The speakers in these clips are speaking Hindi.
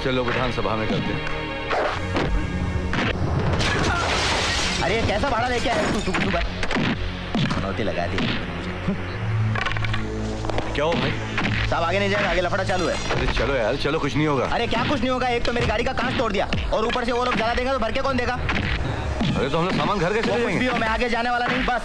मिनिस्टर लोग विधानसभा में करते हैं। अरे ये कैसा भाड़ा लेके आया तू? सुबह सुबह। मनौती लगा दी। क्या हो भाई? साहब आगे नहीं जाएगा आगे लफड़ा चालू है। अरे चलो यार चलो कुछ नहीं होगा। अरे क्या कुछ नहीं होगा? एक तो मेरी गाड़ी का कांच तोड़ दिया और ऊपर से वो लोग जला देंगे तो भर के कौन देगा? अरे तो हम लोग सामान घर के वो ले भी जाएँगे मैं आगे जाने वाला नहीं बस।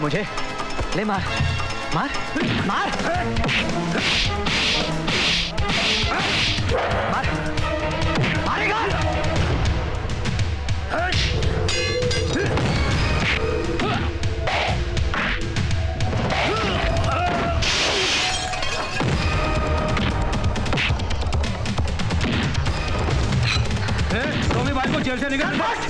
मारेगा मुझे। ले मार मार मार। मार। मारेगा। रोमी भाई को जेल से निकाल।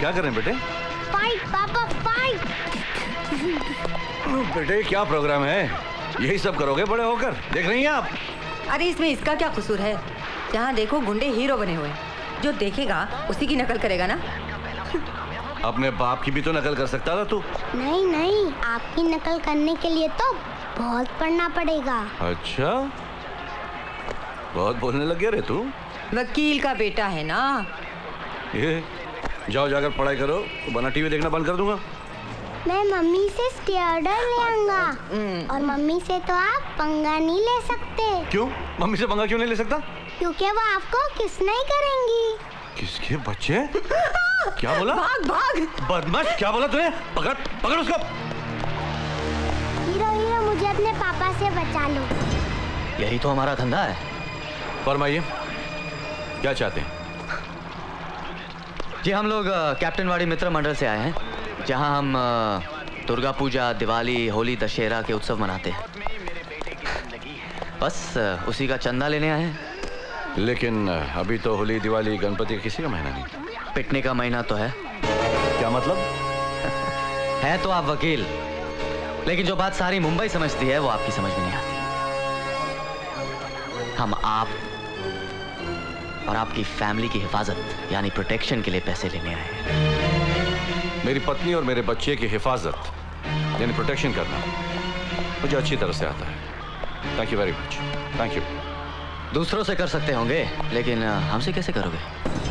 क्या कर रहे हैं बेटे? फाइट पापा फाइट बेटे क्या प्रोग्राम है? यही सब करोगे बड़े होकर? देख रही हैं आप? अरे इसमें इसका क्या कसूर है? जहाँ देखो गुंडे हीरो बने हुए जो देखेगा उसी की नकल करेगा ना? अपने बाप की भी तो नकल कर सकता था तू। नहीं नहीं आपकी नकल करने के लिए तो बहुत पढ़ना पड़ेगा। अच्छा। बहुत बोलने लग गया रे तू। वकील का बेटा है ना? ये जाओ जाकर पढ़ाई करो तो वरना टीवी देखना बंद कर दूँगा। मैं मम्मी से स्टेयर्डर ले आऊँगा और मम्मी से तो आप पंगा नहीं ले सकते। क्यों? मम्मी से पंगा क्यों नहीं ले सकता? क्योंकि वो आपको किस नहीं करेंगी। किसके बच्चे? क्या बोला? भाग भाग। बदमाश क्या बोला तूने? पकड़ पकड़ उसको। हीरो हीरो मुझे अपने पापा से बचा लो। यही तो हमारा धंधा है। फरमाइए क्या चाहते हैं? जी हम लोग कैप्टन वाड़ी मित्र मंडल से आए हैं जहाँ हम दुर्गा पूजा दिवाली होली दशहरा के उत्सव मनाते हैं। बस उसी का चंदा लेने आए हैं। लेकिन अभी तो होली दिवाली गणपति किसी का महीना नहीं। पिटने का महीना तो है। क्या मतलब? है तो आप वकील लेकिन जो बात सारी मुंबई समझती है वो आपकी समझ में नहीं आती। हम आप और आपकी फैमिली की हिफाजत यानी प्रोटेक्शन के लिए पैसे लेने आए हैं। मेरी पत्नी और मेरे बच्चे की हिफाजत यानी प्रोटेक्शन करना मुझे अच्छी तरह से आता है। Thank you very much thank you दूसरों से कर सकते होंगे लेकिन हमसे कैसे करोगे?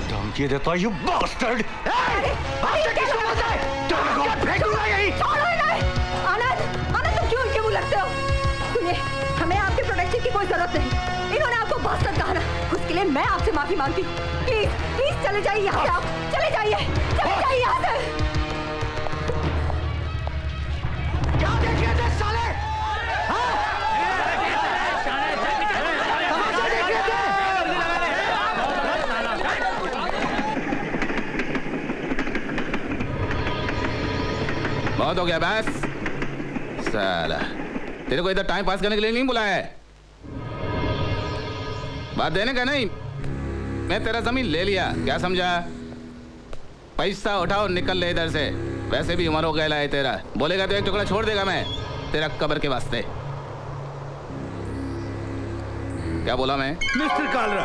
धमकी देता यू बास्टर्ड लगते हो? सुनिए हमें आपके प्रोटेक्शन की कोई ज़रूरत नहीं। इन्होंने आपको बास्टर कहा ना। उसके लिए मैं आपसे माफ़ी मांगती हूँ। प्लीज़ प्लीज़ चले जाइए यहाँ से आप। चले जाइए चले जाइए यहाँ से। बहुत हो गया बस। साला तेरे को इधर टाइम पास करने के लिए नहीं बुलाया है? बात देने का नहीं। मैं तेरा ज़मीन ले लिया क्या समझा? पैसा उठाओ निकल ले इधर से। वैसे भी उम्र हो गया है तेरा। बोलेगा तो एक टुकड़ा छोड़ देगा मैं तेरा कब्र के वास्ते। क्या बोला मैं? मिस्टर कालरा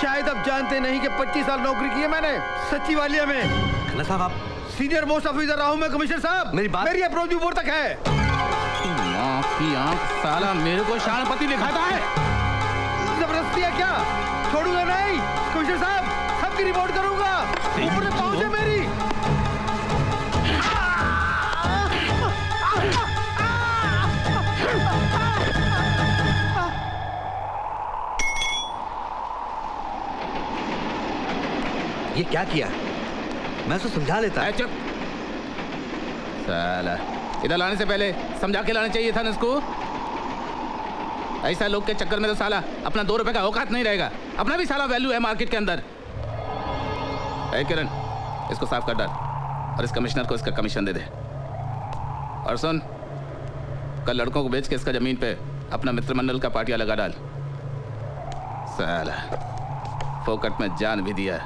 शायद आप जानते नहीं कि 25 साल नौकरी की है मैंने सच्ची वालिया में। खन्ना साहब आप सीनियर मोस्ट ऑफिसर रहा हूँ मैं कमिश्नर साहब। मेरी बात- मेरी अप्रोच ऊपर तक है। साला मेरे को शाणपति दिखाता है। है क्या? छोड़ूँगा नहीं। कमिश्नर साहब सबकी रिपोर्ट करूँगा। ऊपर तक पहुँचे मेरी। ये क्या किया? मैं उसको समझा लेता। चुप। साला इधर लाने से पहले समझा के लाना चाहिए था ना इसको? ऐसा लोग के चक्कर में तो साला अपना दो रुपए का औकात नहीं रहेगा। अपना भी साला वैल्यू है मार्केट के अंदर। किरण, इसको साफ़ कर डाल और इस कमिश्नर को इसका कमीशन दे दे। और सुन, कल लड़कों को बेच के इसका ज़मीन पे अपना मित्र मंडल का पार्टिया लगा डाल। साला, फोकट में जान भी दिया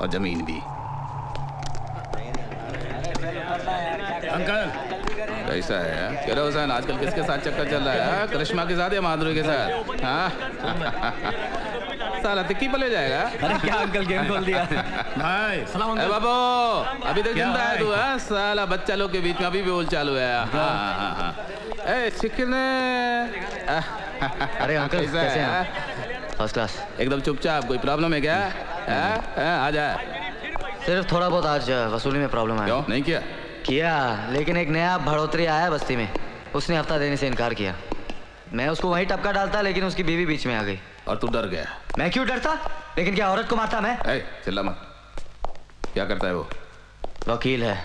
और ज़मीन भी। अंकल कैसा है यार? कह रहे हुसैन आजकल किसके साथ चक्कर चल रहा है? हाँ? करिश्मा के साथ या माधुरी के साथ? हाँ? साला तिक्की पले जाएगा? अरे क्या अंकल गेम खोल दिया? भाई सलाम ए बाबू अभी तक ज़िंदा है तू हाँ? साला बच्चा लोग के बीच में अभी भी बोल चालू है। हाँ हाँ हाँ ए चिकन अरे अंकल कैसे हैं फ़र्स्ट क्लास एकदम चुपचाप कोई प्रॉब्लम है क्या? हाँ? हाँ, आ जा। सिर्फ़ थोड़ा बहुत आज वसूली में प्रॉब्लम क्यों? आया नहीं किया? किया लेकिन एक नया बढ़ोतरी आया बस्ती में। उसने हफ़्ता देने से इनकार किया। मैं उसको वहीं टपका डालता लेकिन उसकी बीवी बीच में आ गई। और तू डर गया। मैं क्यों डरता? लेकिन क्या औरत को मारता मैं? चिल्ला मत। क्या करता है वो? वकील है।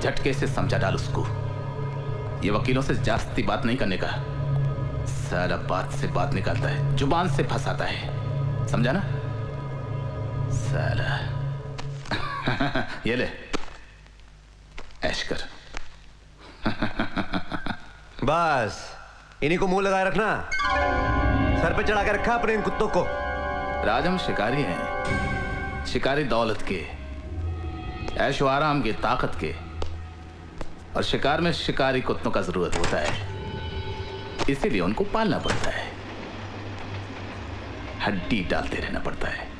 झटके से समझा डाल उसको। ये वकीलों से जास्ती बात नहीं करने का। सारा बात से बात निकालता है ज़ुबान से फंसाता है। समझा ना? साला ये ले ऐश कर बस इन्हीं को मुँह लगाए रखना सर पे चढ़ा के रखा अपने इन कुत्तों को राज हम शिकारी हैं शिकारी दौलत के ऐशो आराम के ताकत के और शिकार में शिकारी कुत्तों का ज़रूरत होता है इसीलिए उनको पालना पड़ता है हड्डी डालते रहना पड़ता है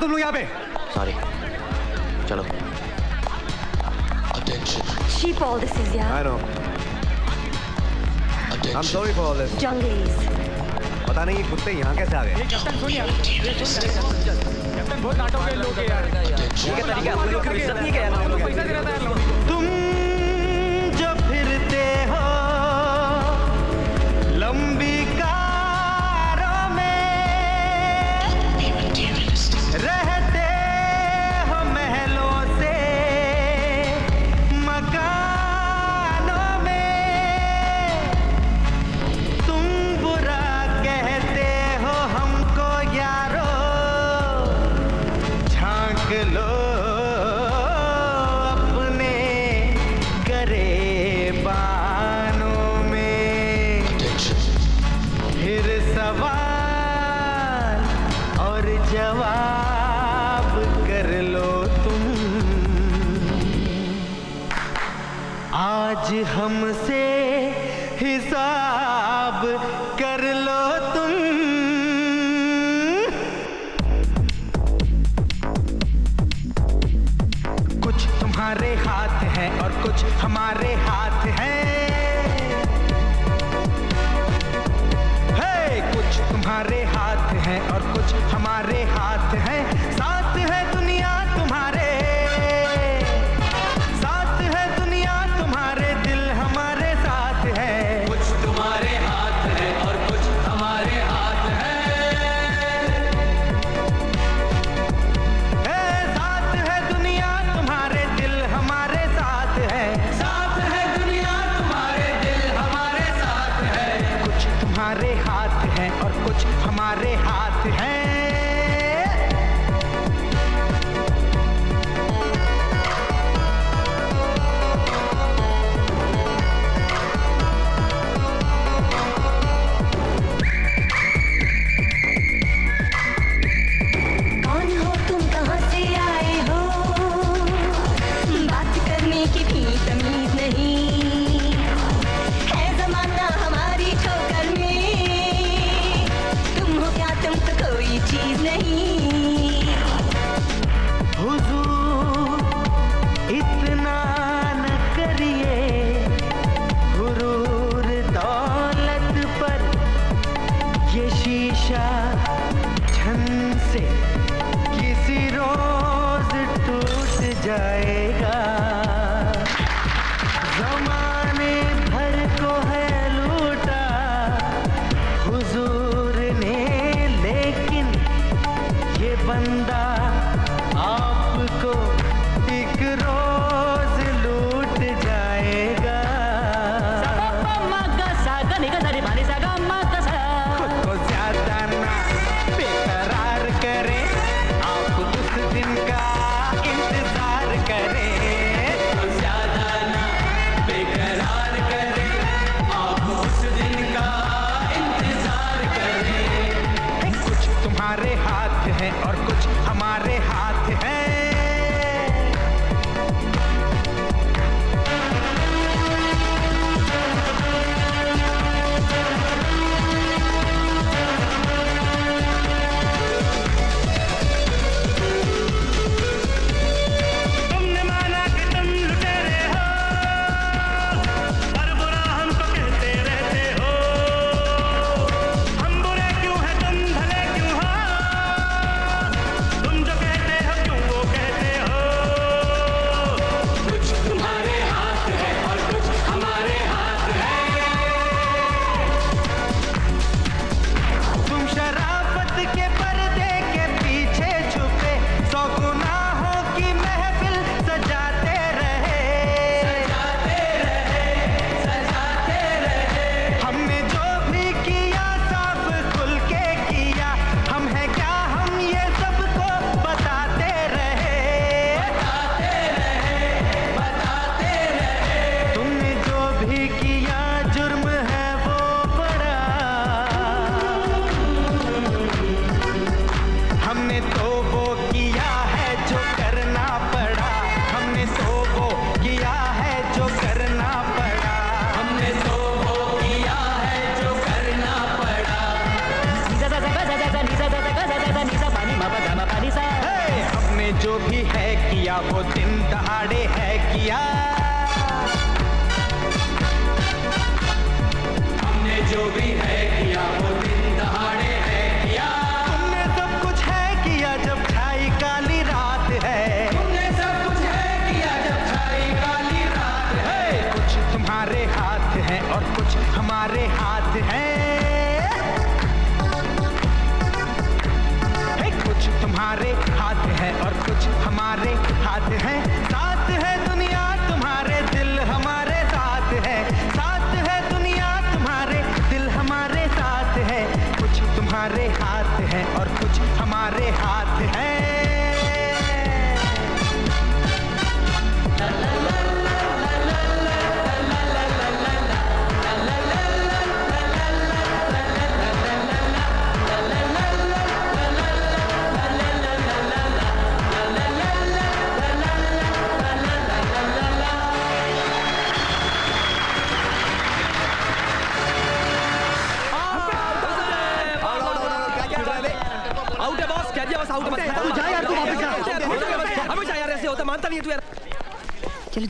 तुम लोग यहाँ पे सॉरी चलो Attention. All this is, yeah. I know. Attention. I'm sorry for all this. Junglies. पता नहीं कुत्ते यहाँ कैसे आ गए कैप्टन कैप्टन बहुत नाटक के लोग यार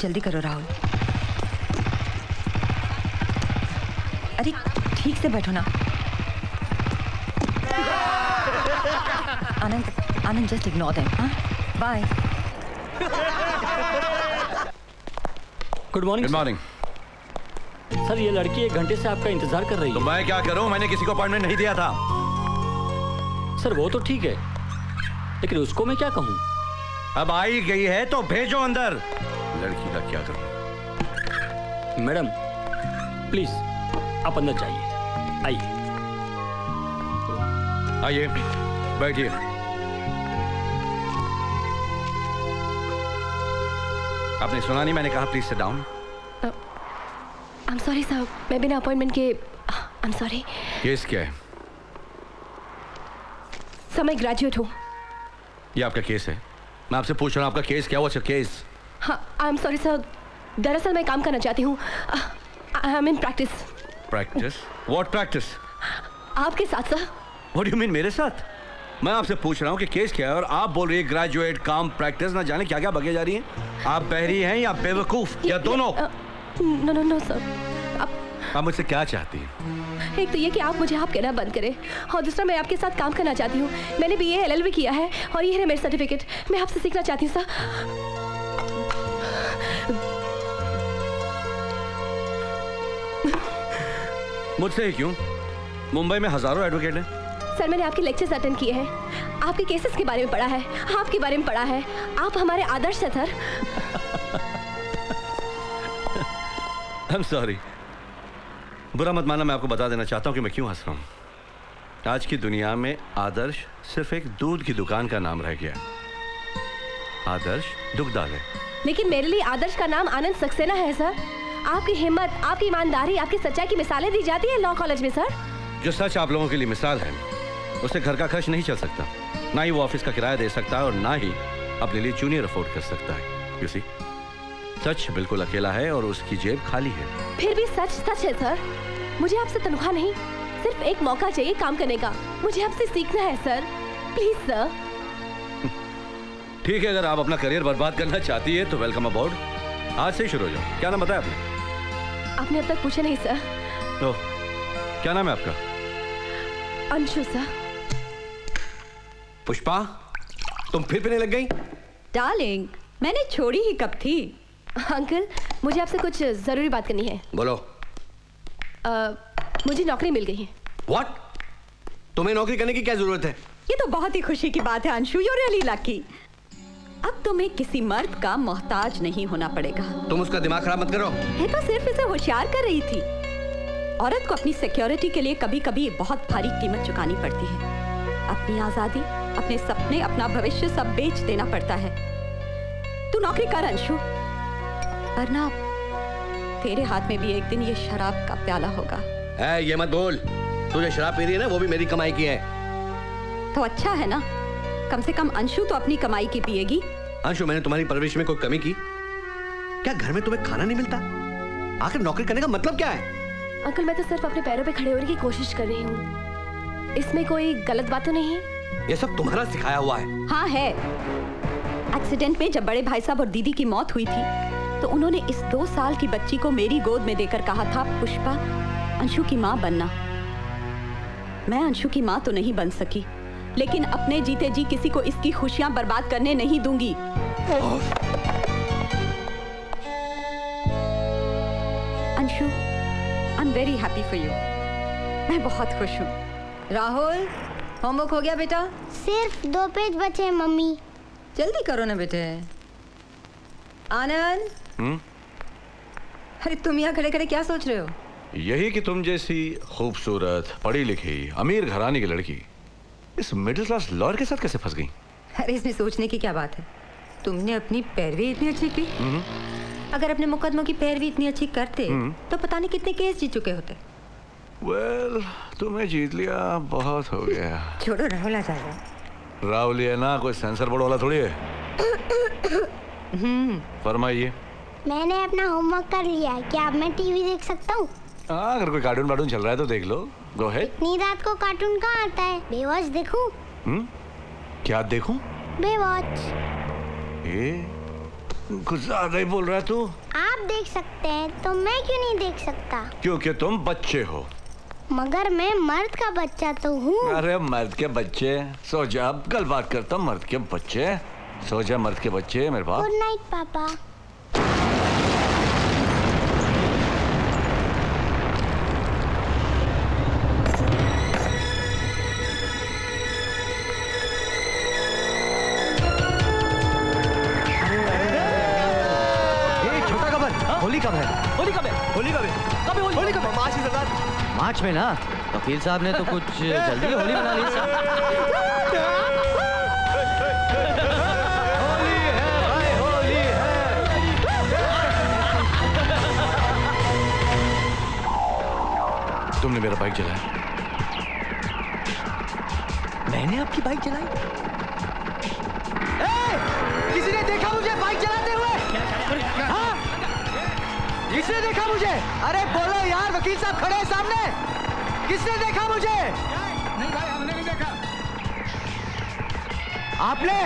जल्दी करो राहुल। अरे ठीक से बैठो ना। Anand Anand just ignore them हाँ? Bye good morning good morning sir ये लड़की एक घंटे से आपका इंतज़ार कर रही है। तो मैं क्या करूँ? मैंने किसी को अपॉइंटमेंट नहीं दिया था। सर वो तो ठीक है। लेकिन उसको मैं क्या कहूँ? अब आई गई है तो भेजो अंदर। लड़की का क्या करूँ? मैडम प्लीज़ आप अंदर जाइए। आइए। आइए बैठिए। आपने सुना नहीं मैंने कहा please sit down I am sorry sir मैं बिना अपॉइंटमेंट के आई एम सॉरी केस क्या है? सर मैं ग्रेजुएट हूँ। ये आपका केस है। मैं आपसे पूछ रहा हूँ आपका केस क्या हुआ sir case I am sorry sir दरअसल मैं काम करना चाहती हूँ। I am in practice practice what practice आपके साथ सर व्हाट डू मीन मेरे साथ? मैं आपसे पूछ रहा हूँ कि केस क्या है और आप बोल रही है ग्रेजुएट काम प्रैक्टिस ना जाने क्या क्या बगे जा रही हैं? आप बहरी हैं या बेवकूफ़ या दोनों? नो नो नो सर आप आप मुझसे क्या चाहती हैं? एक तो ये कि आप मुझे आप कहना बंद करें और दूसरा मैं आपके साथ काम करना चाहती हूँ। मैंने बी एल एल भी किया है और ये है मेरा सर्टिफिकेट मैं आपसे सीखना चाहती हूँ सर मुझसे ही क्यों? मुंबई में हज़ारों एडवोकेट हैं। सर मैंने आपके लेक्चर्स अटेंड किए हैं। आपके केसेस के बारे में पढ़ा है। आपके बारे में पढ़ा है। आप हमारे आदर्श हैं सर आई एम सॉरी बुरा मत माना मैं आपको बता देना चाहता हूँ कि मैं क्यों हंस रहा हूँ। आज की दुनिया में आदर्श सिर्फ़ एक दूध की दुकान का नाम रह गया आदर्श दुग्धालय। लेकिन मेरे लिए आदर्श का नाम आनंद सक्सेना है सर आपकी हिम्मत आपकी ईमानदारी आपकी सच्चाई की मिसालें दी जाती है लॉ कॉलेज में सर जो सच आप लोगों के लिए मिसाल है उससे घर का खर्च नहीं चल सकता। ना ही वो ऑफ़िस का किराया दे सकता है और ना ही अपने लिए जूनियर अफोर्ड कर सकता है। यू सी सच बिल्कुल अकेला है और उसकी जेब खाली है। फिर भी सच सच है सर मुझे आपसे तनख्वाह नहीं सिर्फ़ एक मौका चाहिए काम करने का। मुझे आपसे सीखना है सर प्लीज़ सर ठीक है अगर आप अपना करियर बर्बाद करना चाहती है तो वेलकम अबाउट आज से शुरू हो जाओ। क्या नाम बताया आपने? आपने अब तक पूछा नहीं सर। ओह क्या नाम है आपका? अंशु सर। पुष्पा तुम फिर पीने लग गई? डार्लिंग मैंने छोड़ी ही कब थी? अंकल मुझे आपसे कुछ ज़रूरी बात करनी है। बोलो। अ, मुझे नौकरी मिल गई है। व्हाट तुम्हें नौकरी करने की क्या ज़रूरत है? ये तो बहुत ही खुशी की बात है अंशु। यू रियली लकी अब तुम्हें किसी मर्द का मोहताज नहीं होना पड़ेगा। तुम उसका दिमाग खराब मत करो। ये तो सिर्फ़ इसे होशियार कर रही थी। औरत को अपनी सिक्योरिटी के लिए कभी कभी बहुत भारी कीमत चुकानी पड़ती है। अपनी आज़ादी अपने सपने अपना भविष्य सब बेच देना पड़ता है। तू नौकरी कर अंशु। वरना तेरे हाथ में भी एक दिन ये शराब का प्याला होगा। है ये मत बोल। तू जो शराब पी रही है ना वो भी मेरी कमाई की है। तो अच्छा है ना? कम से कम अंशु तो अपनी कमाई की पिएगी। अंशु मैंने तुम्हारी परवरिश में कोई कमी की? क्या घर में तुम्हें खाना नहीं मिलता? आखिर नौकरी करने का मतलब क्या है? अंकल मैं तो सिर्फ़ अपने पैरों पे खड़े होने की कोशिश कर रही हूँ। इसमें कोई गलत बात तो नहीं? ये सब तुम्हारा सिखाया हुआ है। हाँ है। एक्सीडेंट में जब बड़े भाई साहब और दीदी की मौत हुई थी तो उन्होंने इस दो साल की बच्ची को मेरी गोद में देकर कहा था पुष्पा अंशु की माँ बनना। मैं अंशु की माँ तो नहीं बन सकी। लेकिन अपने जीते जी किसी को इसकी खुशियाँ बर्बाद करने नहीं दूँगी। Anshu I am very happy for you मैं बहुत खुश हूँ। राहुल होमवर्क हो गया बेटा? सिर्फ़ दो पेज बचे हैं, मम्मी। जल्दी करो ना बेटे। आनंद? हम्म? अरे तुम यहाँ खड़े खड़े क्या सोच रहे हो? यही कि तुम जैसी खूबसूरत पढ़ी लिखी अमीर घराने की लड़की। इस मिडिल क्लास लॉयर के साथ कैसे फंस गई? अरे इसमें सोचने की क्या बात है? तुमने अपनी पैरवी इतनी अच्छी की। हम्म, अगर अपने मुकदमों की पैरवी इतनी अच्छी करते हम्म। तो पता नहीं कितने केस जीत चुके होते। वेल तुम्हें जीत लिया बहुत हो गया। छोड़ो राहुल आ जाएगा राहुल ये ना कोई सेंसर बोर्ड वाला थोड़ी है? फरमाइए। मैंने अपना होमवर्क कर लिया है। क्या अब मैं टीवी देख सकता हूँ? हाँ अगर कोई कार्टून वार्टून चल रहा है तो देख लो। गो है इतनी रात को कार्टून कहाँ आता है? बेवॉच देखूँ? हम्म? क्या देखूँ? बेवॉच ये कुछ ज़्यादा ही बोल रहा है तू। आप देख सकते हैं तो मैं क्यों नहीं देख सकता? क्योंकि तुम बच्चे हो। मगर मैं मर्द का बच्चा तो हूँ। अरे मर्द के बच्चे। सो जा अब कल बात करता हूँ मर्द के बच्चे। सो जा मर्द के बच्चे मेरे पास गुड नाइट पापा। में ना वकील साहब ने तो कुछ जल्दी होली मना ली तुमने मेरा बाइक चलाया? मैंने आपकी बाइक चलाई। किसी ने देखा मुझे बाइक चलाते हुए? हाँ? किसने देखा मुझे? अरे बोलो यार वकील साहब खड़े हैं सामने। किसने देखा मुझे? नहीं भाई हमने नहीं देखा। आपने?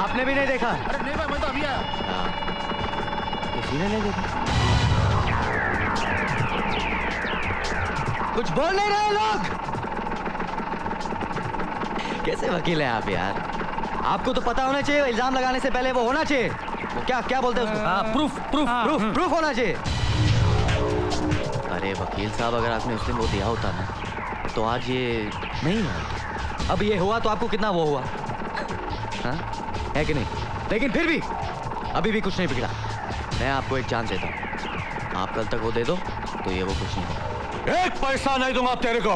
आपने भी नहीं देखा? अरे नहीं भाई मैं तो अभी आया। किसी ने नहीं देखा? कुछ बोल नहीं रहे लोग। कैसे वकील हैं आप यार? आपको तो पता होना चाहिए इल्ज़ाम लगाने से पहले वो होना चाहिए। वो क्या क्या बोलते हैं उसको? प्रूफ प्रूफ प्रूफ प्रूफ होना चाहिए। अरे वकील साहब, अगर आपने उस दिन वो दिया होता ना तो आज ये नहीं है अब ये हुआ तो आपको कितना वो हुआ? हा? है कि नहीं? लेकिन फिर भी, अभी भी कुछ नहीं बिगड़ा। मैं आपको एक चांस देता हूँ। आप कल तक वो दे दो तो ये वो कुछ नहीं एक पैसा नहीं दूँगा तेरे को।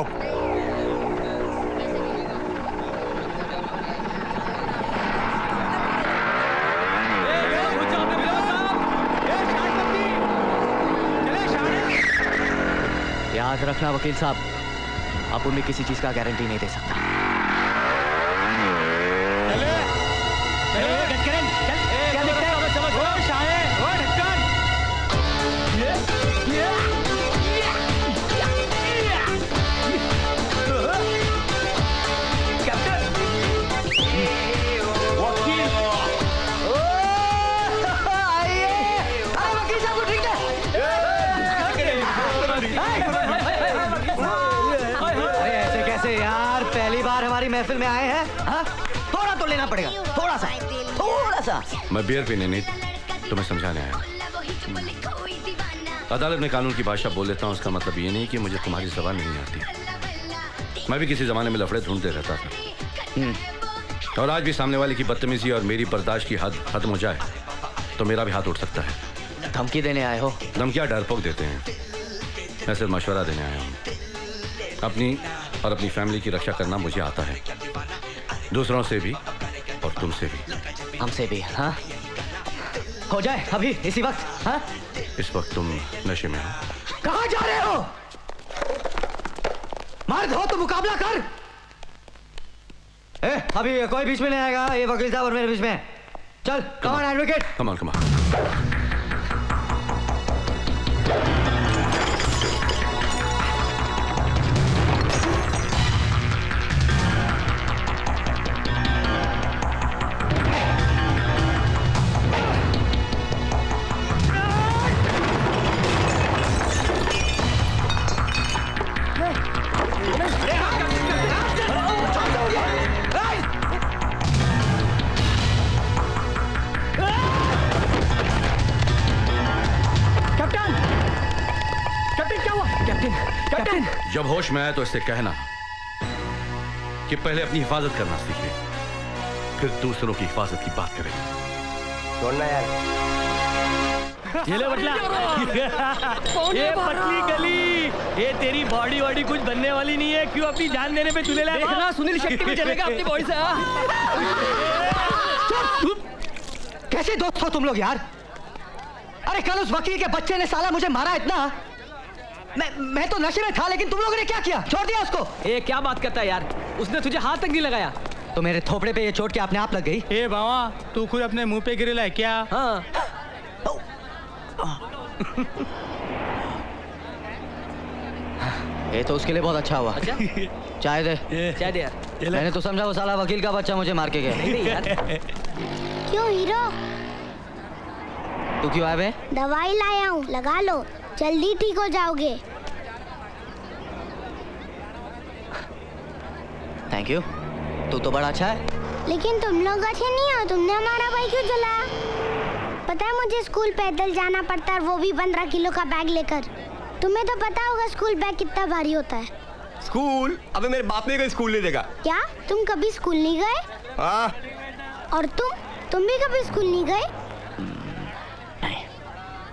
याद रखना वकील साहब। अब उन्हें किसी चीज़ का गारंटी नहीं दे सकता। महफिल में आए हैं हाँ? थोड़ा तो लेना पड़ेगा थोड़ा सा थोड़ा सा। मैं बियर पीने नहीं तुम्हें समझाने आया। अदालत में कानून की भाषा बोल लेता हूँ उसका मतलब ये नहीं कि मुझे तुम्हारी जबान नहीं आती। मैं भी किसी जमाने में लफड़े ढूंढते रहता था। और आज भी सामने वाले की बदतमीजी और मेरी बर्दाश्त की हद खत्म हो जाए तो मेरा भी हाथ उठ सकता है। धमकी देने आए हो? धमकियाँ डरपोक देते हैं। मैं सिर्फ़ मशवरा देने आया हूँ। अपनी और अपनी फैमिली की रक्षा करना मुझे आता है। दूसरों से भी और तुमसे भी। हमसे भी हाँ? हो जाए अभी इसी वक्त हाँ? इस वक्त तुम नशे में हो। कहाँ जा रहे हो? मर्द हो तो मुकाबला कर। ए, अभी कोई बीच में नहीं आएगा ये वकील साहब और मेरे बीच में। चल कमान एडवोकेट कमाल कमाल होश में आए तो इससे कहना कि पहले अपनी हिफाजत करना सीखे फिर दूसरों की हिफाजत की बात करें। छोड़ना यार। ये ले बटला। ये पतली गली। ये तेरी बॉडी वॉडी कुछ बनने वाली नहीं है। क्यों अपनी जान देने पे तुले देखना सुनील शेट्टी भी चलेगा अपनी बॉडी से? कैसे दोस्त हो तुम लोग यार? अरे कल उस वकील के बच्चे ने साला मुझे मारा इतना। मैं मैं तो नशे में था लेकिन तुम लोगों ने क्या किया? छोड़ दिया उसको। ए क्या बात करता है यार? उसने तुझे हाथ तक नहीं लगाया। तो मेरे थोपड़े पे ये चोट के अपने आप लग गई? ए बाबा तू खुद अपने मुँह पे गिरेला है क्या? हाँ। ये तो उसके लिए बहुत अच्छा हुआ। अच्छा? चाय दे। चाय दे यार। मैंने तो समझा वो साला वकील का बच्चा मुझे मार के गया। क्यों हीरो? तू क्यों आया दवाई लाया हूँ लगा लो। जल्दी ठीक हो जाओगे। थैंक यू तू तो बड़ा अच्छा है। लेकिन तुम लोग अच्छे नहीं हो तुमने हमारा भाई क्यों जलाया पता है मुझे स्कूल पैदल जाना पड़ता है वो भी पंद्रह किलो का बैग लेकर। तुम्हें तो पता होगा स्कूल बैग कितना भारी होता है। स्कूल? अबे मेरे बाप ने कोई स्कूल नहीं देगा क्या? तुम कभी स्कूल नहीं गए? हाँ। और तुम? तुम भी कभी स्कूल नहीं गए?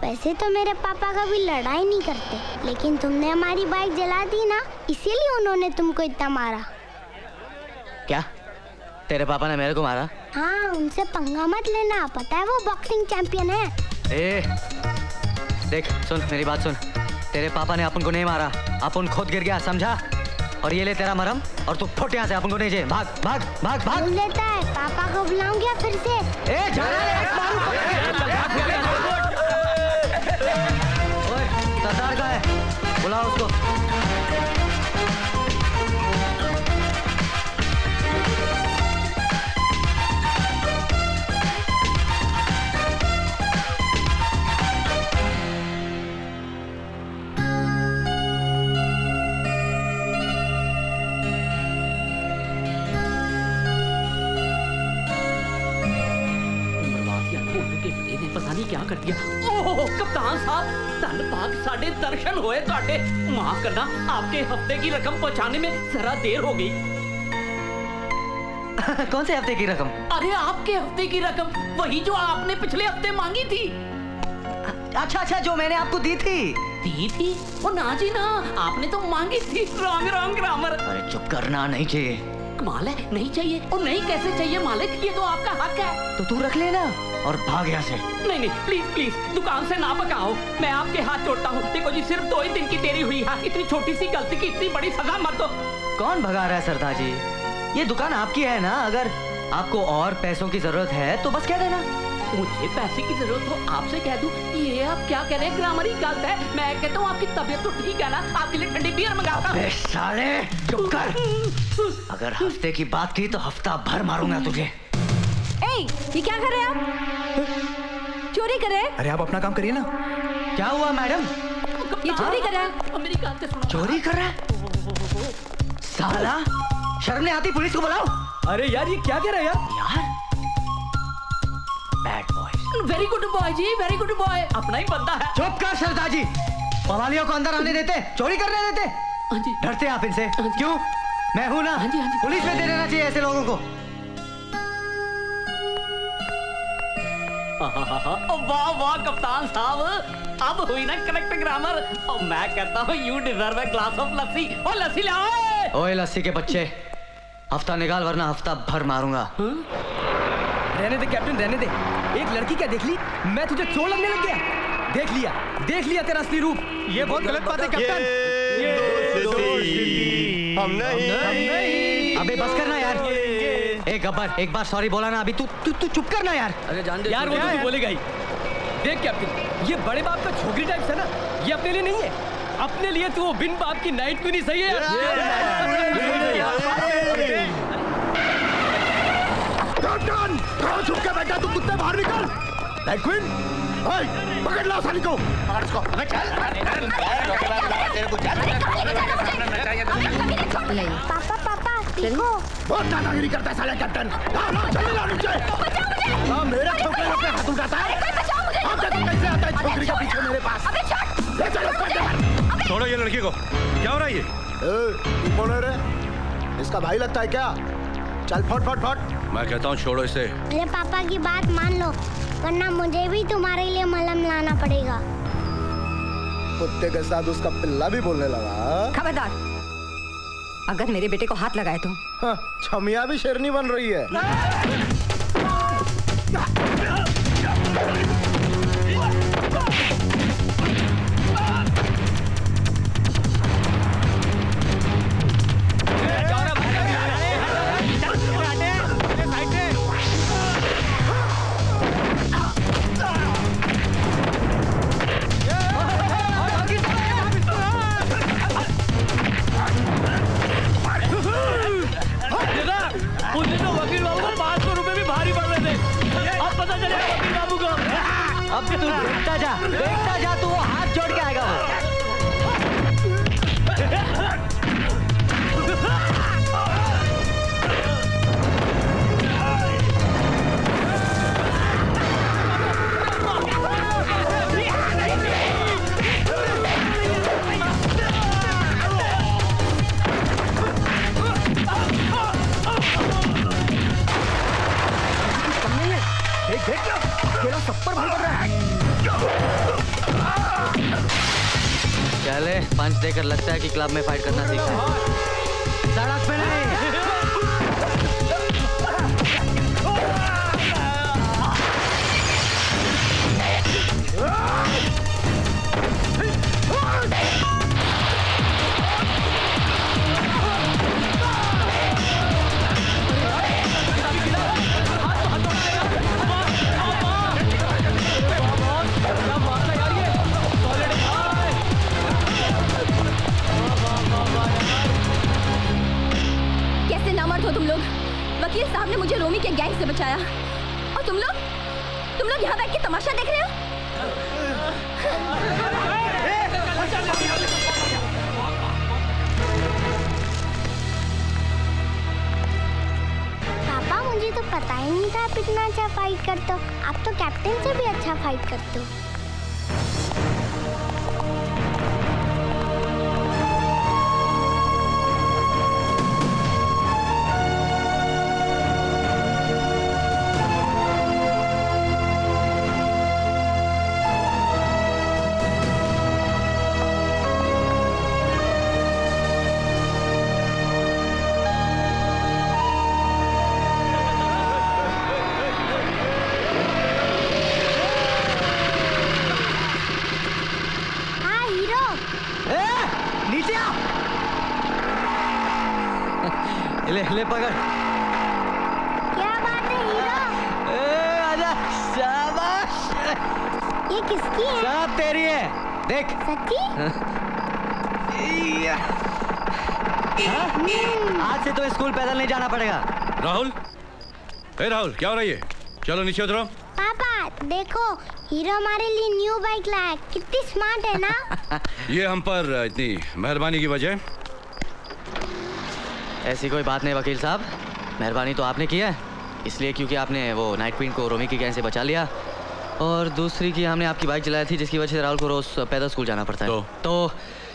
वैसे तो मेरे पापा कभी लड़ाई नहीं करते लेकिन तुमने हमारी बाइक जला दी ना इसीलिए उन्होंने तुमको इतना मारा क्या तेरे पापा ने मेरे को मारा हाँ उनसे पंगा मत लेना पता है वो बॉक्सिंग चैंपियन है ए देख सुन मेरी बात सुन तेरे पापा ने अपन को नहीं मारा अपन खुद गिर गया समझा और ये ले तेरा मरम और तू फुट यहाँ से अपन को नहीं चाहिए भाग भाग भाग भाग लेता है पापा को बुलाऊं क्या फिर से ए सरदार का है। बुलाओ उसको। क्या कर दिया। ओह कप्तान साहब! बाद साढ़े दर्शन होए काटे माफ़ करना आपके हफ़्ते की रकम पहुँचाने में जरा देर हो गई। कौन से हफ़्ते की रकम? अरे आपके हफ़्ते की रकम। वही जो आपने पिछले हफ़्ते मांगी थी। अच्छा अच्छा जो मैंने आपको दी थी। दी थी? वो ना जी ना। आपने तो मांगी थी। राम राम ग्रामर। अरे चुप करना नहीं चाहिए। कमाल है नहीं चाहिए। और नहीं कैसे चाहिए? मालिक ये तो आपका हक है। तो तू रख लेना। और भाग यहाँ से। नहीं नहीं प्लीज़ प्लीज़ दुकान से ना पकाओ मैं आपके हाथ जोड़ता हूँ। देखो जी सिर्फ़ दो ही दिन की देरी हुई है। इतनी छोटी सी गलती की इतनी बड़ी सजा मत दो। कौन भगा रहा है सरदार जी? ये दुकान आपकी है ना? अगर आपको और पैसों की ज़रूरत है तो बस कह देना। मुझे पैसे की ज़रूरत हो आपसे कह दूँ ये आप क्या कह रहे हैं? ग्रामर ही गलत है। मैं कहता हूँ आपकी तबीयत तो ठीक है ना? आपके लिए ठंडी बियर मंगाता हूँ। साले चुप कर। अगर हफ़्ते की बात की तो हफ़्ता भर मारूँगा तुझे। ए, ये क्या कर रहे हैं आप? चोरी कर? रहे हैं अरे आप अपना काम करिए ना। क्या हुआ मैडम? ये चोरी कर रहा है? मेरी बात तो सुनो चोरी कर? रहा है साला शर्म नहीं आती पुलिस को बुलाओ। अरे यार ये क्या कह रहा है यार? यार bad boy very good boy जी वेरी गुड बॉय अपना ही बंदा है। चुप कर सरदार जी। पवालियों को अंदर आने देते चोरी करने देते। हाँ डरते आप इनसे। हाँ क्यों? मैं हूँ ना। हाँ जी, हाँ पुलिस में दे देना चाहिए ऐसे लोगों को। वाह वाह कप्तान साहब। अब हुई ना करेक्ट ग्रामर और मैं कहता हूँ you deserve a glass of lassi और लस्सी लाओ ओए लस्सी के बच्चे हफ़्ता निकाल वरना हफ़्ता भर मारूँगा। रहने दे कैप्टन रहने दे। एक लड़की क्या देख ली? मैं तुझे चोर लगने लग गया। देख लिया देख लिया तेरा असली रूप। ये बहुत गलत बात है कैप्टन हम नहीं। अबे बस करना यार। एक गब्बर एक बार सॉरी बोला ना अभी तू तू तू चुप करना यार अरे जान दे यार वो तो तू बोलेगा ही देख कैप्टन ये बड़े बाप का छोकरी टाइप है ना ये अपने लिए नहीं है अपने लिए तू वो बिन बाप की नाइट क्यों नहीं सही है कैप्टन कहाँ छुप के बैठा तू कुत्ते बाहर निकल नाइट क्वीन पकड़ लो साली को पकड़ इसको पापा पापा देखो। बहुत दादागिरी करता है साला कैप्टन ला ला चल ला नीचे। हाँ मेरे छोकरे पे हाथ उठाता है। हाँ देखो कैसे आता है छोकरी के पीछे मेरे पास। छोड़ो। ये लड़की को। क्या हो रहा है ये? ए, तू कौन है रे? इसका भाई लगता है क्या? चल फट फट फट। मैं कहता हूँ छोड़ो इसे। मेरे पापा की बात मान लो वरना मुझे भी तुम्हारे लिए मलम लाना पड़ेगा। कुत्ते के साथ उसका पिल्ला भी बोलने लगा? खबरदार। अगर मेरे बेटे को हाथ लगाए तो। हाँ, छमिया भी शेरनी बन रही है। चले पंच देकर लगता है कि क्लब में फाइट करना सीखा है। सड़क पे नहीं ने मुझे रोमी के गैंग से बचाया। और तुम लोग? तुम लोग यहाँ बैठ के तमाशा देख रहे हो? पापा, मुझे तो पता ही नहीं था आप इतना अच्छा फाइट करते हो। आप तो कैप्टन से भी अच्छा फाइट करते हो। हाँ हीरो नीचे आ। ले ले पकड़। क्या बात है हीरो? ए, आजा शाबाश। ये किसकी है? सब तेरी है। देख। सच्ची? आज से तो स्कूल पैदल नहीं जाना पड़ेगा। राहुल? ए राहुल क्या हो रहा है चलो नीचे उतरो। पापा देखो हीरो हमारे लिए न्यू बाइक लाया कितनी स्मार्ट है ना? ये हम पर इतनी मेहरबानी की वजह? ऐसी कोई बात नहीं वकील साहब। मेहरबानी तो आपने की है। इसलिए क्योंकि आपने वो नाइट क्वीन को रोमी की गैंग से बचा लिया। और दूसरी की हमने आपकी बाइक चलाई थी जिसकी वजह से राहुल को रोज पैदल स्कूल जाना पड़ता है। तो? तो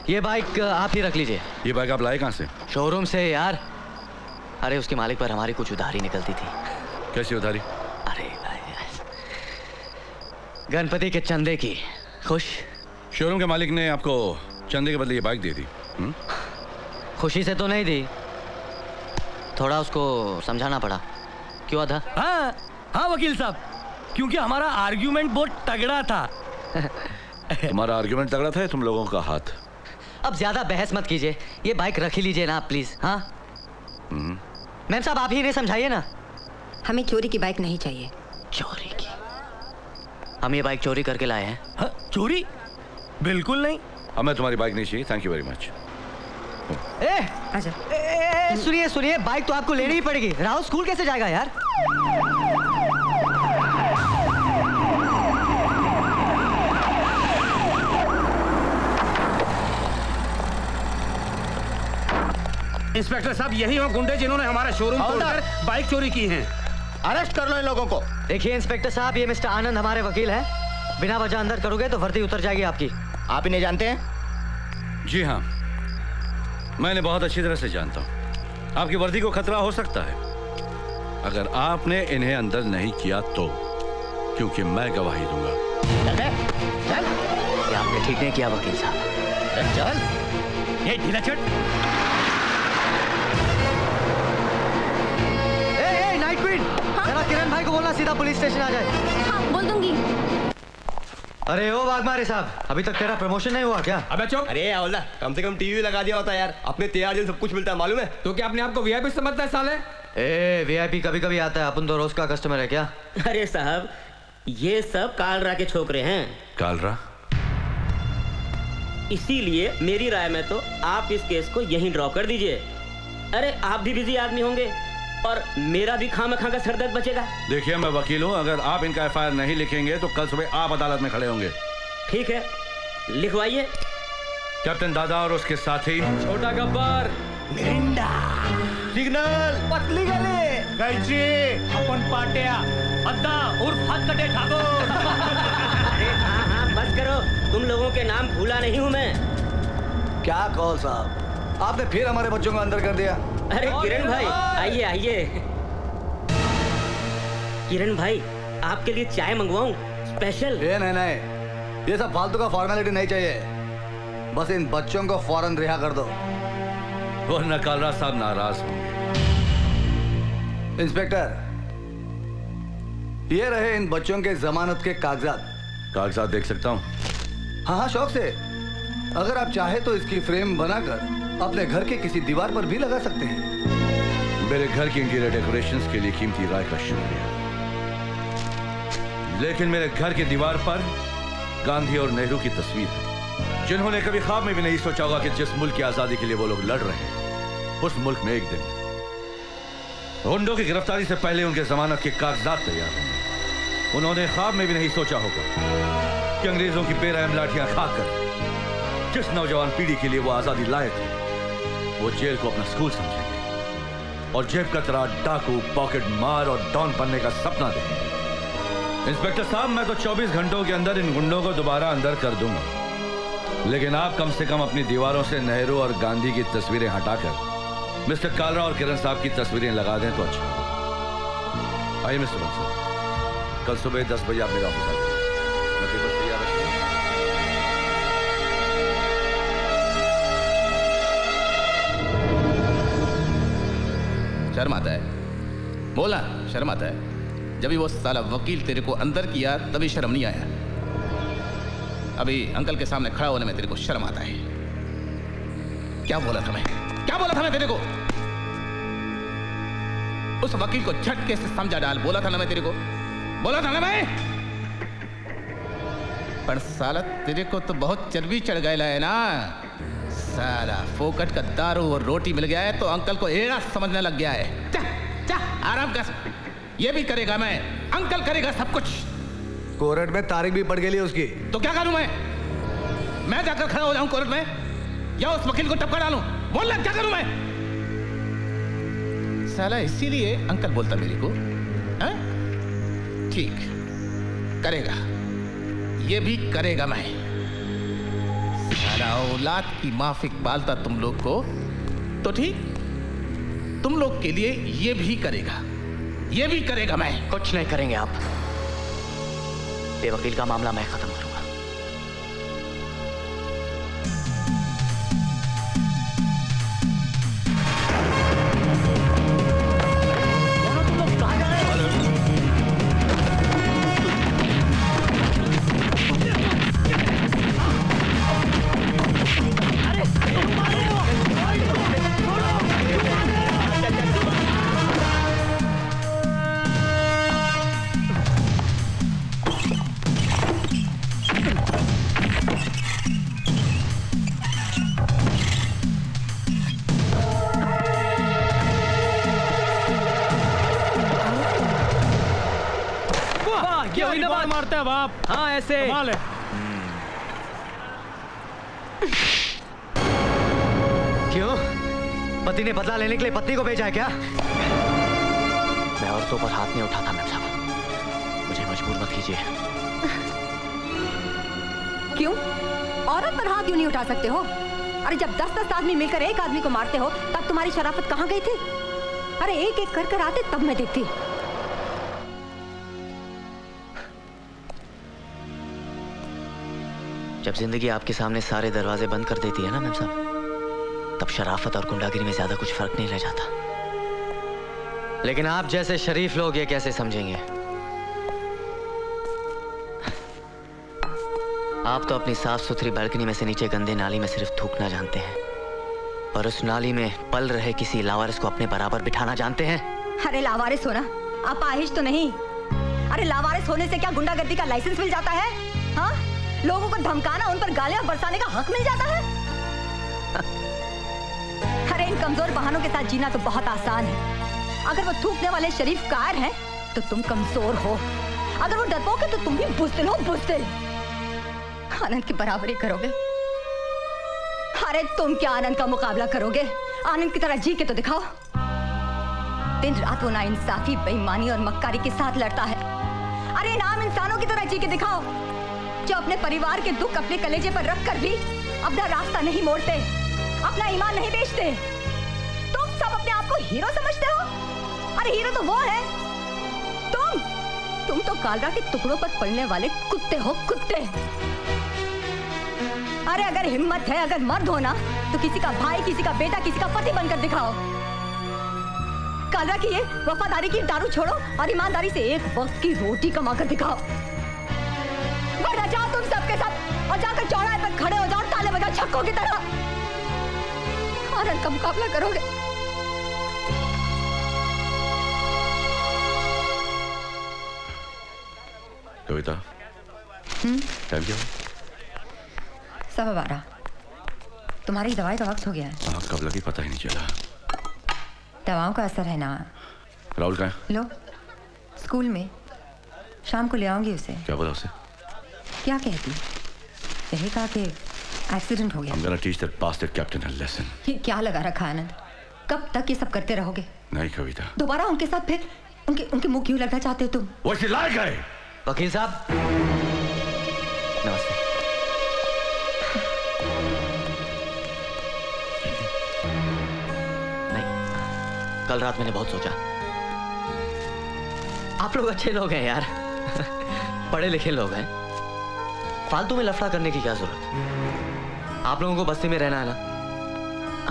ये बाइक आप ही रख लीजिए। ये बाइक आप लाए कहाँ से? शोरूम से यार। अरे उसके मालिक पर हमारी कुछ उधारी निकलती थी। कैसी उधारी? अरे गणपति के चंदे की। खुश? शोरूम के मालिक ने आपको चंदे के बदले ये बाइक दे दी हम्म? खुशी से तो नहीं दी। थोड़ा उसको समझाना पड़ा। क्यों था हाँ हाँ वकील साहब क्योंकि हमारा आर्ग्यूमेंट बहुत तगड़ा था। तुम्हारा आर्गुमेंट तगड़ा था या तुम लोगों का हाथ? अब ज़्यादा बहस मत कीजिए। ये बाइक रख ही लीजिए ना आप प्लीज़। हाँ? हम्म? मैम साहब आप ही इन्हें समझाइए ना। हमें चोरी की बाइक नहीं चाहिए। चोरी की? हम ये बाइक चोरी करके लाए हैं। हाँ, चोरी? बिल्कुल नहीं। हमें तुम्हारी बाइक नहीं चाहिए थैंक यू वेरी मच ए आजा ए, ए, ए, सुनिए सुनिए बाइक तो आपको लेनी ही पड़ेगी। राहुल स्कूल कैसे जाएगा यार? इंस्पेक्टर साहब यही हो गुंडे जिन्होंने हमारा शोरूम तोड़कर बाइक चोरी की है। अरेस्ट कर लो इन लोगों को। देखिए इंस्पेक्टर साहब ये मिस्टर आनंद हमारे वकील हैं। बिना वजह अंदर करोगे तो वर्दी उतर जाएगी आपकी। आप इन्हें जानते हैं? जी हाँ। मैंने बहुत अच्छी तरह से जानता हूँ। आपकी वर्दी को खतरा हो सकता है। अगर आपने इन्हें अंदर नहीं किया तो क्योंकि मैं गवाही दूँगा। चल ये आपने ठीक नहीं किया वकील साहब। चल। ये ढीला चट। ए ए नाइट क्वीन। जरा किरण भाई को बोलना सीधा पुलिस स्टेशन आ जाए। हाँ बोल दूँगी। अरे ओ वाघमारे साहब अभी तक तेरा प्रमोशन नहीं हुआ क्या? अबे चुप अरे हवलदार कम से कम टीवी लगा दिया होता यार। अपने तैयार दिन सब कुछ मिलता है मालूम है? तो क्या अपने आप को वीआईपी समझता है साले? ए वीआईपी कभी कभी आता है अपन तो रोज का कस्टमर है क्या? अरे साहब ये सब कालरा के छोकरे हैं। कालरा? इसीलिए मेरी राय में तो आप इस केस को यहीं ड्रॉ कर दीजिए। अरे आप भी बिज़ी आदमी होंगे। और मेरा भी खामा खा का सरदर्द बचेगा। देखिए मैं वकील हूँ। अगर आप इनका एफआईआर नहीं लिखेंगे तो कल सुबह आप अदालत में खड़े होंगे। ठीक है लिखवाइए। कैप्टन दादा और उसके साथी। छोटा गब्बर। Mirinda signal. पतली गले। कैची। अपन पाटिया अद्दा उर्फ़ हाथ कटे ठाकुर। हाँ हाँ बस करो। तुम लोगों के नाम भूला नहीं हूँ मैं। क्या कहो साहब? आपने फिर हमारे बच्चों को अंदर कर दिया। अरे किरण भाई आइए आइए। किरण भाई आपके लिए चाय मंगवाऊं? स्पेशल ये नहीं नहीं। ये सब फालतू का फॉर्मेलिटी नहीं चाहिए। बस इन बच्चों को फ़ौरन रिहा कर दो। वरना कालरा साहब नाराज़ होंगे। इंस्पेक्टर ये रहे इन बच्चों के जमानत के कागजात। कागजात देख सकता हूँ। हाँ हाँ शौक से। अगर आप चाहे तो इसकी फ्रेम बनाकर अपने घर के किसी दीवार पर भी लगा सकते हैं। मेरे घर की इंटीरियर डेकोरेशंस के लिए कीमती राय का शुक्रिया। लेकिन मेरे घर की दीवार पर गांधी और नेहरू की तस्वीर है, जिन्होंने कभी ख्वाब में भी नहीं सोचा होगा कि जिस मुल्क की आज़ादी के लिए वो लोग लड़ रहे हैं, उस मुल्क में एक दिन। गुंडों की गिरफ्तारी से पहले उनके जमानत के कागजात तैयार होंगे। उन्होंने ख्वाब में भी नहीं सोचा होगा कि अंग्रेज़ों की बेरहम लाठियाँ खाकर जिस नौजवान पीढ़ी के लिए वो आज़ादी लाए थे वो जेल को अपना स्कूल समझेंगे और जेब का कतरा डाकू, पॉकेट मार और डॉन बनने का सपना देखेंगे। इंस्पेक्टर साहब, मैं तो 24 घंटों के अंदर इन गुंडों को दोबारा अंदर कर दूँगा। लेकिन आप कम से कम अपनी दीवारों से नेहरू और गांधी की तस्वीरें हटाकर, मिस्टर कालरा और किरण साहब की तस्वीरें लगा दें तो अच्छा। आइए, मिस्टर कल सुबह दस बजे आप मेरा ऑफ़िस शर्म आता है। बोला शर्म आता है। जब भी वो साला वकील तेरे को अंदर किया, तभी शर्म नहीं आया। अभी अंकल के सामने खड़ा होने में तेरे को शर्म आता है। क्या बोला था मैं? क्या बोला था मैं तेरे को? उस वकील को झटके से समझा डाल, बोला था ना मैं तेरे को? बोला था ना मैं? पर साला तेरे को तो बहुत चर्बी चढ़ गया है ना। साला फोकट का दारू और रोटी मिल गया है तो अंकल को एड़ा समझने लग गया है। जा, जा, आराम कर। ये भी करेगा मैं। अंकल करेगा सब कुछ। कोर्ट में तारीख भी पड़ गई उसकी। तो क्या करूँ मैं? मैं जाकर खड़ा हो जाऊँ कोर्ट में? या उस वकील को टपका डालूं? बोल ना क्या करूँ मैं? साला इसीलिए अंकल बोलता मेरे को। ठीक। करेगा। ये भी करेगा मैं। साला औलाद की माफिक पालता तुम लोग को तो ठीक, तुम लोग के लिए ये भी करेगा, ये भी करेगा मैं। कुछ नहीं करेंगे आप। बेवकील का मामला मैं खत्म लेने के लिए पत्नी को भेजा है क्या? मैं औरतों पर हाथ नहीं उठाता मैम साहब। मुझे मजबूर मत कीजिए। क्यों? औरत पर हाथ क्यों नहीं उठा सकते हो? अरे जब दस दस आदमी मिलकर एक आदमी को मारते हो तब तुम्हारी शराफत कहाँ गई थी? अरे एक एक कर कर आते तब मैं देखती। जब ज़िंदगी आपके सामने सारे दरवाजे बंद कर देती है ना मैम साहब? तब शराफत और गुंडागिरी में ज़्यादा कुछ फ़र्क नहीं रह जाता। लेकिन आप जैसे शरीफ लोग ये कैसे समझेंगे? आप तो अपनी साफ़ सुथरी बालकनी में से नीचे गंदे नाली में सिर्फ़ थूकना जानते हैं, और उस नाली में पल रहे किसी लावारिस को अपने बराबर बिठाना जानते हैं। अरे लावारिस होना अपाहिज तो नहीं। अरे लावारिस होने से क्या गुंडागर्दी का लाइसेंस मिल जाता है? हाँ? लोगों को धमकाना, उन पर गालियाँ बरसाने का हक मिल जाता है? अरे इन कमज़ोर बहानों के साथ जीना तो बहुत आसान है। अगर वो थूकने वाले शरीफ कार हैं तो तुम कमज़ोर हो। अगर वो डरपोक है तो तुम भी बुजदिल हो, बुजदिल। आनंद की बराबरी करोगे। अरे, तुम क्या आनंद का मुकाबला करोगे? आनंद की तरह जी के तो दिखाओ। दिन रात वो ना इंसाफी बेईमानी और मक्कारी के साथ लड़ता है। अरे, नाम इंसानों की तरह जी के दिखाओ। जो अपने परिवार के दुख अपने कलेजे पर रख कर भी अपना रास्ता नहीं मोड़ते। अपना ईमान नहीं बेचते। तुम सब अपने आप को हीरो समझते हो? अरे हीरो तो वो है। तुम तुम तो कालरा के टुकड़ों पर पड़ने वाले कुत्ते हो, कुत्ते। अरे अगर हिम्मत है, अगर मर्द हो ना तो किसी का भाई, किसी का बेटा, किसी का पति बनकर दिखाओ। कालरा की ये वफादारी की दारू छोड़ो और ईमानदारी से एक वक्त की रोटी कमाकर दिखाओ। बढ़ा जाओ तुम सबके साथ और जाकर चौराहे पर खड़े हो जाओ ताले बजाओ छक्कों की तरह। आनंद का मुकाबला करोगे। कविता। हम्म? टाइम क्या सब बारह तुम्हारी दवाई का वक्त हो गया है। आँख कब लगी पता ही नहीं चला। दवाओं का असर है ना? राहुल कहाँ है? लो। स्कूल में। शाम को ले आऊँगी उसे। क्या बोला उसे? क्या कहती? यही कहा कि एक्सीडेंट हो गया। I'm gonna teach that bastard captain a lesson. ये क्या लगा रखा आनंद? कब तक ये सब करते रहोगे? नहीं कविता। दोबारा उनके साथ फिर? उनके उनके मुँह क्यों लगना चाहते हो तुम? वो इसे लायक है वकील साहब। नमस्ते। नहीं कल रात मैंने बहुत सोचा। आप लोग अच्छे लोग हैं यार। पढ़े लिखे लोग हैं। फालतू में लफड़ा करने की क्या ज़रूरत? आप लोगों को बस्ती में रहना है ना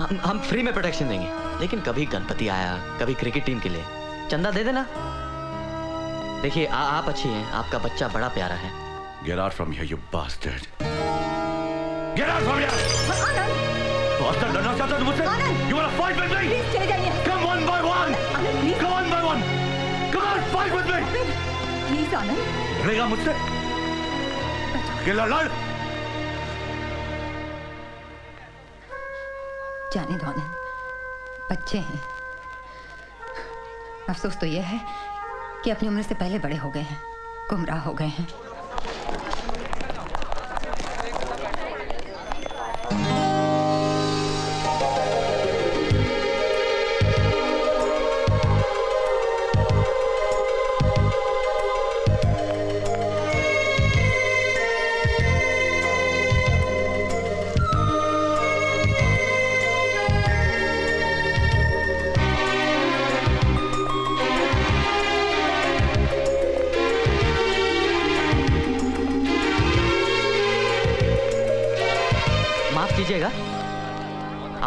हम हम फ्री में प्रोटेक्शन देंगे लेकिन कभी गणपति आया कभी क्रिकेट टीम के लिए चंदा दे देना देखिए आप अच्छी हैं आपका बच्चा बड़ा प्यारा है Get out from here, you bastard. Get out from here! Bastard, लड़ना चाहता है मुझसे? You wanna fight with me? चले जाइए Come one by one! Come one by one! Come on, fight with me! Please Anand लड़ेगा मुझसे? अकेला लड़! जाने दो आनंद बच्चे हैं। अफसोस तो यह है कि अपनी उम्र से पहले बड़े हो गए हैं, गुमराह हो गए हैं।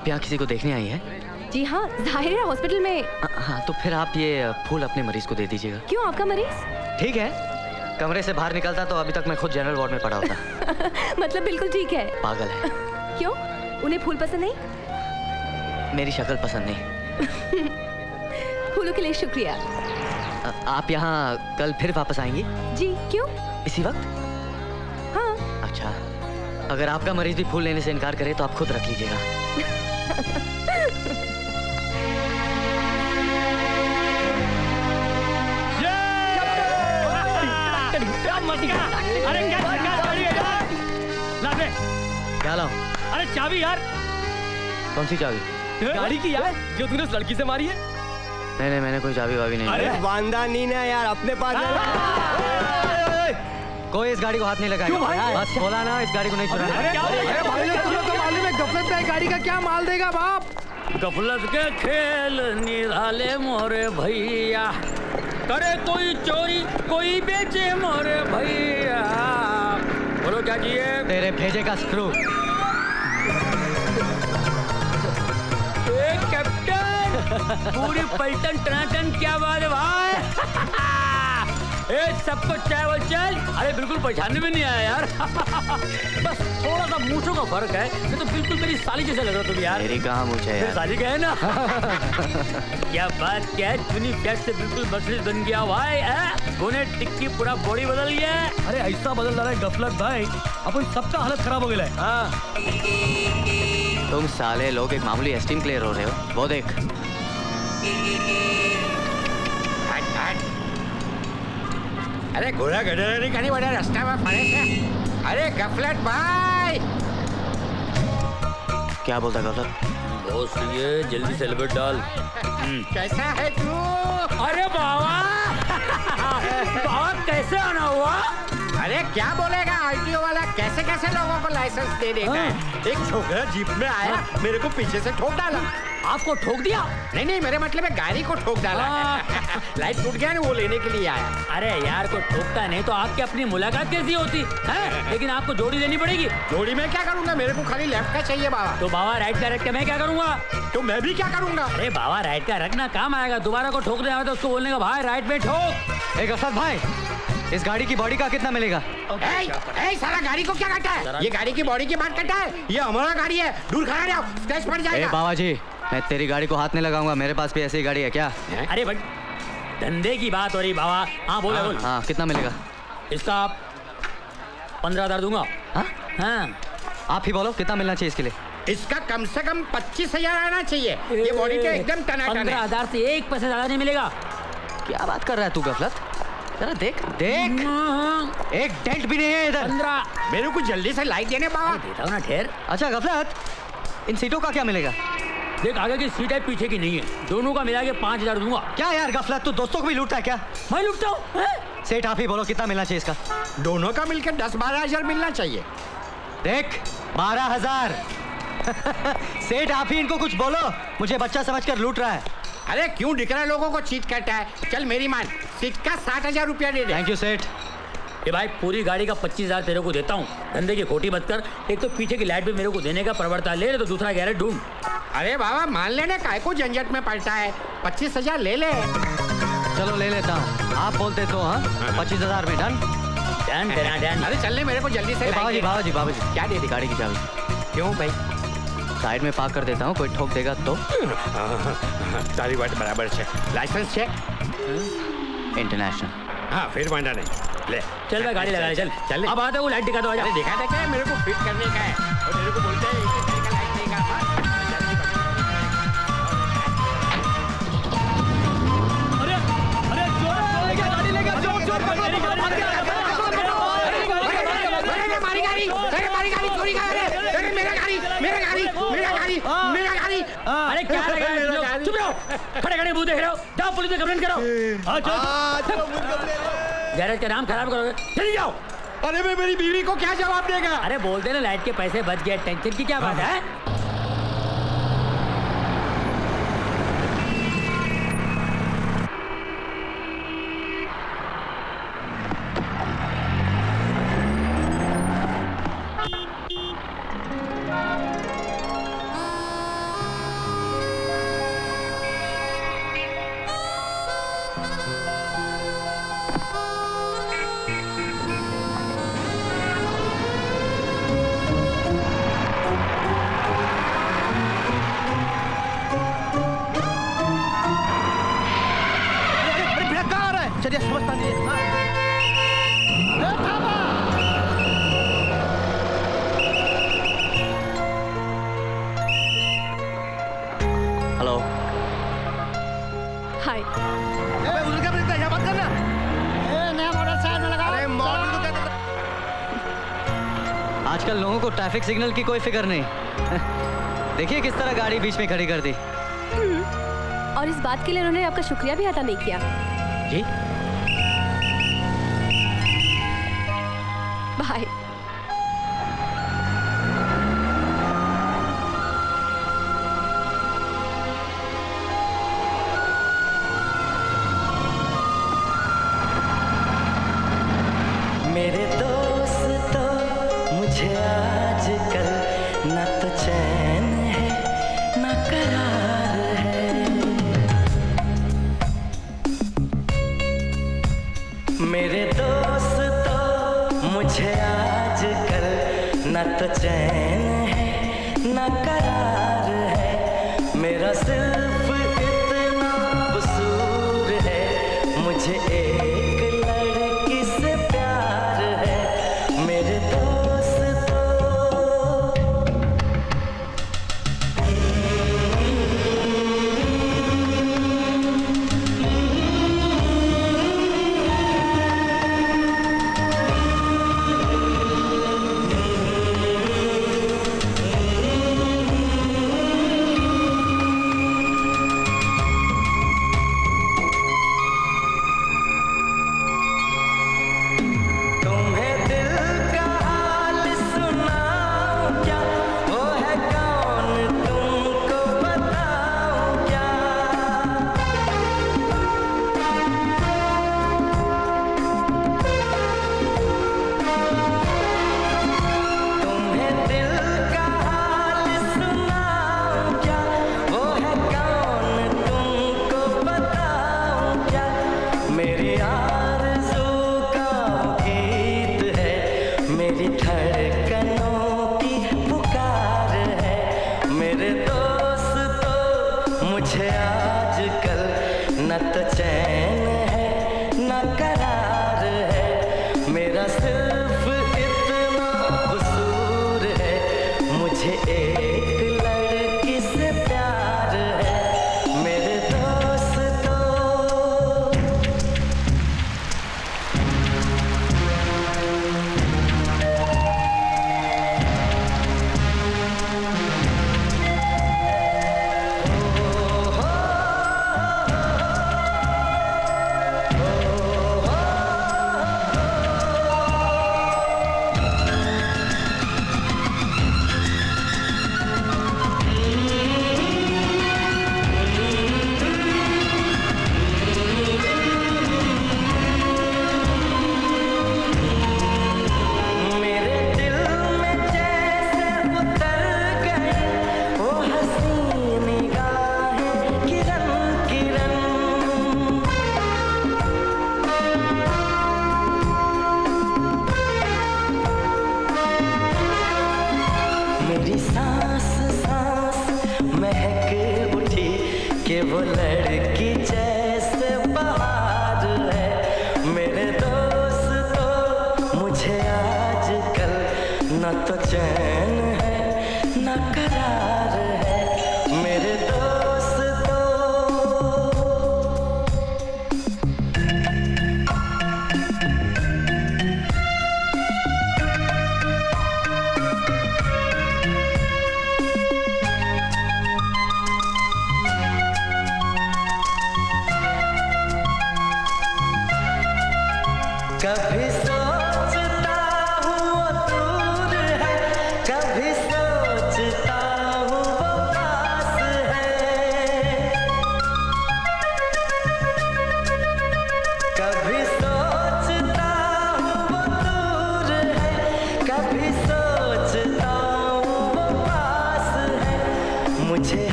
आप यहाँ किसी को देखने आई हैं? जी हाँ ज़ाहिर है हॉस्पिटल में। हाँ तो फिर आप ये फूल अपने मरीज़ को दे दीजिएगा। क्यों आपका मरीज़? ठीक है। कमरे से बाहर निकलता तो अभी तक मैं खुद जनरल वार्ड में पड़ा होता। मतलब बिल्कुल ठीक है। पागल है। क्यों? उन्हें फूल पसंद नहीं? मेरी शक्ल पसंद नहीं। फूलों के लिए शुक्रिया। आप यहाँ कल फिर वापस आएँगी? जी क्यों? इसी वक्त? हाँ। अच्छा। अगर आपका मरीज़ भी फूल लेने से इनकार करे तो आप खुद रख लीजिएगा। अरे क्या क्या गाड़ी यार ला दे क्या लाऊं अरे चाबी यार। कौन सी चाबी? गाड़ी की यार जो तूने उस लड़की से मारी है। नहीं नहीं मैंने कोई चाबी वाबी नहीं अरे। बांधा नहीं ना यार अपने पास कोई इस गाड़ी को हाथ नहीं लगाएगा। बस बोला ना इस गाड़ी को नहीं चुराना। है गाड़ी का क्या माल देगा बाप? गफलत के खेल निराले मोरे भैया। करे कोई चोरी कोई बेचे मोरे भैया। बोलो क्या चाहिए? तेरे भेजे का स्क्रू कैप्टन पूरी पलटन टनाटन क्या बात है। भाई ए सबको चाय वो चल। अरे बिल्कुल पहचानने में नहीं आया यार। बस थोड़ा सा मूछों का फ़र्क है। ये तो बिल्कुल मेरी साली जैसे लग रहा तुम यार। मेरी कहाँ मूछ है यार? साली का है ना। क्या बात क्या है? चुनी फ्लैट से बिल्कुल मर्सिडीज बन गया। भाई है बोने टिक्की पूरा बॉडी बदल लिया है अरे ऐसा बदल रहा है गफलत भाई। अपन सबका हालत खराब हो गया है। हाँ। तुम साले लोग एक मामूली एस्टीम क्लियर हो रहे हो। वो देख। अरे घोड़ा गडर कहीं बड़ा रास्ता में फरे थे। अरे गफलत भाई। क्या बोलता गलत बॉस ये जल्दी सेलिब्रेट डाल। कैसा है तू? अरे बाबा! बाबा कैसे आना हुआ? अरे क्या बोलेगा? आईटीओ वाला कैसे कैसे लोगों को लाइसेंस दे देता है। एक छोकरा जीप में आया मेरे को पीछे से ठोक डाला। आपको ठोक दिया? नहीं नहीं मेरे मतलब में गाड़ी को ठोक डाला। लाइट टूट गया ना वो लेने के लिए आया। अरे यार को ठोकता नहीं तो आपकी अपनी मुलाकात कैसी होती है? लेकिन आपको जोड़ी लेनी पड़ेगी। जोड़ी में क्या करूँगा? मेरे को खाली लेफ़्ट का चाहिए बाबा। तो बाबा राइट का रख के मैं क्या करूँगा? तो मैं भी क्या करूँगा? अरे बाबा राइट का रखना काम आएगा दोबारा को ठोकने आया तो उसको बोलने का भाई राइट में ठोक। एक असद भाई इस गाड़ी की बॉडी का कितना मिलेगा? ए, ए, सारा गाड़ी को क्या काटा है? ये गाड़ी की बॉडी की बात कटा है? ये हमारा गाड़ी है दूर खड़ा जाओ स्क्रैच पड़ ए जाएगा। बाबा जी मैं तेरी गाड़ी को हाथ नहीं लगाऊँगा मेरे पास भी ऐसी गाड़ी है क्या? अरे बट धंधे की बात हो रही बाबा। हाँ बोले बोल। हाँ कितना मिलेगा? इसका आप पंद्रह हज़ार दूँगा। हाँ? हाँ। आप ही बोलो कितना मिलना चाहिए इसके लिए? इसका कम से कम पच्चीस हज़ार आना चाहिए। ये बॉडी तो एकदम पंद्रह हज़ार से एक पैसे ज़्यादा नहीं मिलेगा। क्या बात कर रहा है तू गफलत? जरा देख। देख। एक डेंट भी नहीं है इधर। पंद्रह। मेरे को जल्दी से लाइट देने बाबा। देता हूँ ना ठेर। अच्छा गफलत इन सीटों का क्या मिलेगा? देख आगे की सीट है पीछे की नहीं है। दोनों का मिला के पाँच हज़ार दूँगा। क्या यार गफलत तू दोस्तों को भी लूटता है क्या? मैं लूटता हूँ सेठ आप ही बोलो कितना मिलना चाहिए इसका? दोनों का मिलकर दस बारह हज़ार मिलना चाहिए। देख बारह हज़ार। सेठ आप ही इनको कुछ बोलो। मुझे बच्चा समझकर लूट रहा है। अरे क्यों दिख रहा है लोगों को चीट करता है? चल मेरी मान सीट का साठ हज़ार रुपया दे दे। थैंक यू सेठ। ये भाई पूरी गाड़ी का पच्चीस हज़ार तेरे को देता हूँ। धंधे की खोटी मत कर। एक तो पीछे की लाइट भी मेरे को देने का प्रवर्ता ले ले तो दूसरा गैरेज ढूंढ। अरे बाबा मान लेने काय को झंझट में पड़ता है? पच्चीस हज़ार ले ले। चलो ले लेता हूँ। आप बोलते तो हाँ? पच्चीस हज़ार में डन। Done done done. अरे चलने मेरे को जल्दी से बाबा जी बाबा जी बाबा जी क्या दे दी गाड़ी की चाबी? क्यों भाई? साइड में पार्क कर देता हूँ कोई ठोक देगा तो। सारी बात बराबर છે लाइसेंस છે इंटरनेशनल। हाँ फिर वांधा नहीं। ले चल भाई गाड़ी लगा चल चल अब आता है लाइट दिखा दो आजा अरे दिखा क्या मेरे को फिट करने का है और मेरे को बोलते हैं अरे क्या लगा है? चुप रहो खड़े खड़े देख रहे हो जाओ पुलिस में कंप्लेंट करो हाँ चलो गैरेज का नाम खराब करोगे। चली जाओ। अरे मैं मेरी बीवी को क्या जवाब देगा? अरे बोलते ना लाइट के पैसे बच गए। टेंशन की क्या बात है? ट्रैफ़िक सिग्नल की कोई फ़िक्र नहीं। देखिए किस तरह गाड़ी बीच में खड़ी कर दी। हम्म। और इस बात के लिए उन्होंने आपका शुक्रिया भी अदा नहीं किया। जी। बाय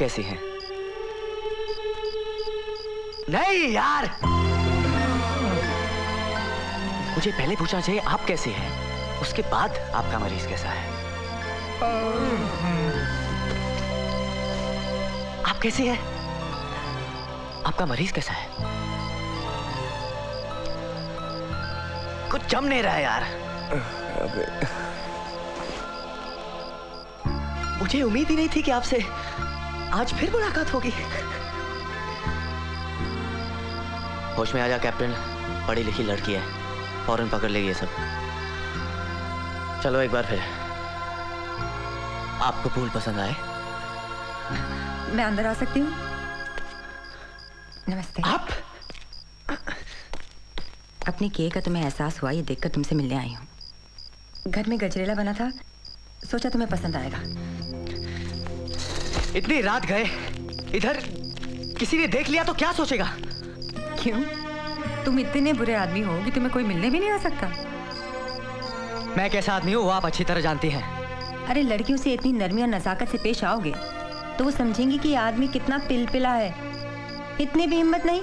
कैसी है? नहीं यार! मुझे पहले पूछना चाहिए आप कैसी हैं? उसके बाद आपका मरीज़ कैसा है? आप कैसी हैं? आपका मरीज़ कैसा है? कुछ जम नहीं रहा यार। मुझे उम्मीद ही नहीं थी कि आपसे आज फिर मुलाकात होगी। होश में आ जा कैप्टन। पढ़ी लिखी लड़की है फ़ौरन पकड़ लेगी ये सब। चलो एक बार फिर। आपको फूल पसंद आए? मैं अंदर आ सकती हूँ? नमस्ते। आप? अपनी केक का तुम्हें एहसास हुआ ये देखकर तुमसे मिलने आई हूँ। घर में गजरेला बना था सोचा तुम्हें पसंद आएगा। इतनी रात गए इधर किसी ने देख लिया तो क्या सोचेगा? क्यों? तुम इतने बुरे आदमी हो कि तुम्हें कोई मिलने भी नहीं आ सकता। मैं कैसा आदमी हूँ वो आप अच्छी तरह जानती हैं। अरे लड़कियों से इतनी नरमी और नजाकत से पेश आओगे तो वो समझेंगी कि ये आदमी कितना पिलपिला है। इतनी भी हिम्मत नहीं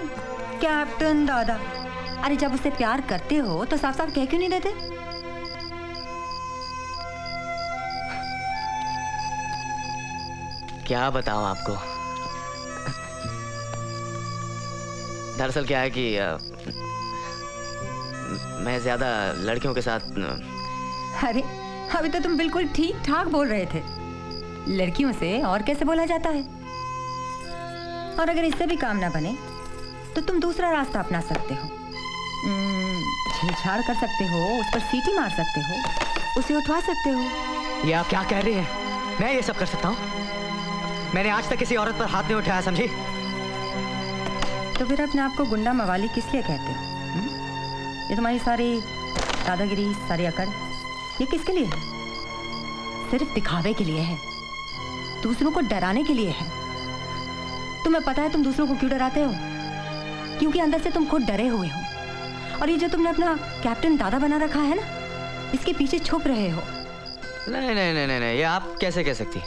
कैप्टन दादा। अरे जब उससे प्यार करते हो तो साफ़ साफ़ कह क्यों नहीं देते? क्या बताऊँ आपको? दरअसल क्या है कि अ, मैं ज़्यादा लड़कियों के साथ अरे अभी तो तुम बिल्कुल ठीक ठाक बोल रहे थे। लड़कियों से और कैसे बोला जाता है? और अगर इससे भी काम ना बने तो तुम दूसरा रास्ता अपना सकते हो। छेड़छाड़ कर सकते हो उस पर सीटी मार सकते हो उसे उठवा सकते हो। ये आप क्या कह रहे हैं? मैं ये सब कर सकता हूँ? मैंने आज तक किसी औरत पर हाथ नहीं उठाया समझी? तो फिर अपने आप को गुंडा मवाली किस लिए कहते हो? हम्म? ये तुम्हारी सारी दादागिरी सारी अकड़ ये किसके लिए है? सिर्फ़ दिखावे के लिए है। दूसरों को डराने के लिए है। तुम्हें पता है तुम दूसरों को क्यों डराते हो? क्योंकि अंदर से तुम खुद डरे हुए हो। और ये जो तुमने अपना कैप्टन दादा बना रखा है ना इसके पीछे छुप रहे हो। नहीं नहीं नहीं नहीं नहीं ये आप कैसे कह सकती?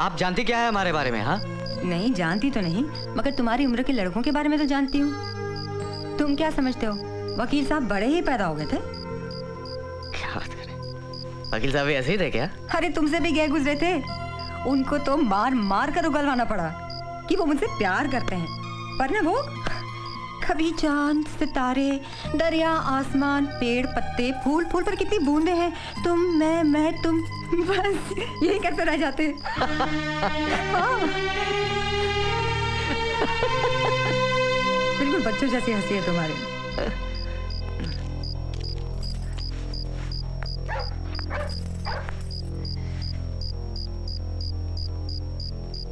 आप जानती क्या है हमारे बारे में हाँ? नहीं जानती तो नहीं मगर तुम्हारी उम्र के लड़कों के बारे में तो जानती हूँ। तुम क्या समझते हो? वकील साहब बड़े ही पैदा हो गए थे। क्या बात करें वकील साहब ऐसे ही थे क्या? अरे तुमसे भी गए गुजरे थे। उनको तो मार मार कर उगलवाना पड़ा कि वो मुझसे प्यार करते हैं। पर ना वो कभी चाँद सितारे दरिया आसमान पेड़ पत्ते फूल। फूल पर कितनी बूंदे हैं। तुम मैं मैं तुम। बस यही करते रह जाते हाँ। बिल्कुल बच्चों जैसी हँसी है तुम्हारी।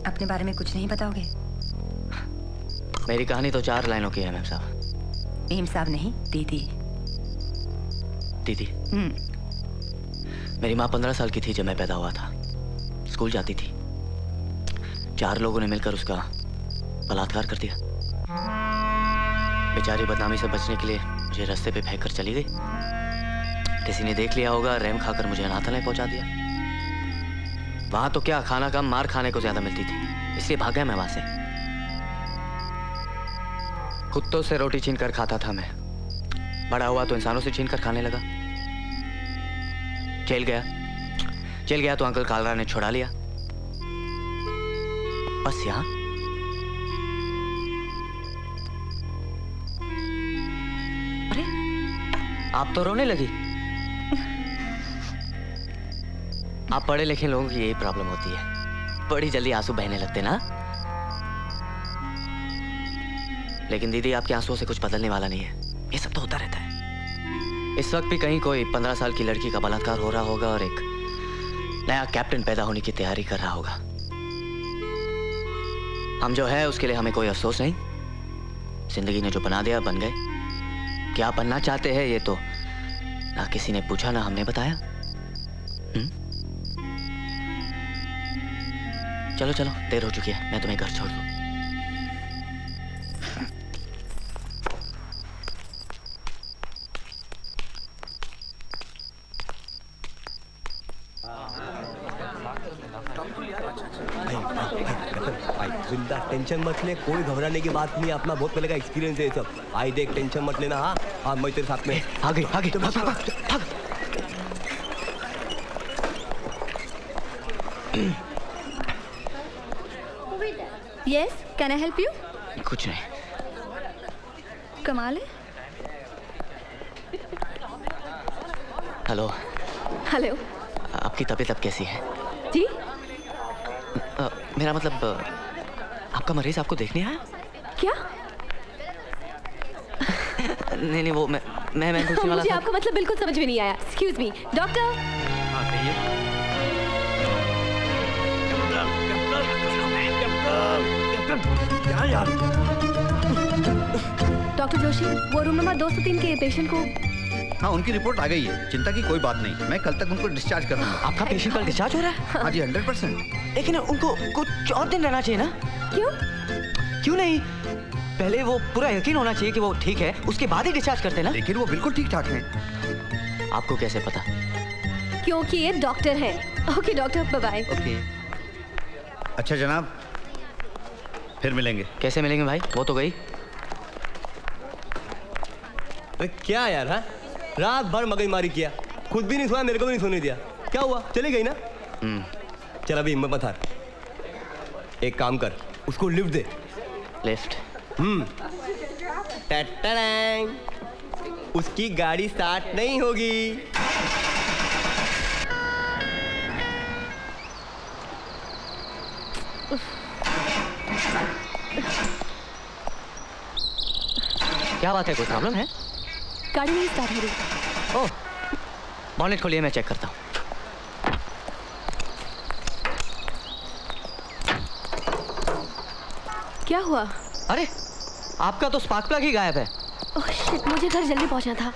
अपने बारे में कुछ नहीं बताओगे? मेरी कहानी तो चार लाइनों की है मैम साहब। भीम साहब नहीं दीदी। दीदी? हम्म। मेरी माँ पंद्रह साल की थी जब मैं पैदा हुआ था। स्कूल जाती थी। चार लोगों ने मिलकर उसका बलात्कार कर दिया। बेचारी बदनामी से बचने के लिए मुझे रास्ते पे फेंक कर चली गई। किसी ने देख लिया होगा रैम खाकर मुझे अनाथालय पहुँचा दिया। वहाँ तो क्या खाना कम मार खाने को ज़्यादा मिलती थी। इसलिए भाग गया मैं वहाँ से। कुत्तों से रोटी छीन कर खाता था मैं। बड़ा हुआ तो इंसानों से छीन कर खाने लगा। जेल गया। जेल गया तो अंकल कालरा ने छुड़ा लिया। बस यहाँ। अरे, आप तो रोने लगी। आप पढ़े लिखे लोगों की यही प्रॉब्लम होती है। बड़ी जल्दी आँसू बहने लगते ना? लेकिन दीदी, आपके आंसुओं से कुछ बदलने वाला नहीं है। ये सब तो होता रहता है। इस वक्त भी कहीं कोई पंद्रह साल की लड़की का बलात्कार हो रहा होगा और एक नया कैप्टन पैदा होने की तैयारी कर रहा होगा। हम जो है, उसके लिए हमें कोई अफसोस नहीं। ज़िंदगी ने जो बना दिया, बन गए। क्या बनना चाहते हैं, ये तो ना किसी ने पूछा, ना हमने बताया। हम्म? चलो चलो, देर हो चुकी है। मैं तुम्हें घर छोड़ दूँ। टेंशन मत ले कोई घबराने की बात नहीं अपना बहुत पहले का एक्सपीरियंस है सब। आई देख टेंशन मत लेना हाँ? हाँ मैं तेरे साथ में। आगे आगे भाग, भाग, भाग। Yes can I help you कुछ नहीं। कमाल है। हेलो। हेलो। आपकी तबीयत अब कैसी है? जी? अ, मेरा मतलब आपका मरीज़ आपको देखने आया? क्या? नहीं नहीं वो मैं मैं मैं पूछने वाला मुझे आपका मतलब बिल्कुल समझ में नहीं आया। एक्सक्यूज मी डॉक्टर हाँ कहिए। डॉक्टर जोशी वो रूम नंबर दो सौ तीन के पेशेंट को हाँ उनकी रिपोर्ट आ गई है। चिंता की कोई बात नहीं। मैं कल तक उनको डिस्चार्ज कर दूँगा। आपका पेशेंट कल डिस्चार्ज हो रहा है? हाँ जी हंड्रेड परसेंट लेकिन उनको कुछ और दिन रहना चाहिए ना? क्यों? क्यों नहीं? पहले वो पूरा यकीन होना चाहिए कि वो ठीक है उसके बाद ही डिस्चार्ज करते ना? लेकिन वो बिल्कुल ठीक ठाक है। आपको कैसे पता? क्योंकि ये डॉक्टर है। Okay doctor bye okay. अच्छा जनाब फिर मिलेंगे। कैसे मिलेंगे भाई? वो तो गई। अरे क्या यार हाँ? रात भर मगजमारी किया। खुद भी नहीं सोया मेरे को भी नहीं सोने दिया। क्या हुआ? चली गई ना? चल अभी हिम्मत मत हार एक काम कर। उसको लिफ्ट दे। लिफ्ट। हम्म। उसकी गाड़ी स्टार्ट नहीं होगी। क्या बात है कोई प्रॉब्लम है? गाड़ी नहीं स्टार्ट हो रही। ओह। बॉनेट खोलिए मैं चेक करता हूँ। क्या हुआ? अरे आपका तो स्पार्क प्लग ही गायब है। oh, ओह शिट मुझे घर जल्दी पहुँचना था।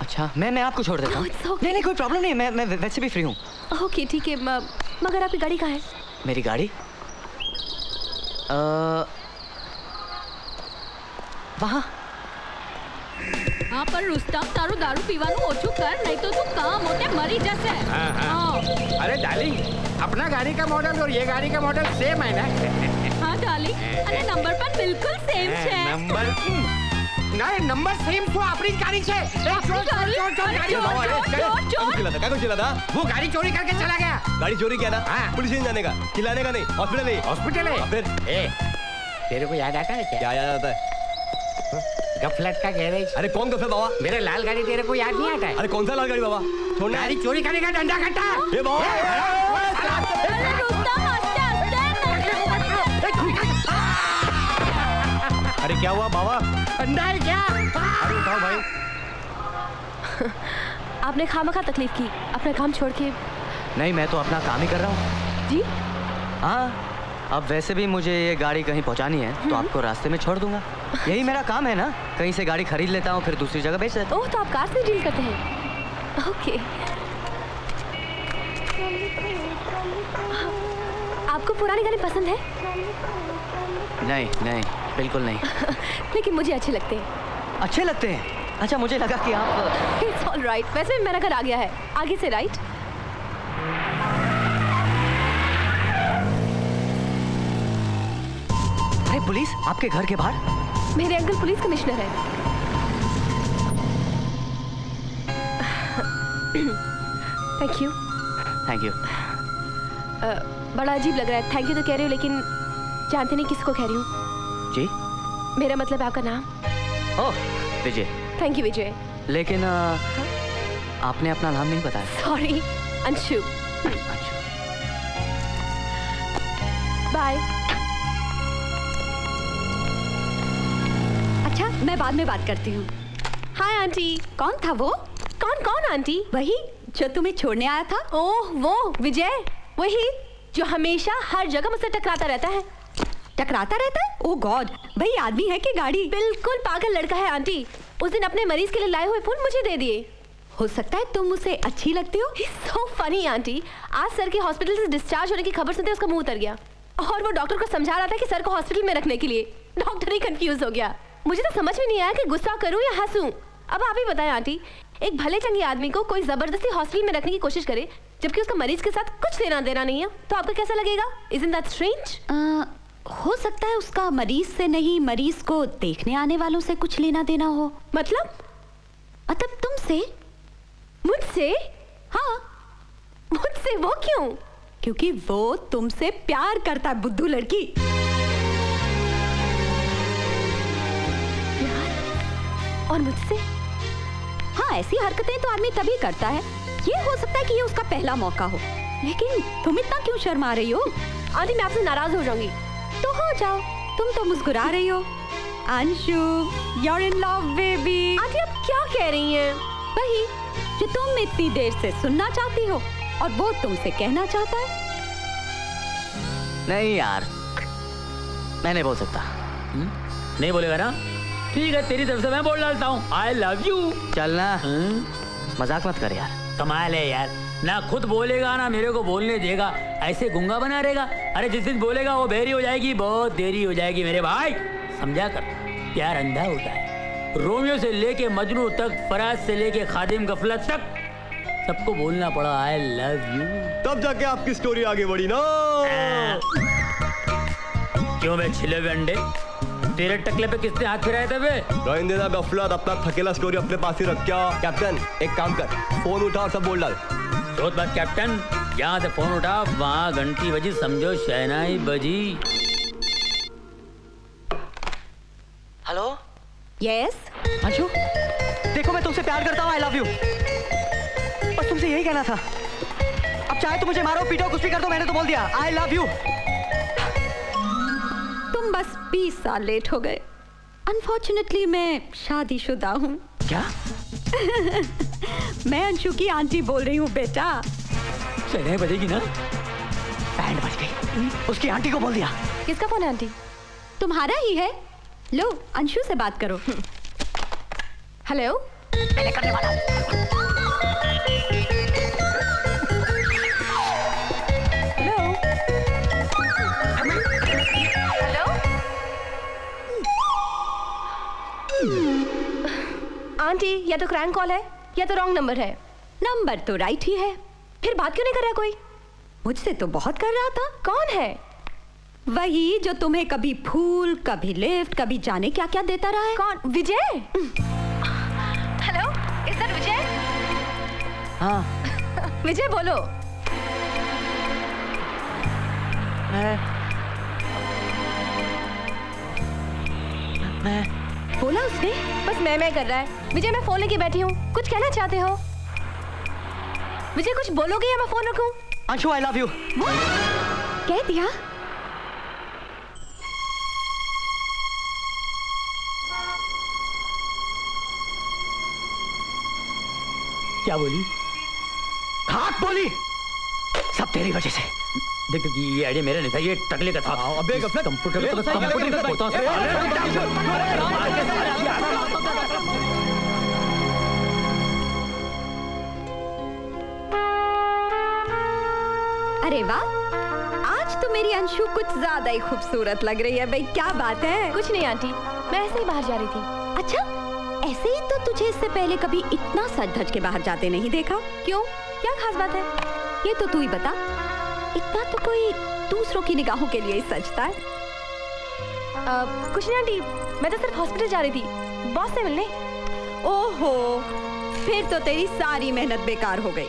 अच्छा मैं मैं आपको छोड़ देता हूँ। नहीं नहीं कोई प्रॉब्लम नहीं मैं मैं वैसे भी फ्री हूँ। ओके ठीक है मगर आपकी गाड़ी कहाँ है? मेरी गाड़ी? आ, वहाँ। हाँ पर रुस्तम तारू दारू पीवानू ओछू कर नहीं तो तू काम होते मरी जैसे हाँ, हाँ, हाँ। अरे डाली अपना गाड़ी का मॉडल और ये गाड़ी का मॉडल सेम है ना? ડાર્લિંગ અને નંબર પણ બિલકુલ સેમ છે નંબર ના એ નંબર સેમ તો આપણી જ ગાડી છે એ ચોર ચોર ચોર ચોર ગાડી ચોર, ભાવા, ચોર, એ, ચોર, ચોર। चिल्ला था क्या कुछ चिल्ला था वो गाड़ी चोरी करके चला गया गाड़ी चोरी किया ना पुलिस नहीं जाने का चिल्लाने का नहीं हॉस्पिटल ही हॉस्पिटल है हाँ, फिर ए तेरे को याद आता है क्या क्या याद आता है गफलत का गैरेज अरे कौन गफलत बाबा मेरे लाल गाड़ी तेरे को याद नहीं आता है अरे कौन सा लाल गाड़ी बाबा छोड़ना गाड़ी चोरी करने का डंडा कट्टा क्या हुआ बाबा? डंडा है क्या अरे उठाओ भाई। आपने खामखा तकलीफ़ की अपना काम छोड़ के। नहीं मैं तो अपना काम ही कर रहा हूँ। जी? हाँ अब वैसे भी मुझे ये गाड़ी कहीं पहुँचानी है तो आपको रास्ते में छोड़ दूँगा। यही मेरा काम है ना? कहीं से गाड़ी खरीद लेता हूँ फिर दूसरी जगह बेच देता ओह तो आप कार से डील करते हैं। ओके। आपको पुराने गाने पसंद है? नहीं नहीं। बिल्कुल नहीं। लेकिन मुझे अच्छे लगते हैं। अच्छे लगते हैं? अच्छा मुझे लगा कि आप इट्स ऑल राइट वैसे भी मेरा घर आ गया है। आगे से राइट अरे पुलिस आपके घर के बाहर? मेरे अंकल पुलिस कमिश्नर है। थैंक यू थैंक यू बड़ा अजीब लग रहा है। थैंक यू तो कह रही हूँ लेकिन जानते नहीं किसको कह रही हूँ। जी? मेरा मतलब आपका नाम? Oh Vijay. Thank you Vijay. लेकिन अ, आपने अपना नाम नहीं बताया। सॉरी अंशु। बाय अच्छा मैं बाद में बात करती हूँ। हाय आंटी कौन था वो? कौन कौन आंटी वही जो तुम्हें छोड़ने आया था। ओह वो विजय। वही जो हमेशा हर जगह मुझसे टकराता रहता है। टकराता रहता है? ओ गॉड भाई आदमी है कि गाड़ी? बिल्कुल पागल लड़का है, आंटी। उस दिन अपने मरीज़ के लिए लाए हुए फूल मुझे दे दिए। हो सकता है तुम उसे अच्छी लगती हो? So funny aunty. आज सर के हॉस्पिटल से डिस्चार्ज होने की खबर सुनते उसका मुँह उतर गया। और वो डॉक्टर को समझा रहा था कि सर को हॉस्पिटल में रखने के लिए। डॉक्टर ही कंफ्यूज हो गया। मुझे तो समझ में नहीं आया कि गुस्सा करूँ या हंसूं। अब आप ही बताएँ, आंटी। एक भले चंगे आदमी को कोई ज़बरदस्ती हॉस्पिटल में रखने की कोशिश करे, जबकि उसका मरीज़ के साथ कुछ लेना देना नहीं है तो आपको कैसा लगेगा? इज़ इन दैट स्ट्रेंज हो सकता है उसका मरीज़ से नहीं, मरीज़ को देखने आने वालों से कुछ लेना देना हो। मतलब? मतलब तुमसे? मुझसे? हाँ। मुझसे वो क्यों? क्योंकि वो तुमसे प्यार करता है, बुद्धू लड़की। प्यार? और मुझसे? हाँ ऐसी हरकतें तो आदमी तभी करता है। ये हो सकता है कि ये उसका पहला मौका हो। लेकिन तुम इतना क्यों शर्मा रही हो? आदि, मैं आपसे नाराज़ हो जाऊँगी। तो हो जाओ। तुम तो मुस्कुरा रही हो। Anshu you're in love baby aunty आप क्या कह रही हैं? वही जो तुम इतनी देर से सुनना चाहती हो और वो तुमसे कहना चाहता है। नहीं यार मैं नहीं बोल सकता। नहीं बोलेगा ना? ठीक है तेरी तरफ़ से मैं बोल डालता हूँ। आई लव यू चलना। मज़ाक मत कर यार। कमाल है यार। ना खुद बोलेगा ना मेरे को बोलने देगा। ऐसे गुंगा बना रहेगा। अरे जिस दिन बोलेगा वो बेरी हो जाएगी बहुत देरी हो जाएगी मेरे भाई। समझा कर प्यार अंधा होता है। रोमियो से लेके मजनू तक फराज से लेके खादिम गफलत तक सबको बोलना पड़ा आई लव यू तब जाके आपकी स्टोरी आगे बढ़ी ना। क्यों मैं छिले हुए अंडे? तेरे टकले पे किसने हाथ फिराए थे बे? रहने देना गफलत अपना थकेला स्टोरी अपने पास ही रख क्या? कैप्टन एक काम कर फ़ोन उठा और सब बोल डाल। सोच बात कैप्टन। यहाँ से फ़ोन उठा। वहाँ घंटी बजी समझो शहनाई बजी। हेलो? यस अंशु देखो मैं तुमसे प्यार करता हूँ आई लव यू बस तुमसे यही कहना था। अब चाहे तुम मुझे मारो पीटो कुछ भी कर दो मैंने तो बोल दिया। आई लव यू तुम बस 20 साल लेट हो गए। अनफॉर्चुनेटली मैं शादीशुदा हूँ। क्या? मैं अंशु की आंटी बोल रही हूँ बेटा। चले बजेगी ना? बैंड बज गई। उसकी आंटी को बोल दिया। किसका फ़ोन है आंटी? तुम्हारा ही है? लो अंशु से बात करो। हेलो मैंने करने वाला। या तो क्रैंक कॉल है या तो रॉन्ग नंबर है। नंबर तो राइट ही है। फिर बात क्यों नहीं कर रहा कोई? मुझसे तो बहुत कर रहा था। कौन है? वही जो तुम्हें कभी फूल कभी लिफ्ट कभी जाने क्या क्या देता रहा है। कौन? Vijay? Hello is that Vijay हाँ। विजय बोलो। मैं मैं बोला उसने? बस मैं मैं कर रहा है। विजय मैं फ़ोन लेके बैठी हूँ। कुछ कहना चाहते हो? विजय कुछ बोलोगे या मैं फ़ोन रखूँ? अंशु आई लव यू कह दिया? क्या बोली? खाक बोली। सब तेरी वजह से। देख ये आइडिया मेरा नहीं था ये टकले का था अबे गफलत कंप्यूटर तो है, कंप्यूटर तो होता है। अरे वाह आज तो मेरी अंशु कुछ ज़्यादा ही खूबसूरत लग रही है भाई क्या बात है कुछ नहीं आंटी मैं ऐसे ही बाहर जा रही थी अच्छा ऐसे ही तो तुझे इससे पहले कभी इतना सज धज के बाहर जाते नहीं देखा क्यों क्या खास बात है ये तो तू ही बता इतना तो कोई दूसरों की निगाहों के लिए ही सजता है। आ, कुछ नहीं आंटी मैं तो सिर्फ़ हॉस्पिटल जा रही थी। बॉस से मिलने। ओहो फिर तो तेरी सारी मेहनत बेकार हो गई।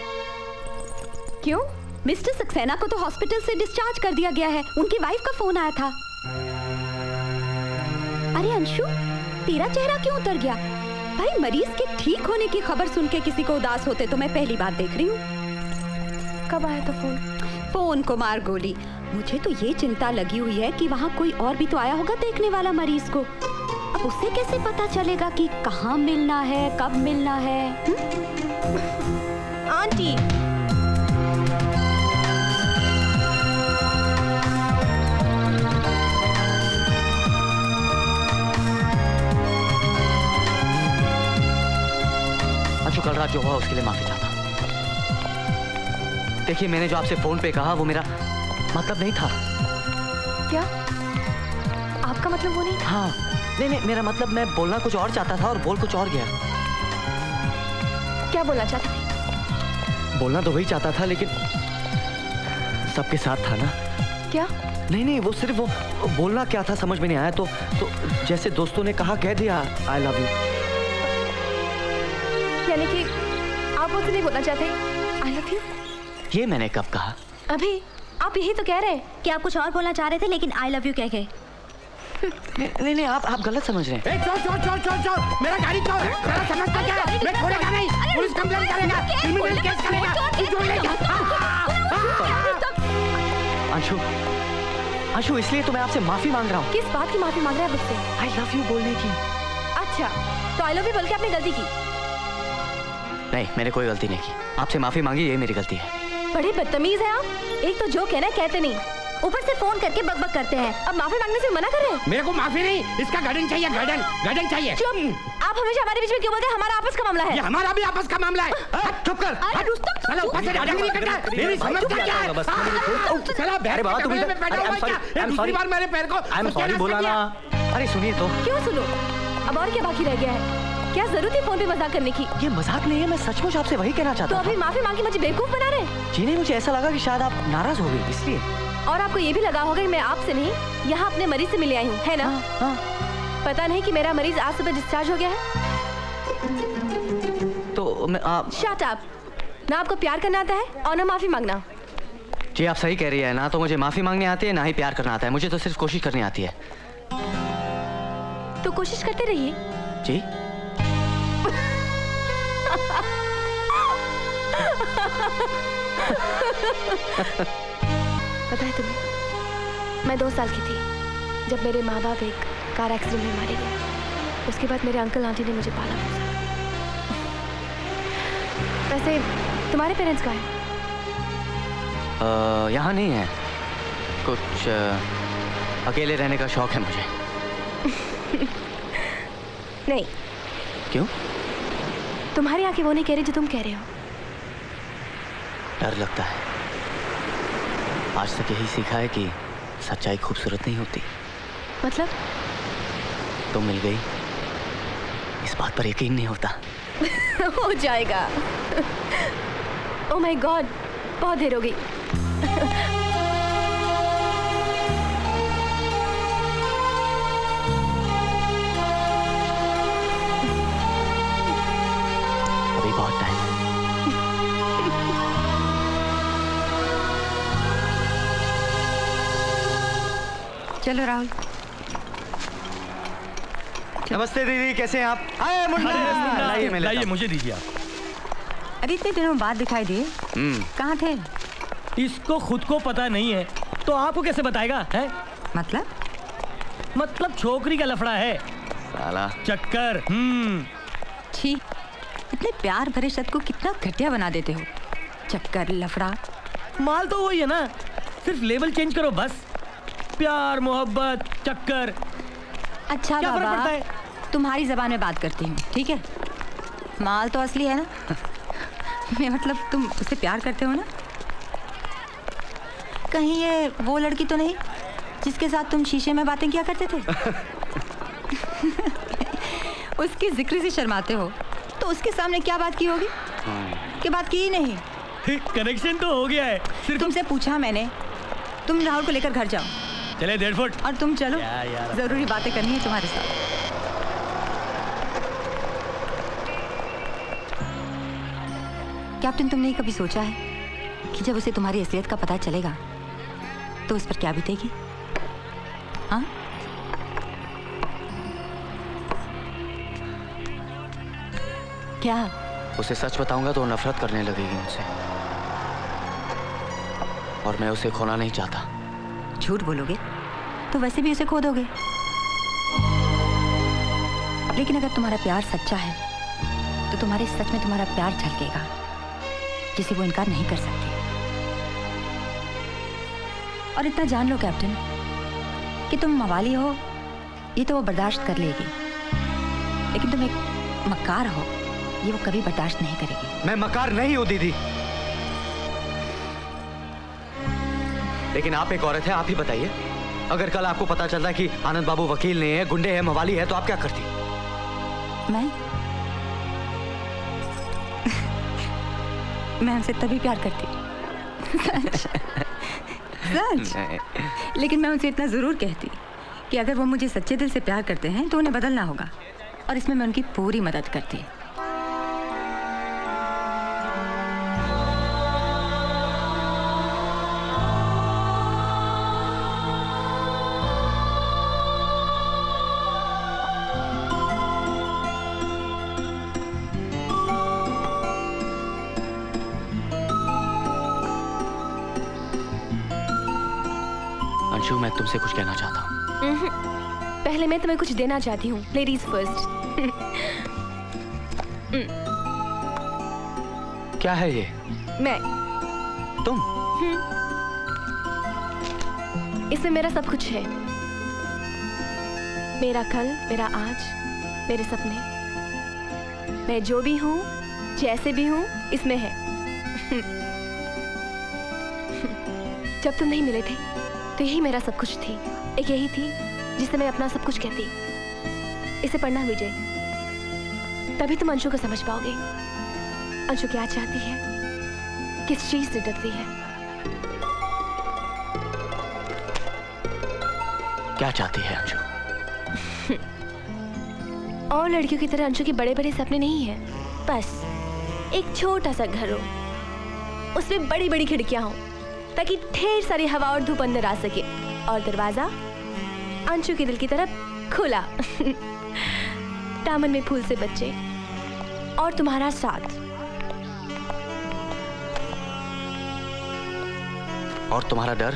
क्यों? मिस्टर सक्सेना को तो हॉस्पिटल से डिस्चार्ज कर दिया गया है। उनकी वाइफ का फ़ोन आया था। अरे अंशु तेरा चेहरा क्यों उतर गया? भाई मरीज़ के ठीक होने की खबर सुन के किसी को उदास होते तो मैं पहली बार देख रही हूँ। कब आया था फ़ोन फ़ोन को मार गोली। मुझे तो ये चिंता लगी हुई है कि वहाँ कोई और भी तो आया होगा देखने वाला मरीज़ को। अब उसे कैसे पता चलेगा कि कहाँ मिलना है कब मिलना है आंटी। अंशु कल रात जो हुआ उसके लिए माफ़ी चाहता हूँ। देखिए मैंने जो आपसे फ़ोन पे कहा वो मेरा मतलब नहीं था। क्या? आपका मतलब वो नहीं था? हाँ। नहीं नहीं मेरा मतलब मैं बोलना कुछ और चाहता था और बोल कुछ और गया। क्या बोलना चाहता बोलना तो वही चाहता था लेकिन सबके साथ था ना। क्या? नहीं नहीं वो सिर्फ़ वो वो बोलना क्या था समझ में नहीं आया तो तो जैसे दोस्तों ने कहा कह दिया आई लव यू यानी कि आप मुझसे नहीं बोलना चाहते? आई लव यू ये मैंने कब कहा? अभी आप यही तो कह रहे हैं कि आप कुछ और बोलना चाह रहे थे लेकिन आई लव यू कह गए नहीं नहीं आप आप गलत समझ रहे हैं। चोर चोर चोर चोर चोर मेरा गाड़ी चोर मेरा समझता क्या है? मैं छोड़ेगा नहीं पुलिस कंप्लेंट करेगा क्रिमिनल केस करेगा। अंशु अंशु इसलिए तो मैं आपसे माफ़ी मांग रहा हूँ। किस बात की माफ़ी मांग रहे हैं मुझसे? आई लव यू बोलने की। अच्छा तो आई लव यू बोल के आपने गलती की? नहीं मैंने कोई गलती नहीं की। आपसे माफ़ी मांगी ये मेरी गलती है। बड़े बदतमीज है आप। एक तो जो कहना कहते नहीं। ऊपर से फ़ोन करके बकबक बक करते हैं। अब माफ़ी मांगने से मना कर रहे हैं? मेरे को माफ़ी नहीं इसका गार्डन चाहिए गार्डन गार्डन चाहिए। चुप। आप हमेशा हमारे बीच में क्यों बोलते हैं? हमारा आपस का मामला है। ये हमारा भी आपस का मामला है। चुप कर। अरे रुस्तम तुम साला ऊपर से डांडा नहीं करता मेरी समझता क्या है? साला बैठ अरे बाबा, तुम कमरे इधर- में बैठा अरे, हुआ I'm sorry, क्या? ये I'm दूसरी sorry. बार मेरे पैर को आई एम सॉरी बोला ना। अरे सुनिए तो। क्यों सुनो? अब और क्या बाकी रह गया है? क्या ज़रूरत है फ़ोन पे मज़ाक करने की? ये मज़ाक नहीं है मैं सचमुच आपसे वही कहना चाहता हूँ तो अभी माफ़ी मांगी मुझे बेवकूफ़ बना रहे हैं? जी नहीं मुझे ऐसा लगा कि शायद आप नाराज़ हो गई इसलिए। और आपको ये भी लगा होगा कि मैं आपसे नहीं यहाँ अपने मरीज़ से मिले आई हूँ है ना? पता नहीं कि मेरा मरीज़ आज सुबह डिस्चार्ज हो गया है। तो मैं आप शट अप ना आपको प्यार करना आता है और ना माफ़ी मांगना। जी आप सही कह रही है। ना तो मुझे माफ़ी मांगने आती है ना ही प्यार करना आता है। मुझे तो सिर्फ़ कोशिश करनी आती है। तो कोशिश करते रहिए। जी? पता है तुम्हें मैं दो साल की थी जब मेरे माँ बाप एक कार एक्सीडेंट में मारे गए। उसके बाद मेरे अंकल आंटी ने मुझे पाला पोसा। वैसे तुम्हारे पेरेंट्स कहाँ हैं? यहाँ नहीं है। कुछ अ, अकेले रहने का शौक है मुझे। नहीं क्यों? तुम्हारी आँखें वो नहीं कह रही जो तुम कह रहे हो। डर लगता है। आज तक यही सीखा है कि सच्चाई खूबसूरत नहीं होती। मतलब? तुम मिल गई। इस बात पर यकीन नहीं होता। हो जाएगा। ओ माय गॉड बहुत देर हो गई। चलो राहुल। नमस्ते दीदी कैसे हैं आप? आए मुन्ना लाइए लाइए मुझे दीजिए आप। अरे इतने दिनों बाद दिखाई दिए। हम्म। कहाँ थे? इसको खुद को पता नहीं है तो आपको कैसे बताएगा है? मतलब? मतलब छोकरी का लफड़ा है। साला। चक्कर हम्म। छी इतने प्यार भरे शब्द को कितना घटिया बना देते हो। चक्कर लफड़ा। माल तो वही है ना सिर्फ़ लेवल चेंज करो बस। प्यार मोहब्बत चक्कर। अच्छा क्या बाबा पड़ता है? तुम्हारी जबान में बात करती हूँ ठीक है? माल तो असली है ना? मैं मतलब तुम उससे प्यार करते हो ना? कहीं ये वो लड़की तो नहीं जिसके साथ तुम शीशे में बातें किया करते थे? उसकी ज़िक्र से शर्माते हो तो उसके सामने क्या बात की होगी? कि बात की ही नहीं। कनेक्शन तो हो गया है सिर्फ़ तुमसे पूछा मैंने तुम राहुल को लेकर घर जाओ। चले डेढ़ फुट। और तुम चलो? ज़रूरी बातें करनी है तुम्हारे साथ। कैप्टन तुमने कभी सोचा है कि जब उसे तुम्हारी असलियत का पता चलेगा तो उस पर क्या बीतेगी? हाँ? क्या? उसे सच बताऊँगा तो वो नफरत करने लगेगी मुझसे। और मैं उसे खोना नहीं चाहता। झूठ बोलोगे तो वैसे भी उसे खो दोगे लेकिन अगर तुम्हारा प्यार सच्चा है तो तुम्हारे सच में तुम्हारा प्यार झलकेगा, जिसे वो इनकार नहीं कर सकती। और इतना जान लो, कैप्टन, कि तुम मवाली हो, ये तो वो बर्दाश्त कर लेगी। लेकिन तुम एक मकार हो, ये वो कभी बर्दाश्त नहीं करेगी। मैं मकार नहीं हूँ, दीदी। लेकिन आप एक औरत है आप ही बताइए। अगर कल आपको पता चलता है कि आनंद बाबू वकील नहीं है गुंडे है मवाली है तो आप क्या करती? मैं? मैं उनसे तभी प्यार करती। सच? सच लेकिन मैं उनसे इतना ज़रूर कहती कि अगर वो मुझे सच्चे दिल से प्यार करते हैं तो उन्हें बदलना होगा। और इसमें मैं उनकी पूरी मदद करती। तुमसे कुछ कहना चाहता हूँ। पहले मैं तुम्हें कुछ देना चाहती हूँ। लेडीज़ फ़र्स्ट क्या है ये? मैं। तुम? हम्म। इसमें मेरा सब कुछ है। मेरा कल मेरा आज मेरे सपने। मैं जो भी हूँ जैसे भी हूँ इसमें है। जब तुम नहीं मिले थे। तो यही मेरा सब कुछ थी। एक यही थी जिसे मैं अपना सब कुछ कहती। इसे पढ़ना विजय। तभी तुम अंशु को समझ पाओगे। अंशु क्या चाहती है? किस चीज़ से डरती है? क्या चाहती है अंशु? और लड़कियों की तरह अंशु के बड़े बड़े सपने नहीं है। बस एक छोटा सा घर हो। उसमें बड़ी बड़ी खिड़कियाँ हो। ताकि ढेर सारी हवा और धूप अंदर आ सके। और दरवाज़ा अंशु के दिल की तरफ़ खुला। दामन में फूल से बच्चे। और तुम्हारा साथ। और तुम्हारा डर?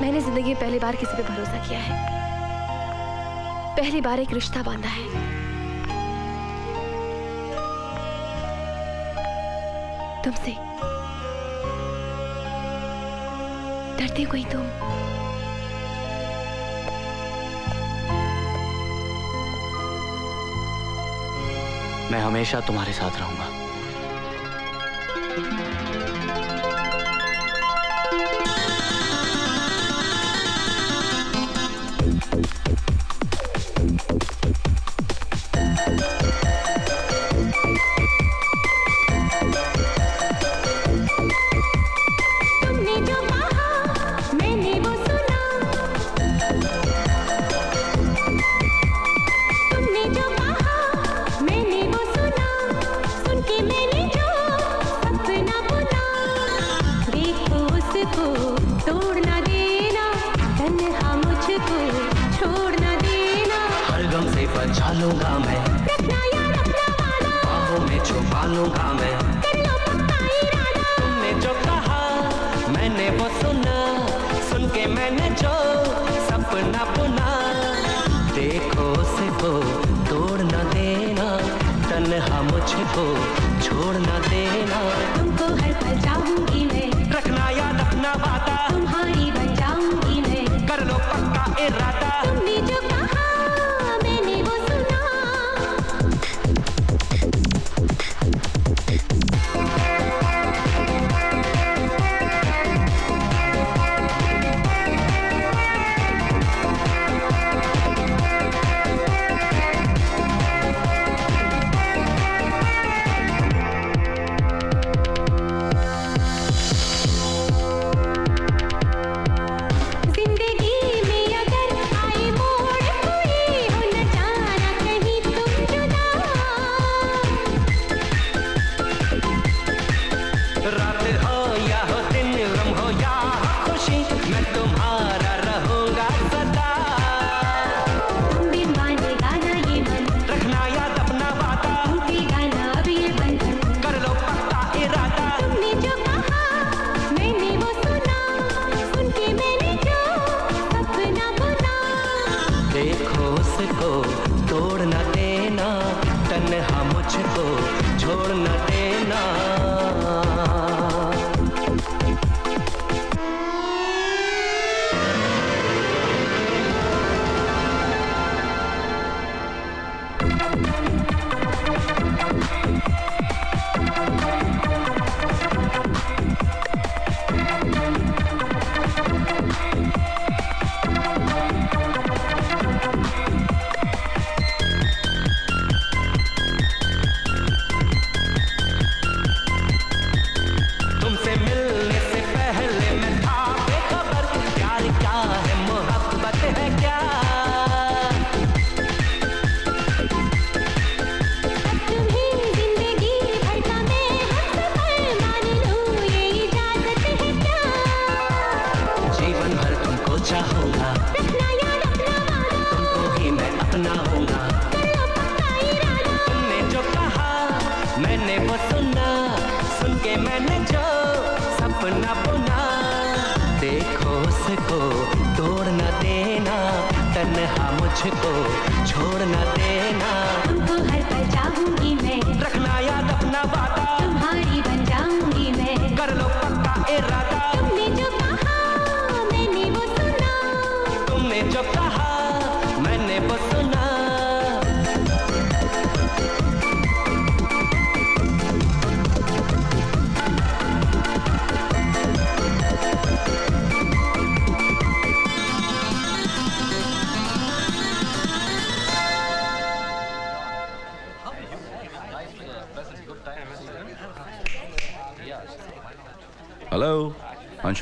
मैंने ज़िंदगी में पहली बार किसी पे भरोसा किया है। पहली बार एक रिश्ता बांधा है। तुमसे। डरते कोई तुम? मैं हमेशा तुम्हारे साथ रहूँगा। मुझको छोड़ देना। तुमको हर पल जाऊँगी मैं।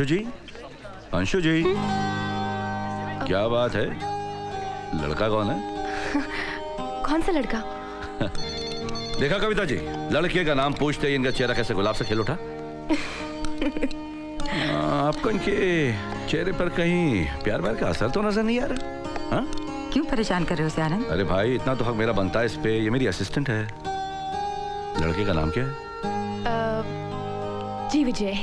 अंशु जी? अंशु जी क्या बात है? लड़का कौन है? कौन सा लड़का? देखा कविता जी लड़के का नाम पूछते ही इनका चेहरा कैसे गुलाब से खिल उठा? आपको इनके चेहरे पर कहीं प्यार व्यार का असर तो नज़र नहीं आ रहा? हाँ? क्यों परेशान कर रहे हो आनंद? अरे भाई इतना तो हक मेरा बनता है इस पे ये मेरी असिस्टेंट है। लड़के का नाम क्या है? जी विजय।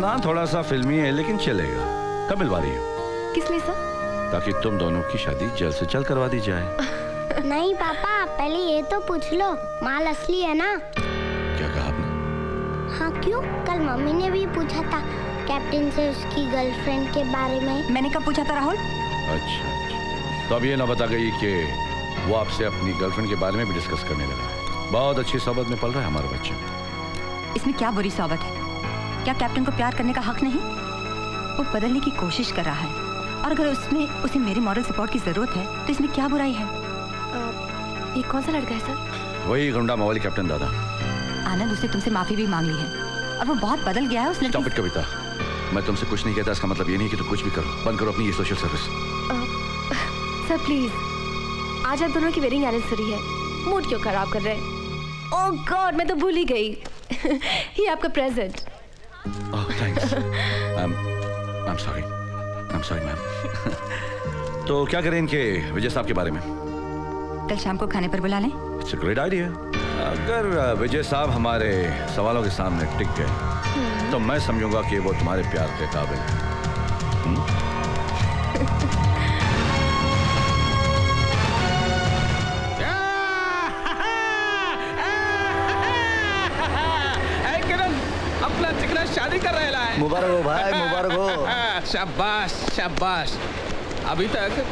ना थोड़ा सा फिल्मी है लेकिन चलेगा। कब मिलवा रही हो? किस लिए सर? ताकि तुम दोनों की शादी जल्द से जल्द करवा दी जाए। नहीं पापा पहले ये तो पूछ लो। माल असली है ना? क्या कहा आपने? हाँ क्यों? कल मम्मी ने भी पूछा था कैप्टन से उसकी गर्लफ्रेंड के बारे में। मैंने कब पूछा था राहुल? अच्छा अच्छा। तो अब ये ना बता गई कि वो आपसे अपनी गर्लफ्रेंड के बारे में भी डिस्कस करने लगा है। बहुत अच्छी सोबत में पल रहा है हमारा बच्चा इसमें क्या बुरी सोबत है? क्या कैप्टन को प्यार करने का हक नहीं? वो बदलने की कोशिश कर रहा है। और अगर उसमें उसे मेरे मॉरल सपोर्ट की ज़रूरत है तो इसमें क्या बुराई है? ये कौन सा लड़का है सर? वही गुंडा मवाली कैप्टन दादा। आनंद उसने तुमसे माफ़ी भी मांग ली है। और वो बहुत बदल गया है उस लड़की कविता। मैं तुमसे कुछ नहीं कहता इसका मतलब ये नहीं कि तुम कुछ भी करो। बंद करो अपनी ये सोशल सर्विस सर प्लीज़ आज आप दोनों की वेडिंग एनिवर्सरी है। मूड क्यों खराब कर रहे हैं? ओह गॉड मैं तो भूल ही गई। ये आपका present I am sorry I am sorry ma'am तो क्या करें इनके विजय साहब के बारे में? कल शाम को खाने पर बुला लें। इट्स अ ग्रेट आइडिया अगर विजय साहब हमारे सवालों के सामने टिक गए तो मैं समझूँगा कि वो तुम्हारे प्यार के काबिल है। मुबारक हो भाई, मुबारक हो। शाबाश शाबाश। अभी तक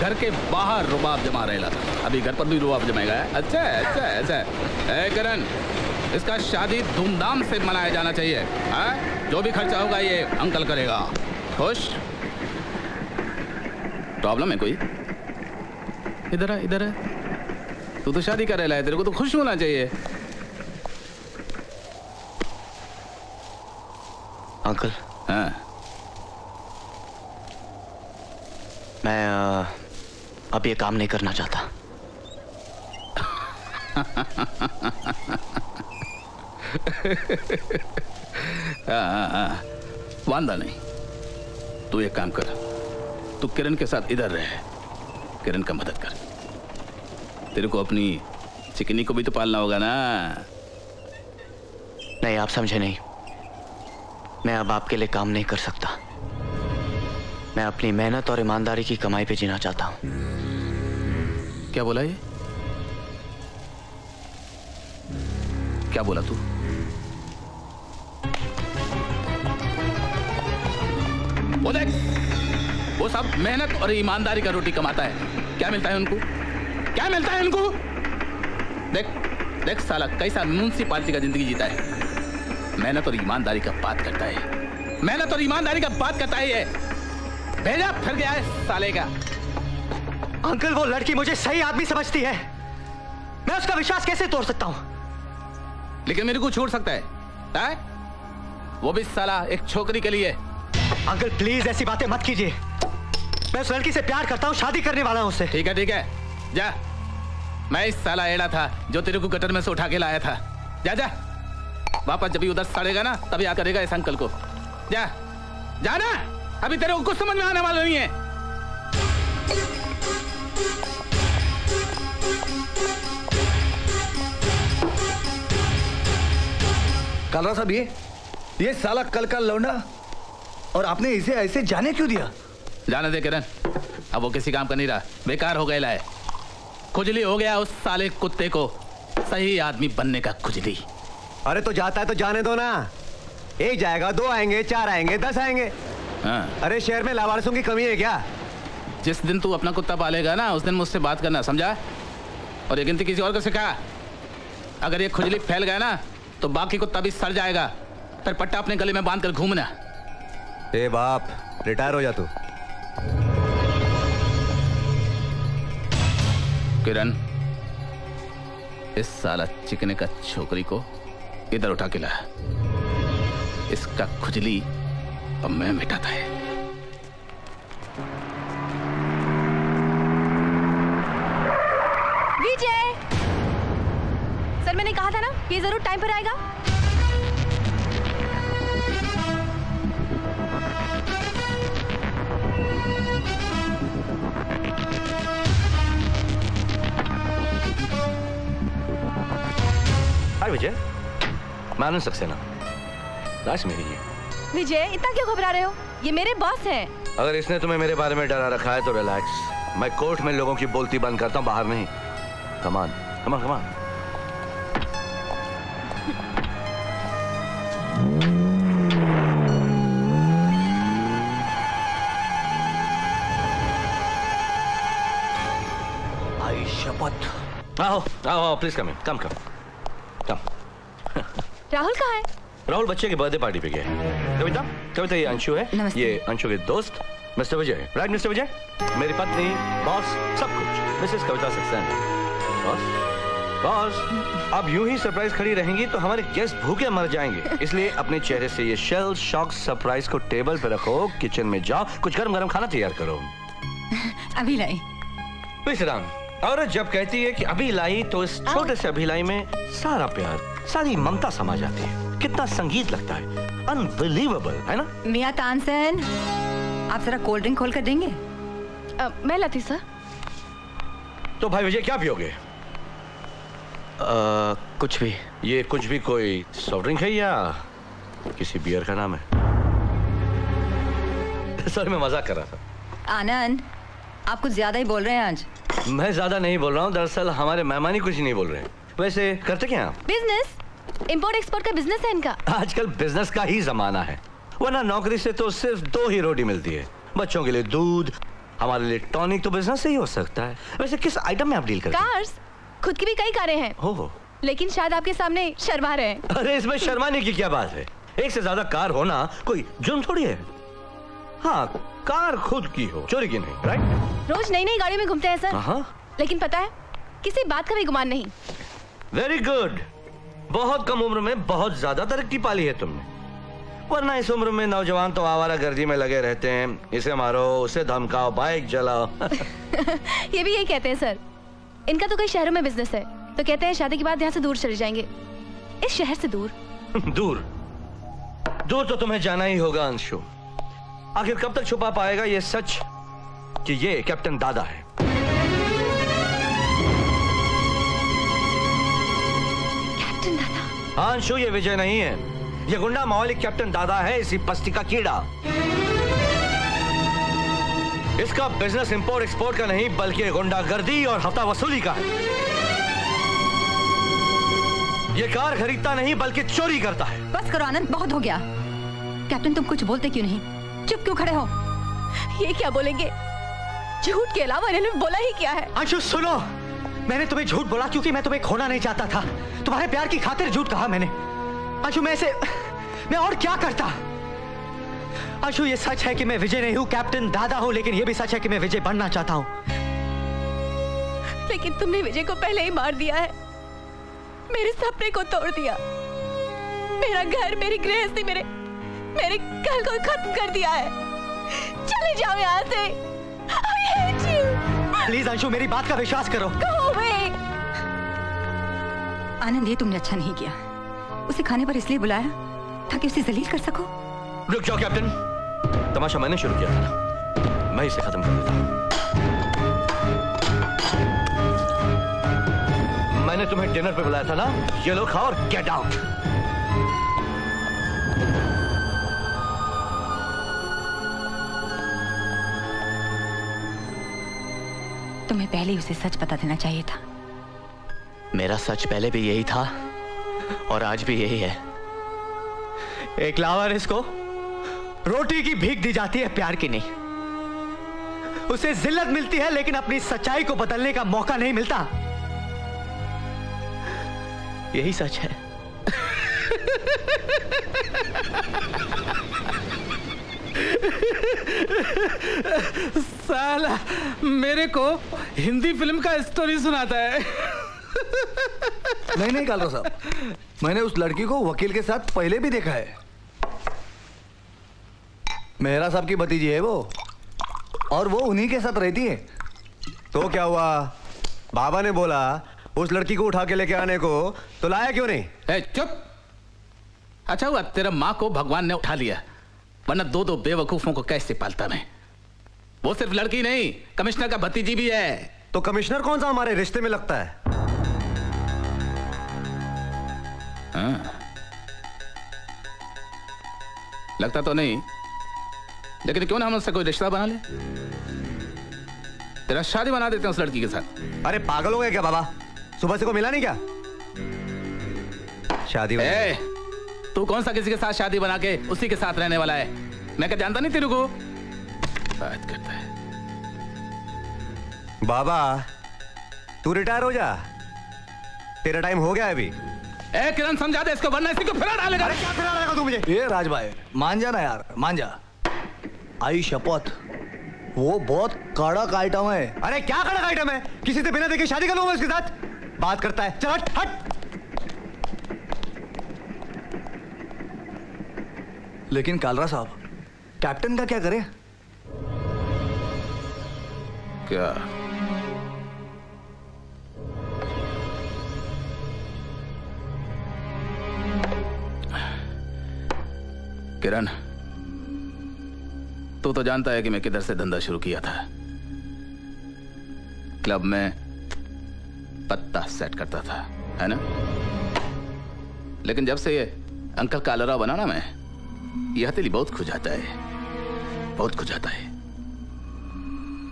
घर के बाहर रुबाब जमा रहेला था। अभी घर पर भी रुबाब जमेगा अच्छा अच्छा अच्छा ए, किरण इसका शादी धूमधाम से मनाया जाना चाहिए। हाँ? जो भी खर्चा होगा ये अंकल करेगा। खुश? प्रॉब्लम है कोई? इधर है इधर है तू तो शादी कर रहा है तेरे को तो खुश होना चाहिए। अंकल। हाँ। मैं अब ये काम नहीं करना चाहता। हाँ हाँ हाँ। वांदा नहीं। तू एक काम कर। तू किरण के साथ इधर रहे। किरण का मदद कर। तेरे को अपनी चिकनी को भी तो पालना होगा ना। नहीं आप समझे नहीं। मैं अब आपके लिए काम नहीं कर सकता। मैं अपनी मेहनत और ईमानदारी की कमाई पे जीना चाहता हूँ। क्या बोला ये? क्या बोला तू? वो देख, वो सब मेहनत और ईमानदारी का रोटी कमाता है। क्या मिलता है उनको? क्या मिलता है उनको? देख देख साला, कैसा म्यूनसिपालिटी का ज़िंदगी जीता है। मेहनत और ईमानदारी का बात करता है। मेहनत और ईमानदारी का बात करता है। ये भेजा फिर गया है साले का। अंकल वो लड़की मुझे सही आदमी समझती है। मैं उसका विश्वास कैसे तोड़ सकता हूँ? लेकिन मेरे को छोड़ सकता है, है? वो भी साला एक छोकरी के लिए। अंकल प्लीज़ ऐसी बातें मत कीजिए। मैं उस लड़की से प्यार करता हूँ शादी करने वाला हूँ उससे ठीक है ठीक है। जा। मैं इस साला एड़ा था जो तेरे को गटर में से उठा के लाया था। जा जा। वापस जब भी उधर सड़ेगा ना तभी आ करेगा इस अंकल को। जा जा ना। अभी तेरे को कुछ समझ में आने वाला नहीं है। कालरा साहब ये ये साला कल का लौंडा और आपने इसे ऐसे जाने क्यों दिया? जाने दे किरण। अब वो किसी काम का नहीं रहा। बेकार हो गया है खुजली हो गया उस साले कुत्ते को। सही आदमी बनने का खुजली। अरे तो जाता है तो जाने दो ना। एक जाएगा दो आएँगे चार आएँगे दस आएँगे। हाँ। अरे शहर में लावारसों की कमी है क्या? जिस दिन तू अपना कुत्ता पालेगा ना उस दिन मुझसे बात करना समझा? और ये गिनती किसी और को सिखा। अगर ये खुजली फैल गया ना तो बाकी कुत्ता भी सड़ जाएगा। फिर पट्टा अपने गले में बाँध कर घूमना। ए बाप रिटायर हो जा तू। किरण इस साला चिकने का छोकरी को इधर उठा के ला इसका खुजली अब मैं मिटाता है। विजय! सर मैंने कहा था ना ये ज़रूर टाइम पर आएगा। हाय विजय। मैं आनंद सक्सेना लाश मेरी है। विजय इतना क्यों घबरा रहे हो? ये मेरे बॉस हैं। अगर इसने तुम्हें मेरे बारे में डरा रखा है तो रिलैक्स मैं कोर्ट में लोगों की बोलती बंद करता हूँ बाहर नहीं। कमान कमान कमान शपथ। आओ आओ आओ प्लीज़ कम कम कम कम राहुल कहाँ है? राहुल बच्चे की बर्थडे पार्टी पे गए। कविता कविता ये अंशु है। ये अंशु के दोस्त mister Vijay right mister Vijay? मेरी पत्नी बॉस सब कुछ। Missus Kavita Saxena. Boss boss अब यूँ ही सरप्राइज़ खड़ी रहेंगी तो हमारे गेस्ट भूखे मर जाएँगे। इसलिए अपने चेहरे से ये शेल शॉक सरप्राइज़ को टेबल पे रखो किचन में जाओ कुछ गर्म गर्म खाना तैयार करो। अभी लाई। विश्राम। औरत जब कहती है कि अभी लाई तो इस छोटे से अभिलाई में सारा प्यार। सारी ममता समा जाती है। कितना संगीत लगता है। अनबिलीवेबल है ना? मियाँ तानसेन आप जरा कोल्ड ड्रिंक खोल कर देंगे? अ, मैं लाती सर। तो भाई विजय क्या पियोगे? कुछ भी। ये कुछ भी कोई सॉफ्ट ड्रिंक है या किसी बियर का नाम है? सर मैं मज़ाक कर रहा था। आनंद आप कुछ ज़्यादा ही बोल रहे हैं आज। मैं ज़्यादा नहीं बोल रहा हूँ दरअसल हमारे मेहमान ही कुछ नहीं बोल रहे हैं। वैसे करते क्या आप? बिज़नेस इंपोर्ट एक्सपोर्ट का बिज़नेस है इनका। आजकल बिज़नेस का ही जमाना है। वरना नौकरी से तो सिर्फ़ दो ही रोटी मिलती है। बच्चों के लिए दूध हमारे लिए टॉनिक तो बिज़नेस से ही हो सकता है। वैसे किस आइटम में आप डील करते कार्स खुद की भी कई कारें हैं। हो लेकिन शायद आपके सामने शर्मा रहे हैं। अरे इसमें शर्माने की क्या बात है? एक से ज़्यादा कार होना कोई जुर्म थोड़ी है? हाँ कार खुद की हो चोरी की नहीं राइट रोज नई नई गाड़ियों में घूमते हैं सर। हाँ। लेकिन पता है किसी बात का भी गुमान नहीं। वेरी गुड बहुत कम उम्र में बहुत ज़्यादा तरक्की पाली है तुमने। वरना इस उम्र में नौजवान तो आवारा गर्दी में लगे रहते हैं। इसे मारो उसे धमकाओ बाइक जलाओ। ये भी यही कहते हैं सर। इनका तो कई शहरों में बिज़नेस है। तो कहते हैं शादी के बाद यहाँ से दूर चले जाएँगे। इस शहर से दूर? दूर? दूर तो तुम्हें जाना ही होगा अंशु। आखिर कब तक छुपा पाएगा ये सच? कि ये कैप्टन दादा है। अंशु ये विजय नहीं है। ये गुंडा मौलिक कैप्टन दादा है इसी बस्ती का कीड़ा। इसका बिज़नेस इंपोर्ट एक्सपोर्ट का नहीं बल्कि गुंडागर्दी और हफ़्ता वसूली का है। ये कार खरीदता नहीं बल्कि चोरी करता है। बस करो आनंद बहुत हो गया। कैप्टन तुम कुछ बोलते क्यों नहीं? चुप क्यों खड़े हो? ये क्या बोलेंगे? झूठ के अलावा इन्होंने बोला ही क्या है? अंशु सुनो। मैंने तुम्हें झूठ बोला क्योंकि मैं तुम्हें खोना नहीं चाहता था। तुम्हारे प्यार की खातिर झूठ कहा मैंने। अंशु मैं ऐसे मैं और क्या करता? अंशु ये सच है कि मैं विजय नहीं हूँ, कैप्टन दादा हूँ, लेकिन ये भी सच है कि मैं विजय बनना चाहता हूँ। लेकिन तुमने विजय को पहले ही मार दिया है। मेरे सपने को तोड़ दिया। मेरा घर, मेरी गृहस्थी, मेरे मेरे कल को खत्म कर दिया है। चले जाओ यहाँ से। I hate you. Please Anshu मेरी बात का विश्वास करो। आनंद ये तुमने अच्छा नहीं किया। उसे खाने पर इसलिए बुलाया ताकि उसे जलील कर सको। रुक जाओ कैप्टन। तमाशा मैंने शुरू किया था ना। मैं इसे खत्म कर देता मैंने तुम्हें डिनर पे बुलाया था ना? ये लो खाओ और गेट आउट तुम्हें पहले ही उसे सच बता देना चाहिए था। मेरा सच पहले भी यही था और आज भी यही है। एक लावर इसको रोटी की भीख दी जाती है, प्यार की नहीं। उसे जिल्लत मिलती है, लेकिन अपनी सच्चाई को बदलने का मौका नहीं मिलता। यही सच है। साला मेरे को हिंदी फ़िल्म का स्टोरी सुनाता है। नहीं नहीं कालरा साहब। मैंने उस लड़की को वकील के साथ पहले भी देखा है। मेहरा साहब की भतीजी है वो और वो उन्हीं के साथ रहती है। तो क्या हुआ? बाबा ने बोला उस लड़की को उठा के लेके आने को तो लाया क्यों नहीं? ए, चुप। अच्छा हुआ तेरा माँ को भगवान ने उठा लिया। वरना दो दो बेवकूफों को कैसे पालता मैं? वो सिर्फ़ लड़की नहीं कमिश्नर का भतीजी भी है। तो कमिश्नर कौन सा हमारे रिश्ते में लगता है? हाँ। लगता तो नहीं लेकिन क्यों ना हम उससे कोई रिश्ता बना ले? तेरा शादी बना देते हैं उस लड़की के साथ। अरे पागल हो गए क्या बाबा? सुबह से को मिला नहीं क्या? शादी ए, तू कौन सा किसी के साथ शादी बना के उसी के साथ रहने वाला है? मैं क्या जानता नहीं तेरे को? बात करता है। बाबा तू रिटायर हो जा। तेरा टाइम हो गया है अभी। ए किरण समझा दे इसको वरना इसी को फिरा डालेगा। अरे क्या फिरा डालेगा तू मुझे? ये राज भाई मान जा ना यार मान जा। आई शपथ। वो बहुत कड़क आइटम है। अरे क्या कड़क आइटम है? किसी से बिना देखे शादी कर लूँगा उसके साथ। बात करता है। चल हट हट। लेकिन कालरा साहब, कैप्टन का क्या करे? क्या? किरण, तू तो जानता है कि मैं किधर से धंधा शुरू किया था। क्लब में पत्ता सेट करता था, है ना? लेकिन जब से ये अंकल कालरा बना ना मैं ये हथेली बहुत खुजाता है। बहुत खुजाता है।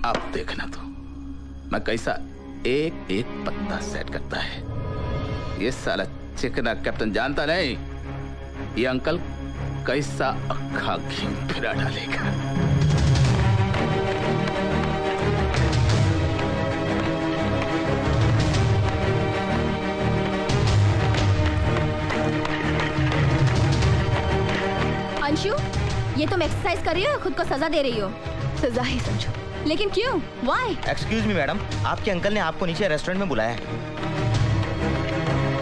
आप देखना तो। मैं कैसा एक एक पत्ता सेट करता है। ये साला चिकना कैप्टन जानता नहीं। ये अंकल कैसा अखा घी फिरा डालेगा। अंशु ये तुम एक्सरसाइज कर रही हो खुद को सजा दे रही हो? सजा ही समझो। लेकिन क्यों? वाई एक्सक्यूज मी मैडम आपके अंकल ने आपको नीचे रेस्टोरेंट में बुलाया है।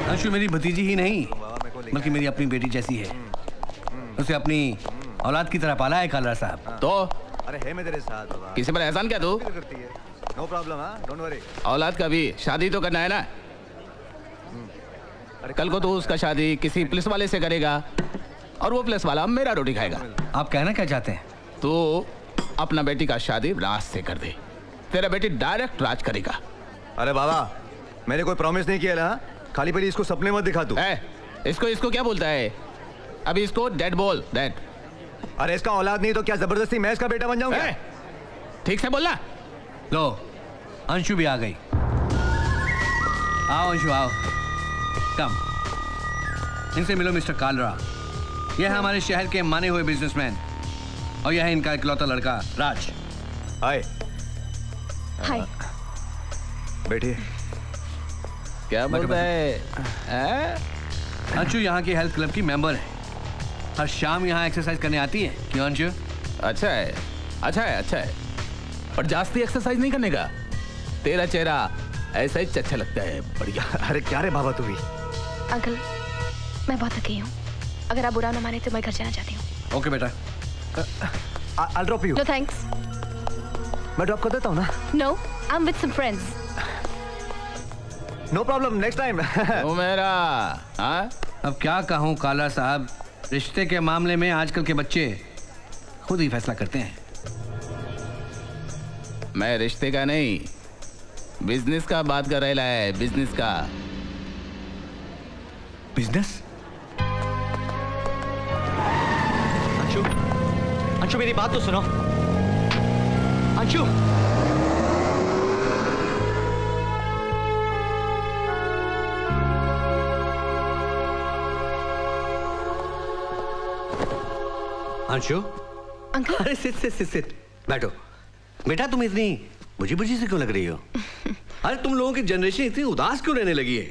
अंशु मेरी भतीजी ही नहीं बल्कि मेरी अपनी बेटी जैसी है। उसे अपनी औलाद की तरह पाला है कालरा साहब। तो? अरे है मैं तेरे साथ किसी पर एहसान क्या तू? करती है। नो प्रॉब्लम हाँ डोंट वरी औलाद का भी शादी तो करना है ना? कल को तो उसका शादी किसी पुलिस वाले से करेगा। और वो प्लस वाला मेरा रोटी खाएगा। आप कहना क्या चाहते हैं? तो अपना बेटी का शादी राज से कर दे। तेरा बेटी डायरेक्ट राज करेगा। अरे बाबा मैंने कोई प्रॉमिस नहीं किया ना। खाली पहले इसको सपने मत दिखा तू। इसको इसको क्या बोलता है? अभी इसको डेड बोल डेड अरे इसका औलाद नहीं तो क्या ज़बरदस्ती मैं इसका बेटा बन जाऊँगा ठीक से बोलना। लो अंशु भी आ गई। आओ अंशु आओ। कम इनसे मिलो मिस्टर कालरा। यह है हमारे शहर के माने हुए बिजनेसमैन और यह है इनका इकलौता लड़का राज। हाय हाय बैठिए। क्या बोलता है? अंशु यहाँ की हेल्थ क्लब की मेंबर है। हर शाम यहाँ एक्सरसाइज करने आती है। क्यों अंशु? अच्छा है। अच्छा है अच्छा है। पर जास्ती एक्सरसाइज नहीं करने का? तेरा चेहरा ऐसा ही अच्छा लगता है। बढ़िया। अरे क्या रे बाबा तू भी? अंकल मैं बहुत थकी हूँ। अगर आप बुरा ना माने तो मैं घर जाना चाहती हूँ। ओके बेटा। I drop you no thanks मैं ड्रॉप कर देता हूँ ना? No I am with some friends no problem next time ओ मेरा हाँ अब क्या कहूँ काला साहब? रिश्ते के मामले में आजकल के बच्चे खुद ही फैसला करते हैं। मैं रिश्ते का नहीं बिज़नेस का बात कर रहा है बिज़नेस का। बिज़नेस अंशु। अंशु मेरी बात तो सुनो। अंशु। अंशु। अंकल। अरे सिट सिट सिट सिट। बैठो। बेटा तुम इतनी बुझी बुझी से क्यों लग रही हो? अरे तुम लोगों की जनरेशन इतनी उदास क्यों रहने लगी है?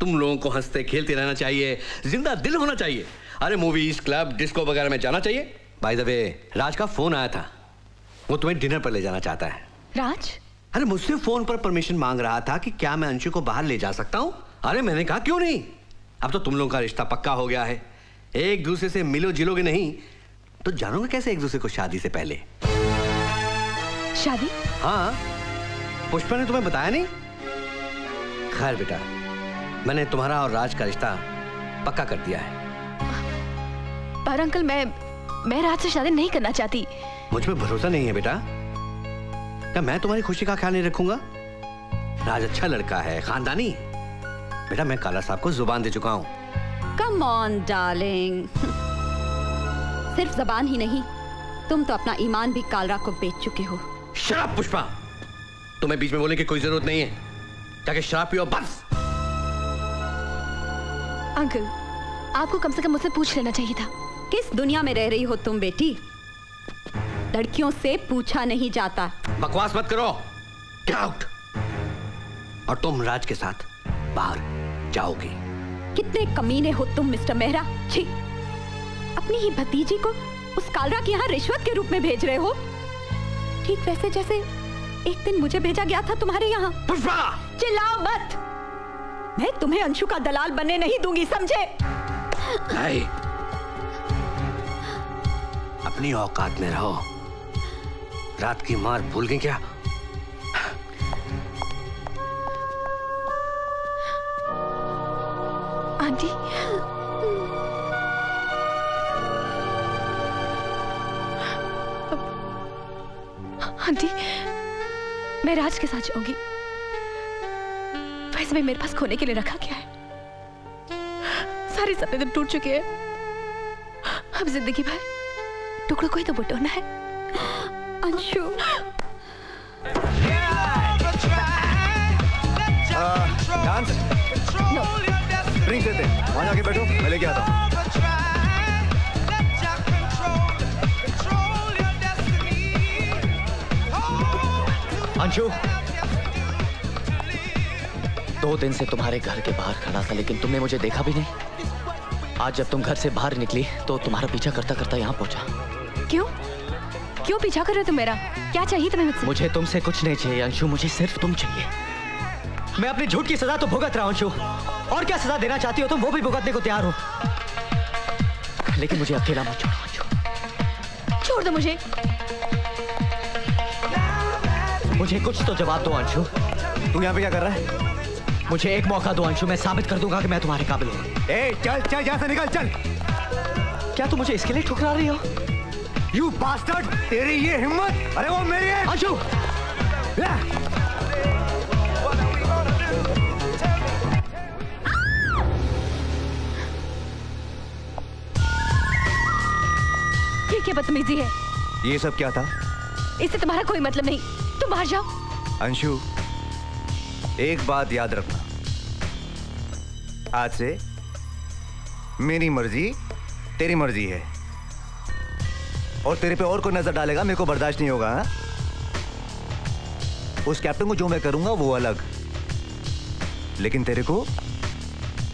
तुम लोगों को हँसते खेलते रहना चाहिए ज़िंदा दिल होना चाहिए। अरे मूवीज़ क्लब डिस्को वगैरह में जाना चाहिए। बाय द वे राज का फ़ोन आया था। वो तुम्हें डिनर पर ले जाना चाहता है। राज? अरे मुझसे फ़ोन पर परमिशन मांग रहा था कि क्या मैं अंशु को बाहर ले जा सकता हूँ? अरे मैंने कहा क्यों नहीं? अब तो तुम लोगों का रिश्ता पक्का हो गया है। एक दूसरे से मिलो जिलोगे नहीं। तो जानोगे कैसे एक दूसरे को शादी से पहले? शादी? हाँ। पुष्पा ने तुम्हें बताया नहीं? खैर बेटा मैंने तुम्हारा और राज का रिश्ता पक्का कर दिया है। पर अंकल मैं मैं राज से शादी नहीं करना चाहती। मुझ पर भरोसा नहीं है बेटा। क्या मैं तुम्हारी खुशी का ख्याल नहीं रखूँगा? राज अच्छा लड़का है खानदानी। बेटा मैं काला साहब को ज़ुबान दे चुका हूँ। कम ऑन डार्लिंग सिर्फ़ जबान ही नहीं तुम तो अपना ईमान भी कालरा को बेच चुके हो। शराब पुष्पा। तुम्हें बीच में बोलने की कोई ज़रूरत नहीं है। जाके शराब पियो बस अंकल आपको कम से कम मुझसे पूछ लेना चाहिए था। किस दुनिया में रह रही हो तुम बेटी? लड़कियों से पूछा नहीं जाता। बकवास मत करो। आउट और तुम राज के साथ बाहर जाओगे। कितने कमीने हो तुम मिस्टर मेहरा? छी! अपनी ही भतीजी को उस कालरा के यहाँ रिश्वत के रूप में भेज रहे हो? ठीक वैसे जैसे एक दिन मुझे भेजा गया था तुम्हारे यहाँ। चिल्लाओ मत! मैं तुम्हें अंशु का दलाल बनने नहीं दूँगी समझे? नहीं। अपनी औकात में रहो। रात की मार भूल गई क्या? आंटी। आंटी, मैं राज के साथ जाऊँगी। वैसे भी मेरे पास खोने के लिए रखा क्या है। सारे सपने तो टूट चुके हैं। अब ज़िंदगी भर टुकड़ों को ही तो बटोरना है। अंशु। डांस। ड्रिंक वहाँ जाके बैठो मैं लेके आता हूँ। अंशु। दो दिन से तुम्हारे घर के बाहर खड़ा था लेकिन तुमने मुझे देखा भी नहीं। आज जब तुम घर से बाहर निकली तो तुम्हारा पीछा करता करता यहाँ पहुँचा। क्यों? क्यों पीछा कर रहे हो तुम मेरा? क्या चाहिए तुम्हें मुझसे? मुझे तुमसे कुछ नहीं चाहिए अंशु। मुझे सिर्फ़ तुम चाहिए। मैं अपनी झूठ की सजा तो भुगत रहा हूँ अंशु। और क्या सजा देना चाहती हो तुम वो भी भुगतने को तैयार हो। लेकिन मुझे अकेला मत छोड़ो अंशु। छोड़ दो मुझे। मुझे कुछ तो जवाब दो अंशु। तू यहाँ पे क्या कर रहा है? मुझे एक मौका दो अंशु। मैं साबित कर दूँगा कि मैं तुम्हारे काबिल हूँ। ए चल चल यहाँ से निकल चल। क्या तुम मुझे इसके लिए ठुकरा रही हो? यू बास्टर्ड तेरी ये हिम्मत? अरे वो मेरी है। अंशु! ये क्या बदतमीजी है? ये सब क्या था? इससे तुम्हारा कोई मतलब नहीं। तुम बाहर जाओ। अंशु एक बात याद रखना। आज से मेरी मर्ज़ी तेरी मर्ज़ी है। और तेरे पे और कोई नज़र डालेगा, मेरे को बर्दाश्त नहीं होगा हाँ? उस कैप्टन को जो मैं करूँगा, वो अलग। लेकिन तेरे को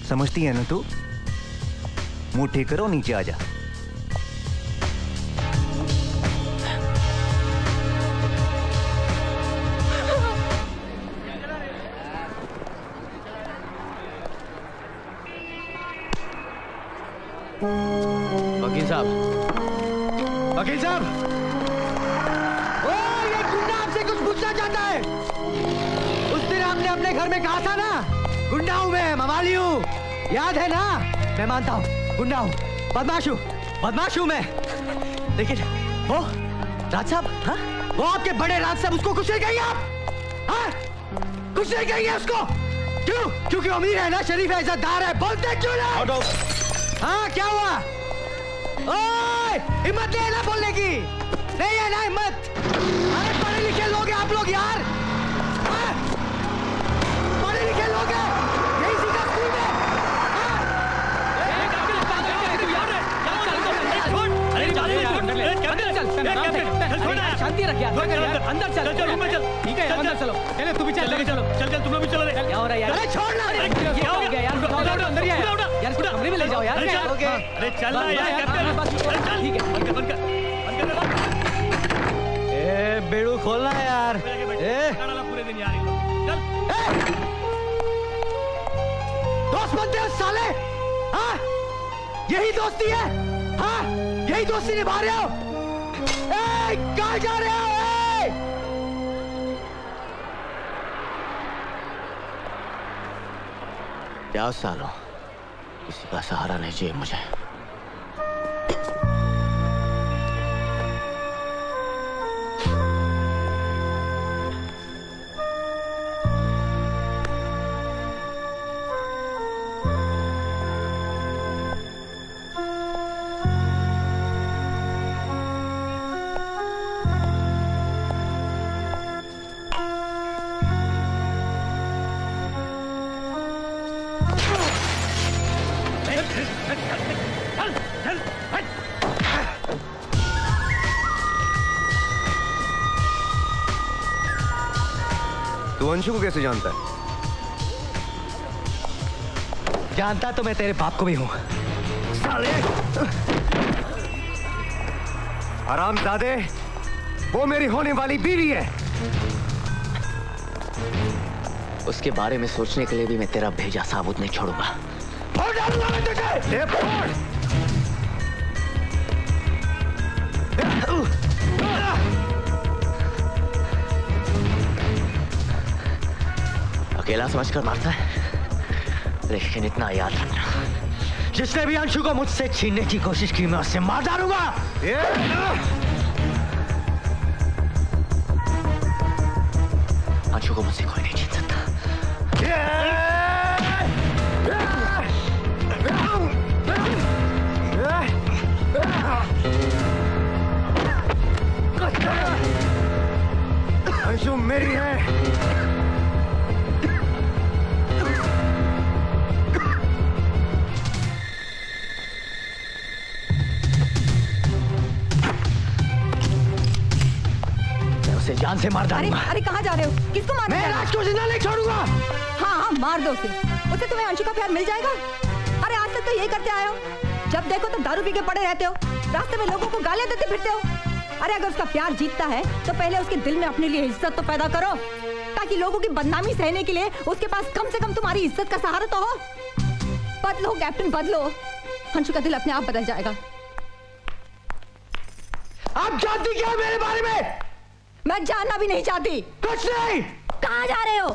समझती है ना तू? मुँह ठीक करो, नीचे आ जा। वकील साहब वकील साहब। ओए ये गुंडा आपसे कुछ पूछना चाहता है। उस दिन आपने अपने घर में कहा था ना गुंडा हूँ मैं मवाली हूँ। याद है ना? मैं मानता हूँ गुंडा हूँ। बदमाश हूँ बदमाश हूँ मैं। लेकिन वो राज साहब हाँ? वो आपके बड़े राज साहब उसको कुछ नहीं कहिए आप? हाँ? कुछ नहीं कहिए उसको? क्यों? क्योंकि अमीर है ना शरीफ है इज्जतदार है। बोलते क्यों ना? हाँ क्या हुआ? ओए हिम्मत नहीं है ना बोलने की। नहीं है ना हिम्मत। अरे पढ़े लिखे लोग हैं आप लोग यार। हाँ? पढ़े लिखे लोग हैं। यही सीखा स्कूल में शांति रख यार अंदर चल चल रूम में चल ठीक है अंदर चलो। चले। तू भी चल चल चलो। चल तुम लोग भी चलो। क्या हो रहा है यार? छोड़ ना अरे चल ना यार कैप्टन ठीक है। बंद कर बंद कर ए बेड़ू खोलना यार। ए। पूरे दिन यार दोस्त बनते हो साले। हाँ? यही दोस्ती है? हाँ? यही दोस्ती निभा रहे हो? ए, कहाँ जा रहे हो? ए? जाओ सालो? किसी का सहारा नहीं चाहिए मुझे। अंशु को कैसे जानता है? जानता तो मैं तेरे बाप को भी हूँ। साले! हराम दादे वो मेरी होने वाली बीवी है। उसके बारे में सोचने के लिए भी मैं तेरा भेजा साबुत नहीं छोड़ूँगा। अकेला समझकर मारता है? लेकिन इतना याद रखना जिसने भी अंशु को मुझसे छीनने की कोशिश की मैं उससे मार डालूँगा। अंशु को मुझसे कोई नहीं छीन सकता। अंशु मेरी है। उसे से मार अरे डालूँगा। अरे कहाँ जा रहे हो? किसको मार मैं राज को ज़िंदा नहीं छोड़ूँगा। हाँ हाँ मार दो उसे। उसे तुम्हें अंशु का प्यार मिल जाएगा? अरे आज तक तो यही करते आए हो। जब देखो तो दारू पी के पड़े रहते हो। रास्ते में लोगों को गालियाँ देते फिरते हो। अरे अगर उसका प्यार जीतता है तो पहले उसके दिल में अपने लिए इज़्ज़त तो पैदा करो। ताकि लोगों की बदनामी सहने के लिए उसके पास कम से कम तुम्हारी इज़्ज़त का सहारा तो हो। बदलो कैप्टन बदलो। अंशु का दिल अपने आप बदल जाएगा। मैं जानना भी नहीं चाहती। कुछ नहीं। कहाँ जा रहे हो?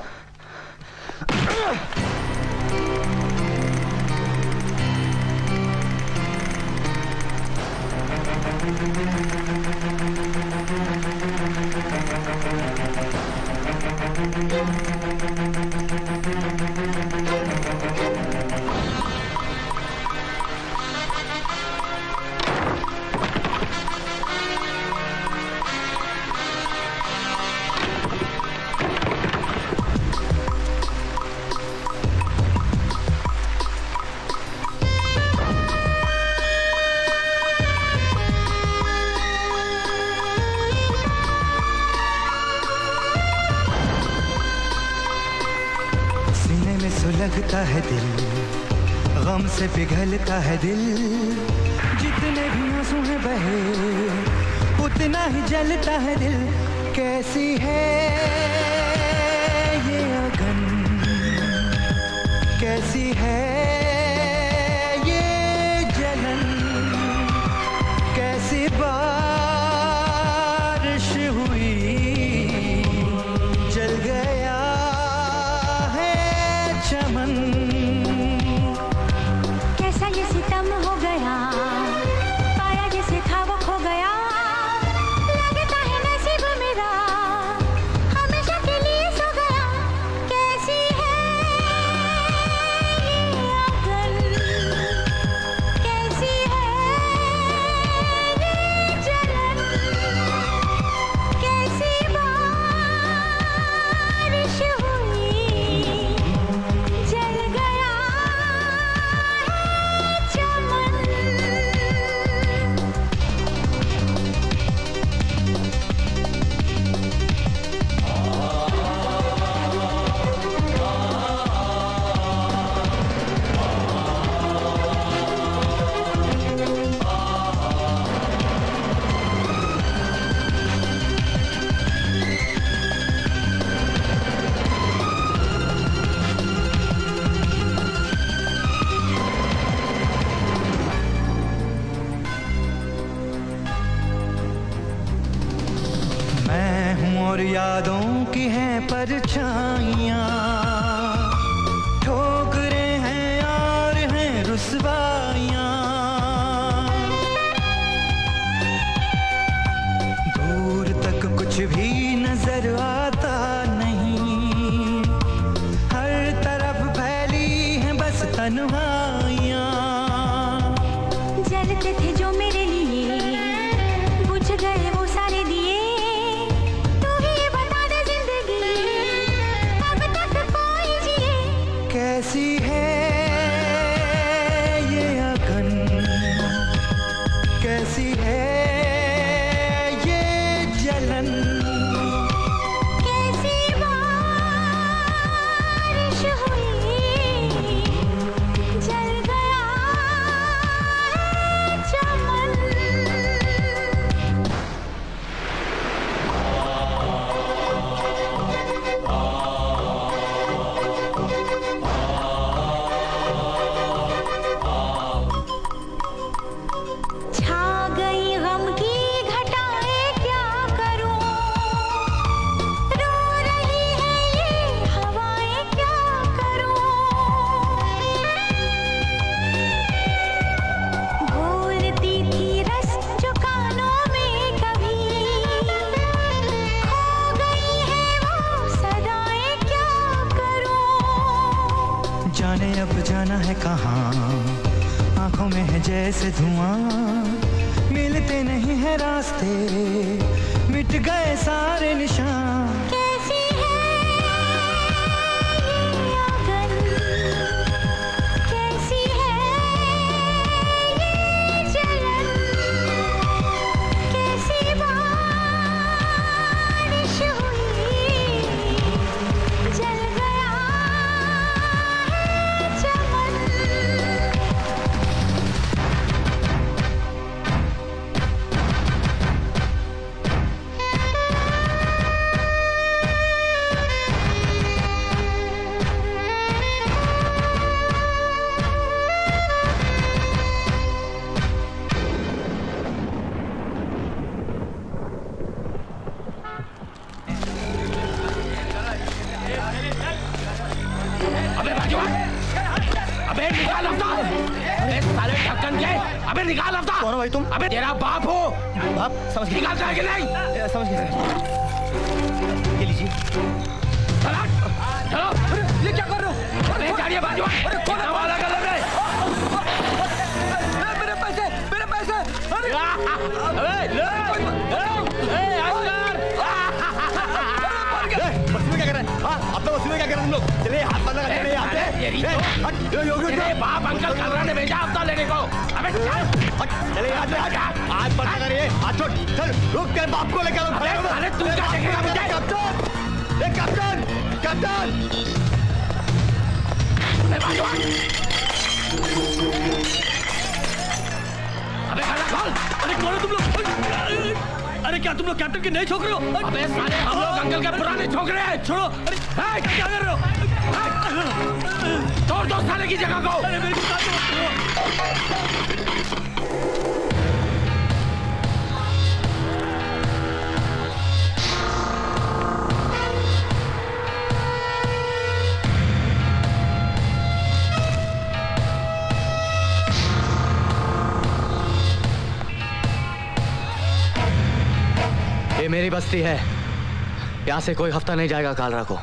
यहाँ से कोई हफ़्ता नहीं जाएगा कालरा को।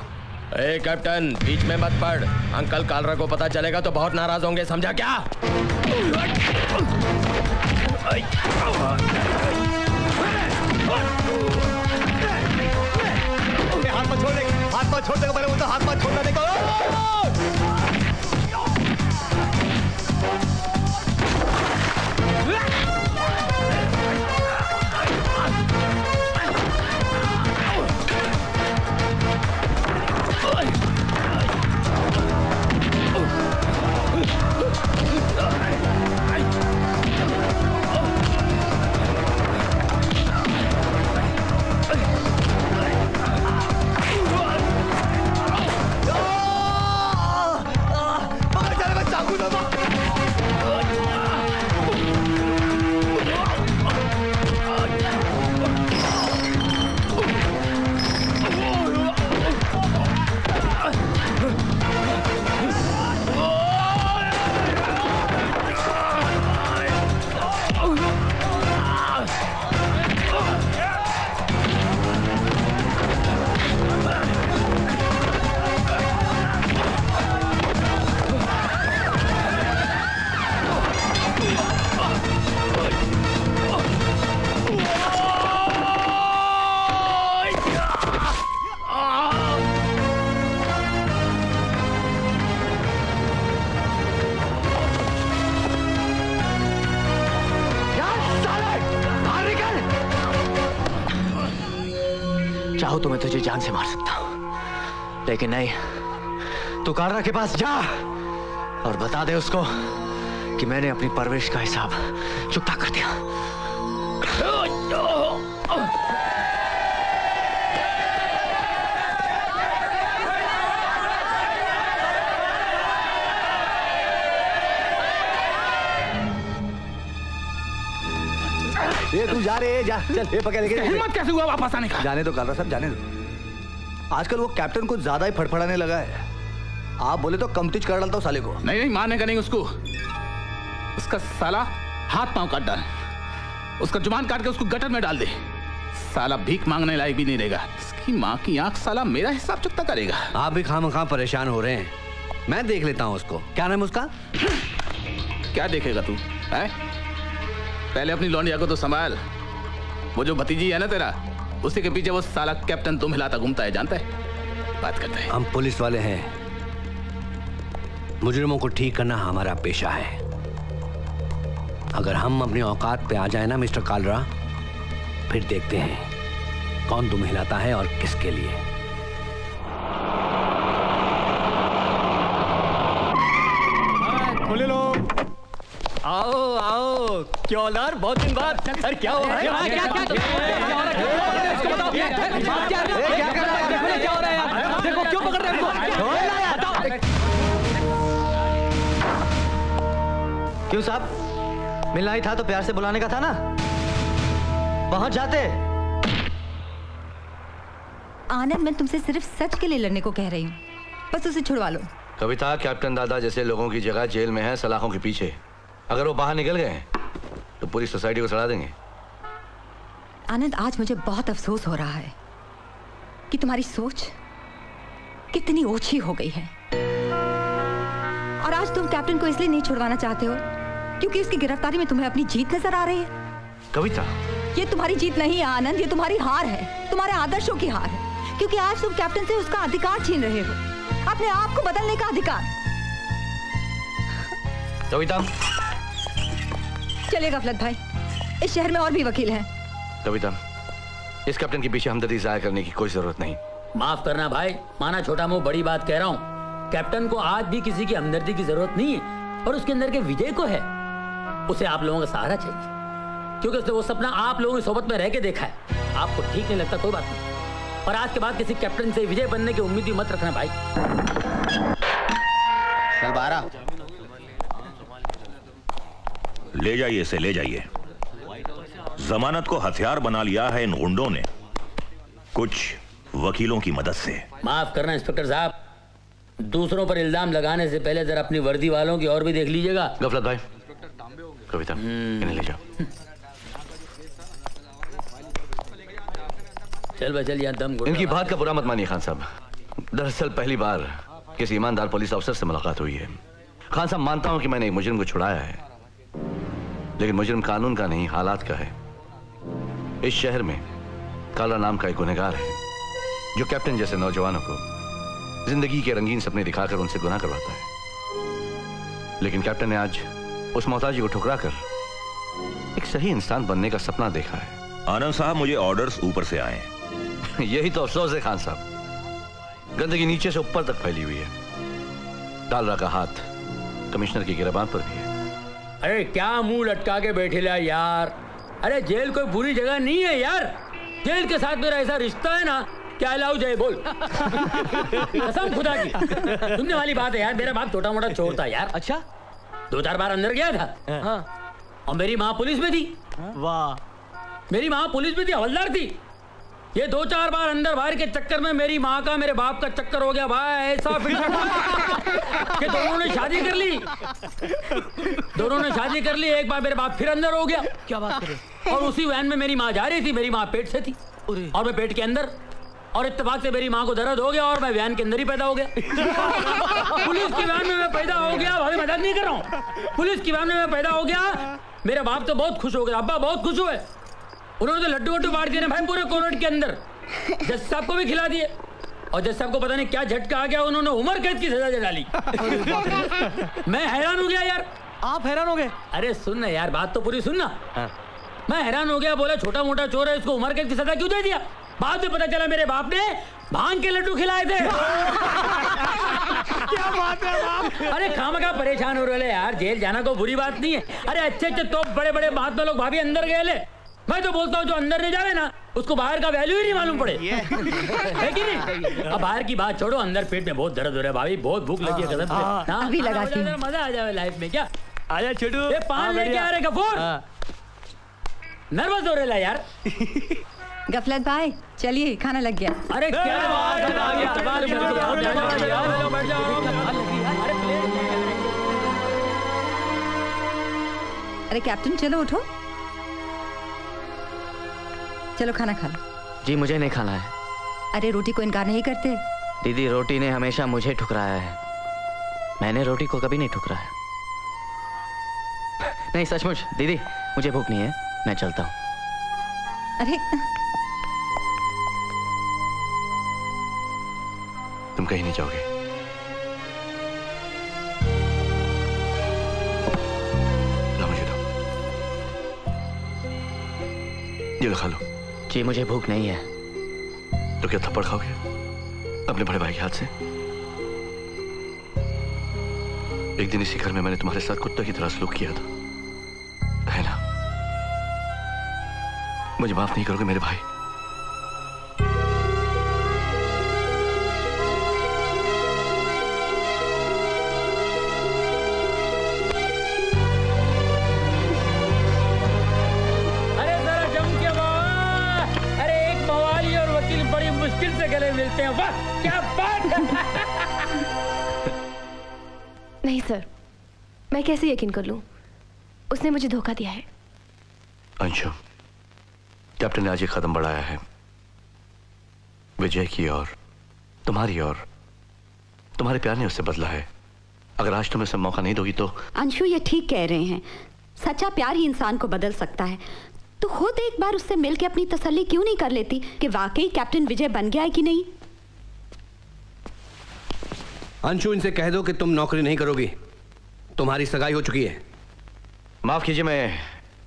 ए कैप्टन बीच में मत पड़। अंकल कालरा को पता चलेगा तो बहुत नाराज़ होंगे समझा क्या? हाथ मत छोड़ देगा हाथ मत छोड़ देगा उनका हाथ मत छोड़ना देखो। लेकिन नहीं। तू कालरा के पास जा और बता दे उसको कि मैंने अपनी परवरिश का हिसाब चुकता कर दिया। ये तू जा रे जा चल ये पकड़ लेके हिम्मत कैसे हुआ वापस आने का? जाने दो कालरा सब जाने दो। आजकल वो कैप्टन को ज़्यादा ही फड़फड़ाने लगा है। आप बोले तो कमतिज कर डालता हूँ साले को। नहीं नहीं मारने का नहीं उसको। उसका साला हाथ पाँव काट डाल। उसका ज़ुबान काट के उसको गटर में डाल दे। साला भीख मांगने लायक भी नहीं रहेगा। इसकी माँ की आँख साला मेरा हिसाब चुकता करेगा। आप भी खाम खाम परेशान हो रहे हैं। मैं देख लेता हूँ उसको। क्या नाम उसका? क्या देखेगा तू है? पहले अपनी लौंडिया को तो संभाल। वो जो भतीजी है ना तेरा उसी के पीछे वो साला कैप्टन तुम हिलाता घूमता है, जानता है? बात करते हैं। हम पुलिस वाले हैं। मुजरिमों को ठीक करना हमारा पेशा है। अगर हम अपने औकात पे आ जाए ना, मिस्टर कालरा, फिर देखते हैं कौन तुम हिलाता है और किसके लिए। आओ आओ क्यों लर बहुत दिन बाद। सर क्या है क्या- क्या- क्या- क्या हो रहा है? क्या- क्या- क्या- क्या कर रहा है? हो रहा है? देखो क्यों पकड़ रहे हैं। क्यों साहब? मिलना ही था तो प्यार से बुलाने का था ना? पहुँच जाते। आनंद मैं तुमसे सिर्फ़ सच के लिए लड़ने को कह रही हूँ। बस उसे छुड़वा लो। कविता कैप्टन दादा जैसे लोगों की जगह जेल में है सलाखों के पीछे। अगर वो बाहर निकल गए तो पूरी सोसाइटी को सड़ा देंगे। आनंद आज मुझे बहुत अफसोस हो रहा है कि तुम्हारी सोच कितनी ओछी हो गई है। और आज तुम कैप्टन को इसलिए नहीं छुड़वाना चाहते हो क्योंकि उसकी गिरफ्तारी में तुम्हें अपनी जीत नज़र आ रही है। कविता। ये तुम्हारी जीत नहीं है आनंद ये तुम्हारी हार है तुम्हारे आदर्शों की हार है। क्योंकि आज तुम कैप्टन से उसका अधिकार छीन रहे हो अपने आप को बदलने का अधिकार। कविता। चलिए गफलत भाई। इस शहर में और भी वकील हैं। कविता इस कैप्टन के पीछे हमदर्दी जाया करने की कोई ज़रूरत नहीं। माफ़ करना भाई माना छोटा मुँह बड़ी बात कह रहा हूँ। कैप्टन को आज भी किसी की हमदर्दी की ज़रूरत नहीं है और उसके अंदर के विजय को है। उसे आप लोगों का सहारा चाहिए क्योंकि उसने वो सपना आप लोगों की सोबत में रह के देखा है। आपको ठीक नहीं लगता कोई बात नहीं। और आज के बाद किसी कैप्टन से विजय बनने की उम्मीद भी मत रखना भाई। चल बारह ले जाइए इसे ले जाइए। जमानत को हथियार बना लिया है इन गुंडों ने कुछ वकीलों की मदद से। माफ़ करना इंस्पेक्टर साहब। दूसरों पर इल्ज़ाम लगाने से पहले जरा अपनी वर्दी वालों की और भी देख लीजिएगा। गफलत भाई। कविता इन्हें ले जाओ। चल भाई चल यहाँ दम घुट इनकी बात का बुरा मत मानिए खान साहब। दरअसल पहली बार किसी ईमानदार पुलिस अफसर से मुलाकात हुई है। खान साहब मानता हूँ कि मैंने एक मुजरिम को छुड़ाया है। लेकिन मुजरिम कानून का नहीं हालात का है। इस शहर में काला नाम का एक गुनहगार है जो कैप्टन जैसे नौजवानों को ज़िंदगी के रंगीन सपने दिखाकर उनसे गुनाह करवाता है। लेकिन कैप्टन ने आज उस मोहताजी को ठुकरा कर एक सही इंसान बनने का सपना देखा है। आनंद साहब मुझे ऑर्डर्स ऊपर से आए यही तो अफसोस है खान साहब। गंदगी नीचे से ऊपर तक फैली हुई है। डालरा का हाथ कमिश्नर की गिरबान पर भी है। अरे क्या मुँह लटका के बैठे ला यार? अरे जेल कोई बुरी जगह नहीं है यार। जेल के साथ मेरा ऐसा रिश्ता है ना क्या अलाउ जाए बोल। कसम खुदा की। सुनने वाली बात है यार मेरा बाप छोटा मोटा चोर था यार। अच्छा? दो चार बार अंदर गया था। हाँ। और मेरी माँ पुलिस में थी। वाह। मेरी माँ पुलिस में थी हवलदार थी। ये दो चार बार अंदर बाहर के चक्कर में मेरी माँ का मेरे बाप का चक्कर हो गया। भाई ऐसा फिर कि दोनों ने शादी कर ली। दोनों ने शादी कर ली एक बार मेरे बाप फिर अंदर हो गया। क्या बात करें और उसी वैन में मेरी माँ जा रही थी मेरी माँ पेट से थी। और मैं पेट के अंदर। और इतफाक से मेरी माँ को दर्द हो गया और मैं वैन के अंदर ही पैदा हो गया। पुलिस की वैन में मैं पैदा हो गया। भाई मज़ाक नहीं कर रहा हूँ। पुलिस की वैन में मैं पैदा हो गया। मेरे बाप तो बहुत खुश हो गया अब्बा बहुत खुश हुए। उन्होंने तो लड्डू वड्डू बांट दिए ना भाई पूरे कोविड के अंदर। जज साहब को भी खिला दिए। और जज साहब को पता नहीं क्या झटका आ गया उन्होंने उम्र कैद की सजा डाली। मैं हैरान हो गया यार। आप हैरान हो गए? अरे सुन ना यार बात तो पूरी सुन ना। मैं हैरान हो गया बोला छोटा मोटा चोर है इसको उम्र कैद की सजा क्यों दे दिया? बाद में पता चला मेरे बाप ने भाँग के लड्डू खिलाए थे। क्या बात है बाप। अरे खाम का परेशान हो रहे यार जेल जाना कोई बुरी बात नहीं है। अरे अच्छे अच्छे तो बड़े बड़े महात्मा लोग भाभी अंदर गए ले। मैं तो बोलता हूँ जो अंदर नहीं जावे ना उसको बाहर का वैल्यू ही नहीं मालूम पड़े है कि नहीं अब बाहर की बात छोड़ो अंदर पेट में बहुत दर्द हो रहा है भाभी बहुत भूख लगी है कसम से हाँ, हाँ, अभी हाँ, लगाती हो मज़ा आ जाए लाइफ में क्या आजा छोटू ये पान हाँ, लेके। आ रहे गफूर नर्वस हो रहे यार गफलत भाई चलिए खाना लग गया अरे क्या बात है आ गया कमाल कर जाओ, बैठ जाओ, बैठ जाओ। अरे प्लेट अरे कैप्टन चलो उठो चलो खाना खा लो। जी मुझे नहीं खाना है। अरे रोटी को इनकार नहीं करते? दीदी रोटी ने हमेशा मुझे ठुकराया है। मैंने रोटी को कभी नहीं ठुकराया। नहीं सचमुच दीदी मुझे भूख नहीं है। मैं चलता हूँ। अरे। तुम कहीं नहीं जाओगे। मुझे दो। ये लो खा लो। जी, मुझे भूख नहीं है। तो क्या थप्पड़ खाओगे? अपने बड़े भाई के हाथ से? एक दिन इसी घर में मैंने तुम्हारे साथ कुत्ता की तरह सलूक किया था। है ना मुझे माफ़ नहीं करोगे मेरे भाई। हैं। वाह क्या बात नहीं सर। मैं कैसे यकीन कर लूँ? उसने मुझे धोखा दिया है। अंशु कैप्टन ने आज एक कदम बढ़ाया है। विजय की ओर तुम्हारी ओर तुम्हारे प्यार ने उससे बदला है। अगर आज तुम्हें उसे मौका नहीं दोगी तो अंशु ये ठीक कह रहे हैं। सच्चा प्यार ही इंसान को बदल सकता है। तो खुद एक बार उससे मिलकर अपनी तसल्ली क्यों नहीं कर लेती कि वाकई कैप्टन विजय बन गया है कि नहीं? अंशु इनसे कह दो कि तुम नौकरी नहीं करोगी। तुम्हारी सगाई हो चुकी है। माफ़ कीजिए मैं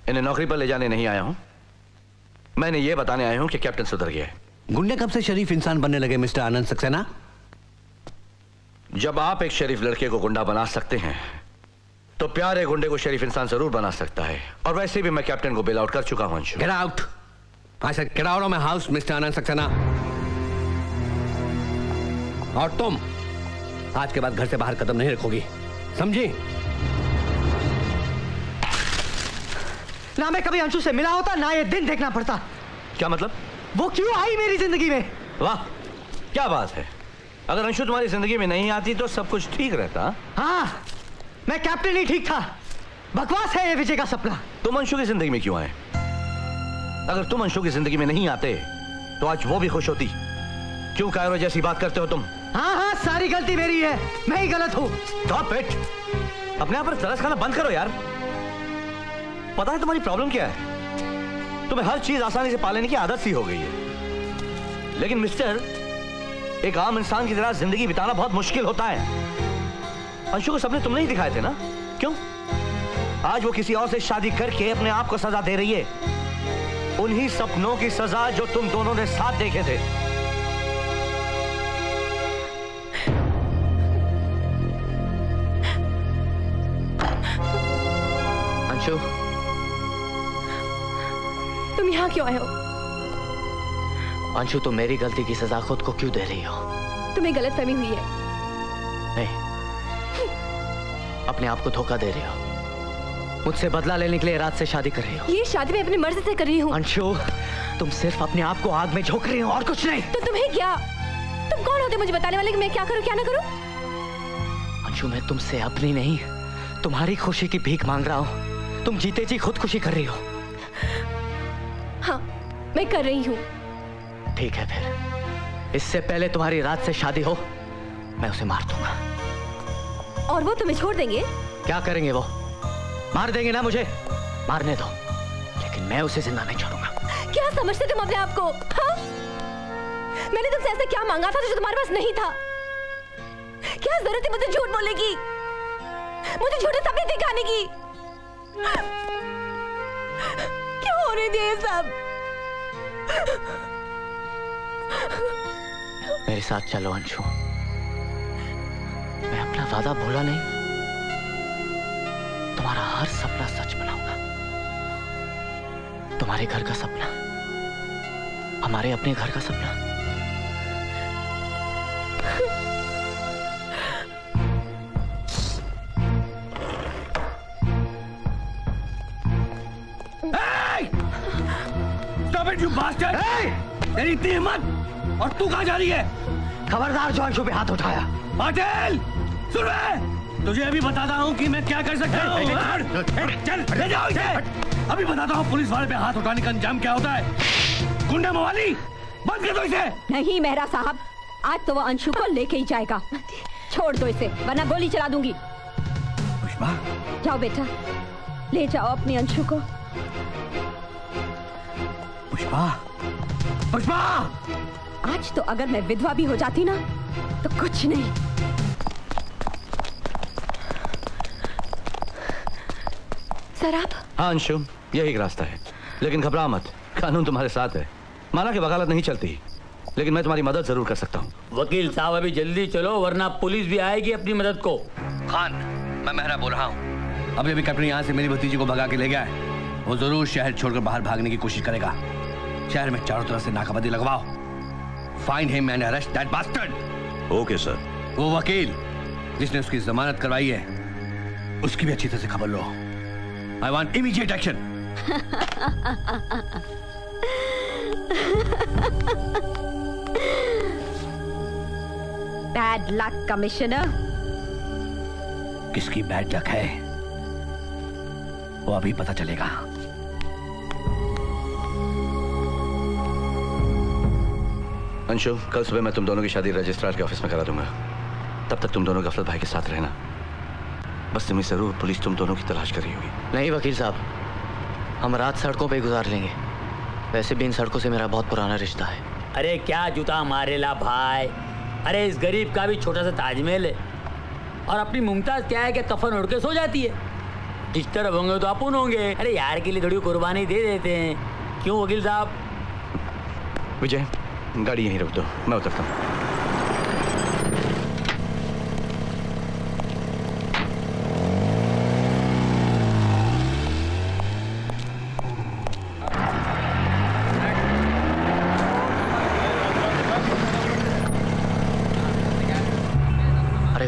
इन्हें नौकरी पर ले जाने नहीं आया हूँ। मैंने ये बताने आया हूँ कि कैप्टन सुधर गया है। गुंडे कब से शरीफ इंसान बनने लगे मिस्टर आनंद सक्सेना? जब आप एक शरीफ लड़के को गुंडा बना सकते हैं तो प्यारे गुंडे को शरीफ इंसान ज़रूर बना सकता है। और वैसे भी मैं कैप्टन को बेल आउट कर चुका हूँ Anshu. Get out I said get out of my house mister Anand Saxena और तुम? आज के बाद घर से बाहर कदम नहीं रखोगी। समझी? ना मैं कभी अंशु से मिला होता ना ये दिन देखना पड़ता। क्या मतलब? वो क्यों आई मेरी ज़िंदगी में? वाह क्या बात है। अगर अंशु तुम्हारी ज़िंदगी में नहीं आती तो सब कुछ ठीक रहता हाँ? मैं कैप्टन ही ठीक था। बकवास है ये विजय का सपना। तुम अंशु की ज़िंदगी में क्यों आए? अगर तुम अंशु की ज़िंदगी में नहीं आते तो आज वो भी खुश होती। क्यों कायरो जैसी बात करते हो तुम? हाँ हाँ सारी गलती मेरी है। मैं ही गलत हूँ। स्टॉप इट अपने आप पर तरस खाना बंद करो यार। पता है तुम्हारी प्रॉब्लम क्या है? तुम्हें हर चीज़ आसानी से पा लेने की आदत सी हो गई है। लेकिन मिस्टर, एक आम इंसान की तरह ज़िंदगी बिताना बहुत मुश्किल होता है। अंशु को सपने तुमने ही दिखाए थे ना? क्यों? आज वो किसी और से शादी करके अपने आप को सजा दे रही है। उन्हीं सपनों की सजा जो तुम दोनों ने साथ देखे थे। अंशु तुम यहाँ क्यों आए हो? अंशु तुम मेरी गलती की सजा खुद को क्यों दे रही हो? तुम्हें गलत फहमी हुई है। नहीं। अपने आप को धोखा दे रही हो। मुझसे बदला लेने के लिए रात से शादी कर रही हो। ये शादी मैं अपनी मर्ज़ी से कर रही हूँ। अंशु तुम सिर्फ़ अपने आप को आग में झोंक रही हो और कुछ नहीं। तो तुम्हें क्या? तुम कौन होते मुझे बताने वाले कि मैं क्या करूँ क्या ना करूँ? अंशु मैं तुमसे अपनी नहीं तुम्हारी खुशी की भीख मांग रहा हूँ। तुम जीते जी खुदकुशी कर रही हो। हाँ मैं कर रही हूँ। ठीक है फिर। इससे पहले तुम्हारी रात से शादी हो मैं उसे मार दूँगा। और वो तुम्हें छोड़ देंगे? क्या करेंगे वो? मार देंगे ना मुझे? मारने दो। लेकिन मैं उसे ज़िंदा नहीं छोड़ूँगा। क्या समझते तुम अपने आप को? हाँ? मैंने तुमसे ऐसा क्या मांगा था जो तुम्हारे पास नहीं था? क्या ज़रूरत है मुझे झूठ बोलेगी मुझे झूठे सपने दिखाने की? क्यों होने दिए सब? मेरे साथ चलो, अंशु। मैं अपना वादा भूला नहीं। तुम्हारा हर सपना सच बनाऊँगा। तुम्हारे घर का सपना। हमारे अपने घर का सपना। Stop it, you bastard! Hey! तेरी इतनी हिम्मत और तू कहाँ जा रही है? खबरदार जो अंशु पे हाथ उठाया। पाटिल सुन रहे तुझे अभी बताता हूँ कि मैं क्या कर सकता हूँ। चल ले जाओ इसे! अभी बताता हूँ पुलिस वाले पे हाथ उठाने का अंजाम क्या होता है। गुंडा मवाली बंद कर दो इसे! नहीं मेहरा साहब आज तो वो अंशु को लेके ही जाएगा। छोड़ दो इसे वरना गोली चला दूँगी। पुष्पा? जाओ बेटा ले जाओ अपने अंशु को। पुष्पा। पुष्पा! आज तो अगर मैं विधवा भी हो जाती ना तो कुछ नहीं। सर आप? हाँ अंशु यही एक रास्ता है। लेकिन घबरा मत कानून तुम्हारे साथ है। माना कि वकालत नहीं चलती लेकिन मैं तुम्हारी मदद ज़रूर कर सकता हूँ। वकील साहब अभी जल्दी चलो वरना पुलिस भी आएगी अपनी मदद को। खान मैं मेहरा बोल रहा हूँ। अभी अभी कैप्टन यहाँ से मेरी भतीजी को भगा के ले गया है। वो ज़रूर शहर छोड़कर बाहर भागने की कोशिश करेगा। शहर में चारों तरफ़ से नाकाबंदी लगवाओ। Find him and arrest that bastard okay sir वो वकील जिसने उसकी जमानत करवाई है उसकी भी अच्छी तरह से खबर लो। I want immediate action bad luck commissioner किसकी बैड लक है? वो अभी पता चलेगा। अंशु कल सुबह मैं तुम दोनों की शादी रजिस्ट्रार के ऑफ़िस में करा दूँगा। तब तक तुम दोनों गफलत भाई के साथ रहना। बस तुम्हें ज़रूर पुलिस तुम दोनों की तलाश कर रही होगी। नहीं वकील साहब हम रात सड़कों पर गुजार लेंगे। वैसे भी इन सड़कों से मेरा बहुत पुराना रिश्ता है। अरे क्या जूता मारेला भाई? अरे इस गरीब का भी छोटा सा ताजमहल है। और अपनी मुमताज़ क्या है कि कफन उड़ के सो जाती है? डिस्टर्ब होंगे तो अपन होंगे। अरे यार के लिए थोड़ी कुर्बानी दे देते हैं। क्यों वकील साहब? विजय गाड़ी यहीं रख दो। मैं उतरता हूँ।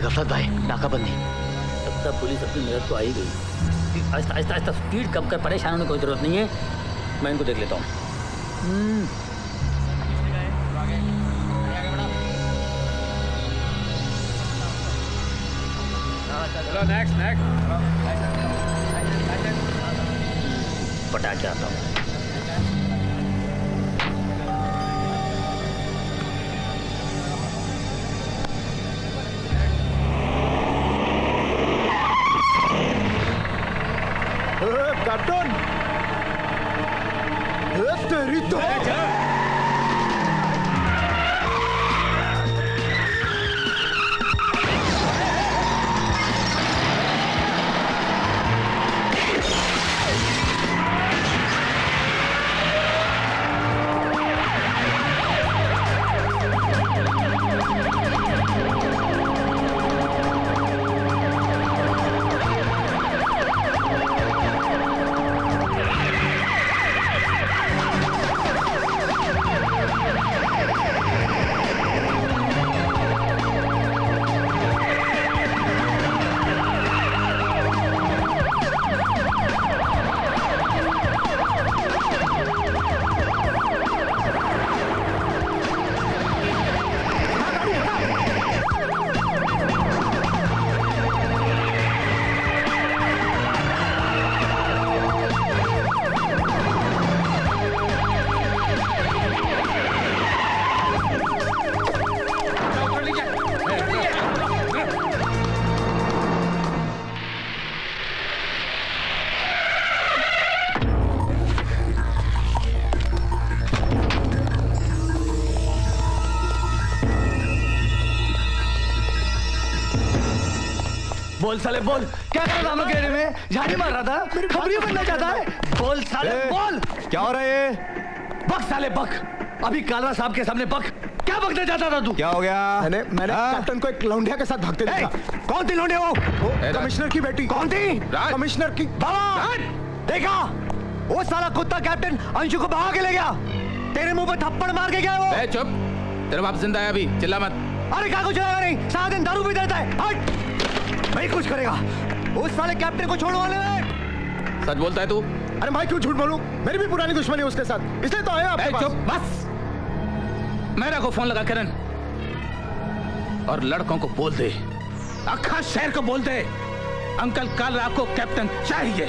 गफलत भाई नाकाबंदी। तब तक पुलिस अपनी मदद तो आई गई। आहिस्ता आहिस्ता आहिस्ता स्पीड कम कर परेशान होने की कोई ज़रूरत नहीं है। मैं इनको देख लेता हूँ। चलो नेक्स्ट नेक्स्ट पटा के आता हूँ बोल साले बोल। क्या कर रहा था घेरे में? झाड़ी मार रहा था? खबरी बनना चाहता है। बोल साले बोल। क्या हो रहा है बक साले बक। अभी कालरा साहब के सामने बक। क्या बकना चाहता था तू? क्या हो गया? मैंने मैंने कैप्टन को एक लौंडिया के साथ भागते देखा। कौन थी लौंडिया वो? कमिश्नर की बेटी। कौन थी? कमिश्नर की बाबा देखा? वो साला कुत्ता कैप्टन अंशु को भगा के ले गया। तेरे मुँह पे थप्पड़ मार के गया वो। ए, चुप। तेरा बाप ज़िंदा है अभी। चिल्ला मत। अरे क्या कुछ नहीं सारा दिन दारू भी देता है। हट। नहीं कुछ करेगा। उस साले कैप्टन को छोड़ो वाले सच बोलता है तू? अरे मैं क्यों झूठ बोलूँ? मेरी भी पुरानी दुश्मनी है उसके साथ। इसलिए तो आया आपके पास चुप बस। मेरा को फ़ोन लगा किरण। और लड़कों को बोल दे। अखा शहर को बोल दे। अंकल कल रात को कैप्टन चाहिए।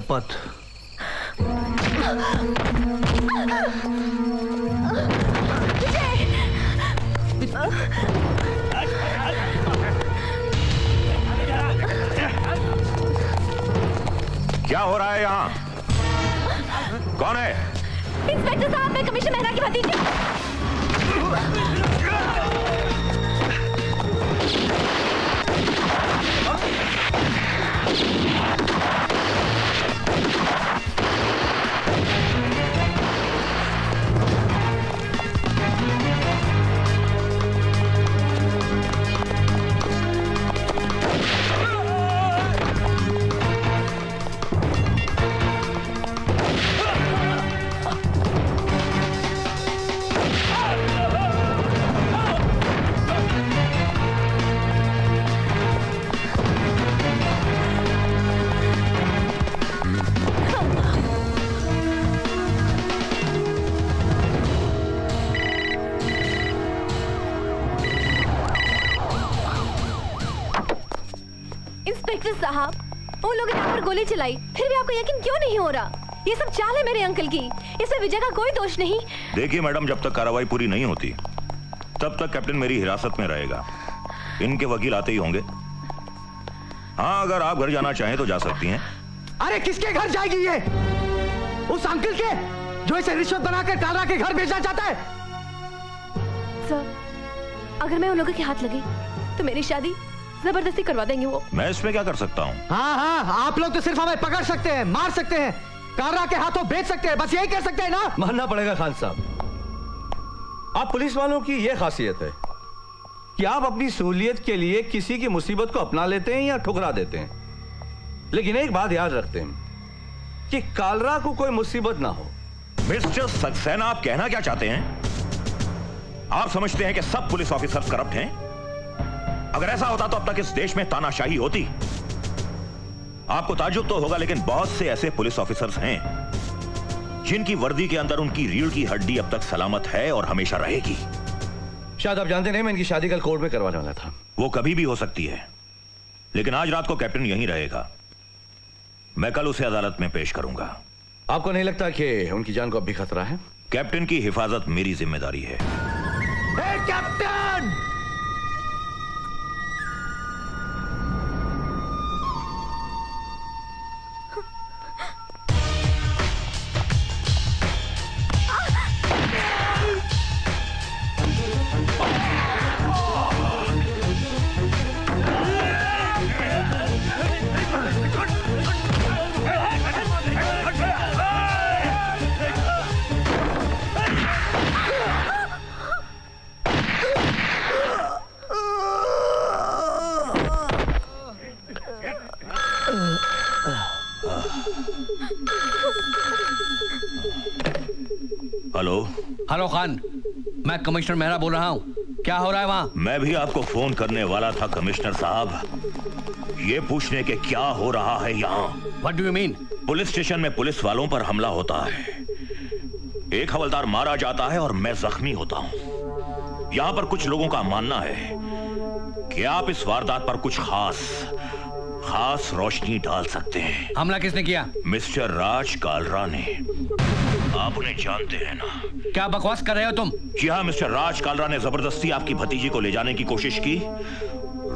आई शपथ गोली चलाई फिर भी आपको यकीन क्यों नहीं हो रहा? ये सब चाल है मेरे अंकल की। इसमें विजय का कोई दोष नहीं। देखिए मैडम जब तक कार्रवाई पूरी नहीं होती तब तक कैप्टन मेरी हिरासत में रहेगा। इनके वकील आते ही होंगे। हाँ अगर आप घर जाना चाहें तो जा सकती हैं। अरे किसके घर जाएगी ये? उस अंकल के जो इसे रिश्वत बनाकर कालरा के घर भेजना चाहता है। सर अगर मैं उन लोगों के हाथ लगी तो मेरी शादी ज़बरदस्ती करवा देंगे वो। मैं इसमें क्या कर सकता हूँ? हाँ हाँ आप लोग तो सिर्फ़ हमें पकड़ सकते हैं मार सकते हैं कालरा के हाथों बेच सकते हैं बस यही कर सकते हैं ना? मानना पड़ेगा खान साहब। आप पुलिस वालों की यह खासियत है कि आप अपनी सहूलियत के लिए किसी की मुसीबत को अपना लेते हैं या ठुकरा देते हैं। लेकिन एक बात याद रखते हैं कि कालरा को कोई मुसीबत ना हो। मिस्टर सक्सेना आप कहना क्या चाहते हैं? आप समझते हैं कि सब पुलिस ऑफिसर्स करप्ट हैं? अगर ऐसा होता तो अब तक इस देश में तानाशाही होती। आपको ताजुब तो होगा लेकिन बहुत से ऐसे पुलिस ऑफिसर्स हैं जिनकी वर्दी के अंदर उनकी रीढ़ की हड्डी अब तक सलामत है और हमेशा रहेगी। शायद आप जानते नहीं मैं इनकी शादी कल कोर्ट में करवाने वाला था। वो कभी भी हो सकती है लेकिन आज रात को कैप्टन यहीं रहेगा। मैं कल उसे अदालत में पेश करूँगा। आपको नहीं लगता कि उनकी जान को अब भी खतरा है? कैप्टन की हिफाजत मेरी ज़िम्मेदारी है कैप्टन! हेलो खान मैं कमिश्नर मेहरा बोल रहा हूँ। क्या हो रहा है वहाँ? मैं भी आपको फ़ोन करने वाला था कमिश्नर साहब। ये पूछने के क्या हो रहा है यहाँ? What do you mean? Police station में पुलिस वालों पर हमला होता है। एक हवलदार मारा जाता है और मैं जख्मी होता हूँ। यहाँ पर कुछ लोगों का मानना है कि आप इस वारदात पर कुछ खास खास रोशनी डाल सकते हैं। हमला किसने किया? मिस्टर राज कालरा ने आप उन्हें जानते हैं ना? क्या बकवास कर रहे हो तुम? जी हाँ मिस्टर राज कालरा ने ज़बरदस्ती आपकी भतीजी को ले जाने की कोशिश की।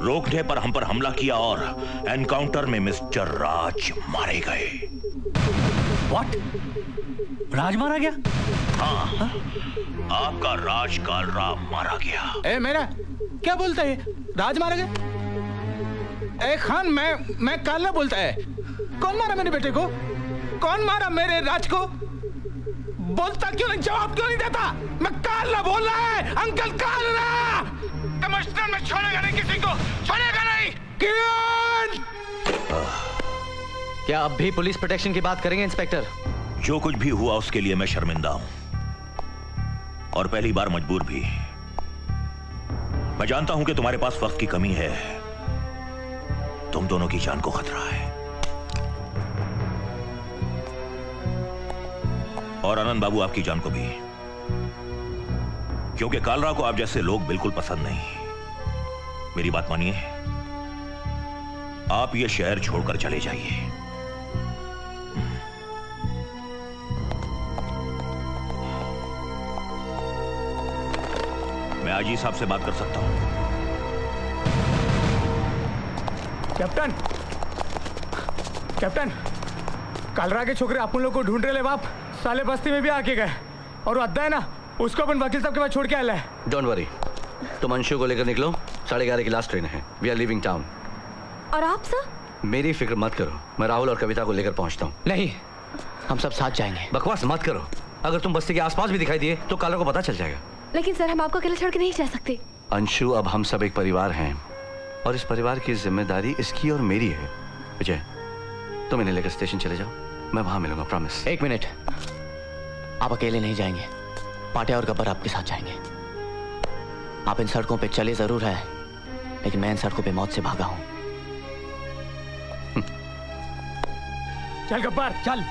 रोकने पर हम पर हमला किया और एनकाउंटर में मिस्टर राज मारे गए। व्हाट राज मारा गया? हाँ आपका राज कालरा मारा गया। ए मेरा? क्या बोलते है? राज मारा गया? ए खान मैं मैं काला बोलता है। कौन मारा मेरे बेटे को? कौन मारा मेरे राज को? बोलता क्यों नहीं? जवाब क्यों नहीं देता? मैं काला बोल रहा है अंकल काला कमिश्नर मैं छोड़ेगा नहीं किसी को छोड़ेगा नहीं। क्या अब भी पुलिस प्रोटेक्शन की बात करेंगे इंस्पेक्टर? जो कुछ भी हुआ उसके लिए मैं शर्मिंदा हूँ। और पहली बार मजबूर भी। मैं जानता हूँ कि तुम्हारे पास वक्त की कमी है। तुम दोनों की जान को खतरा है। और आनंद बाबू आपकी जान को भी। क्योंकि कालरा को आप जैसे लोग बिल्कुल पसंद नहीं। मेरी बात मानिए। आप ये शहर छोड़कर चले जाइए। मैं आज साहब से बात कर सकता हूँ। कैप्टन कैप्टन कालरा के छोकरे अपन लोग को ढूंढ रहे बाप। साले बस्ती में भी आके गए। और वो अद्दा है ना उसको अपन वकील साहब के पास छोड़ के आया है। डोंट वरी तुम अंशु को लेकर निकलो। साढ़े ग्यारह की लास्ट ट्रेन है। वी आर लिविंग टाउन और आप सर मेरी फ़िक्र मत करो। मैं राहुल और कविता को लेकर पहुँचता हूँ। नहीं हम सब साथ जाएँगे। बकवास मत करो। अगर तुम बस्ती के आसपास भी दिखाई दिए तो कालरा को पता चल जाएगा। लेकिन सर हम आपको अकेले छोड़ के नहीं जा सकते। अंशु अब हम सब एक परिवार हैं। और इस परिवार की ज़िम्मेदारी इसकी और मेरी है। विजय तुम इन्हें लेकर स्टेशन चले जाओ। मैं वहाँ मिलूँगा प्रॉमिस एक मिनट। आप अकेले नहीं जाएँगे। पाटिया और गब्बर आपके साथ जाएँगे। आप इन सड़कों पे चले ज़रूर है लेकिन मैं इन सड़कों पे मौत से भागा हूँ। चल गब्बर चल।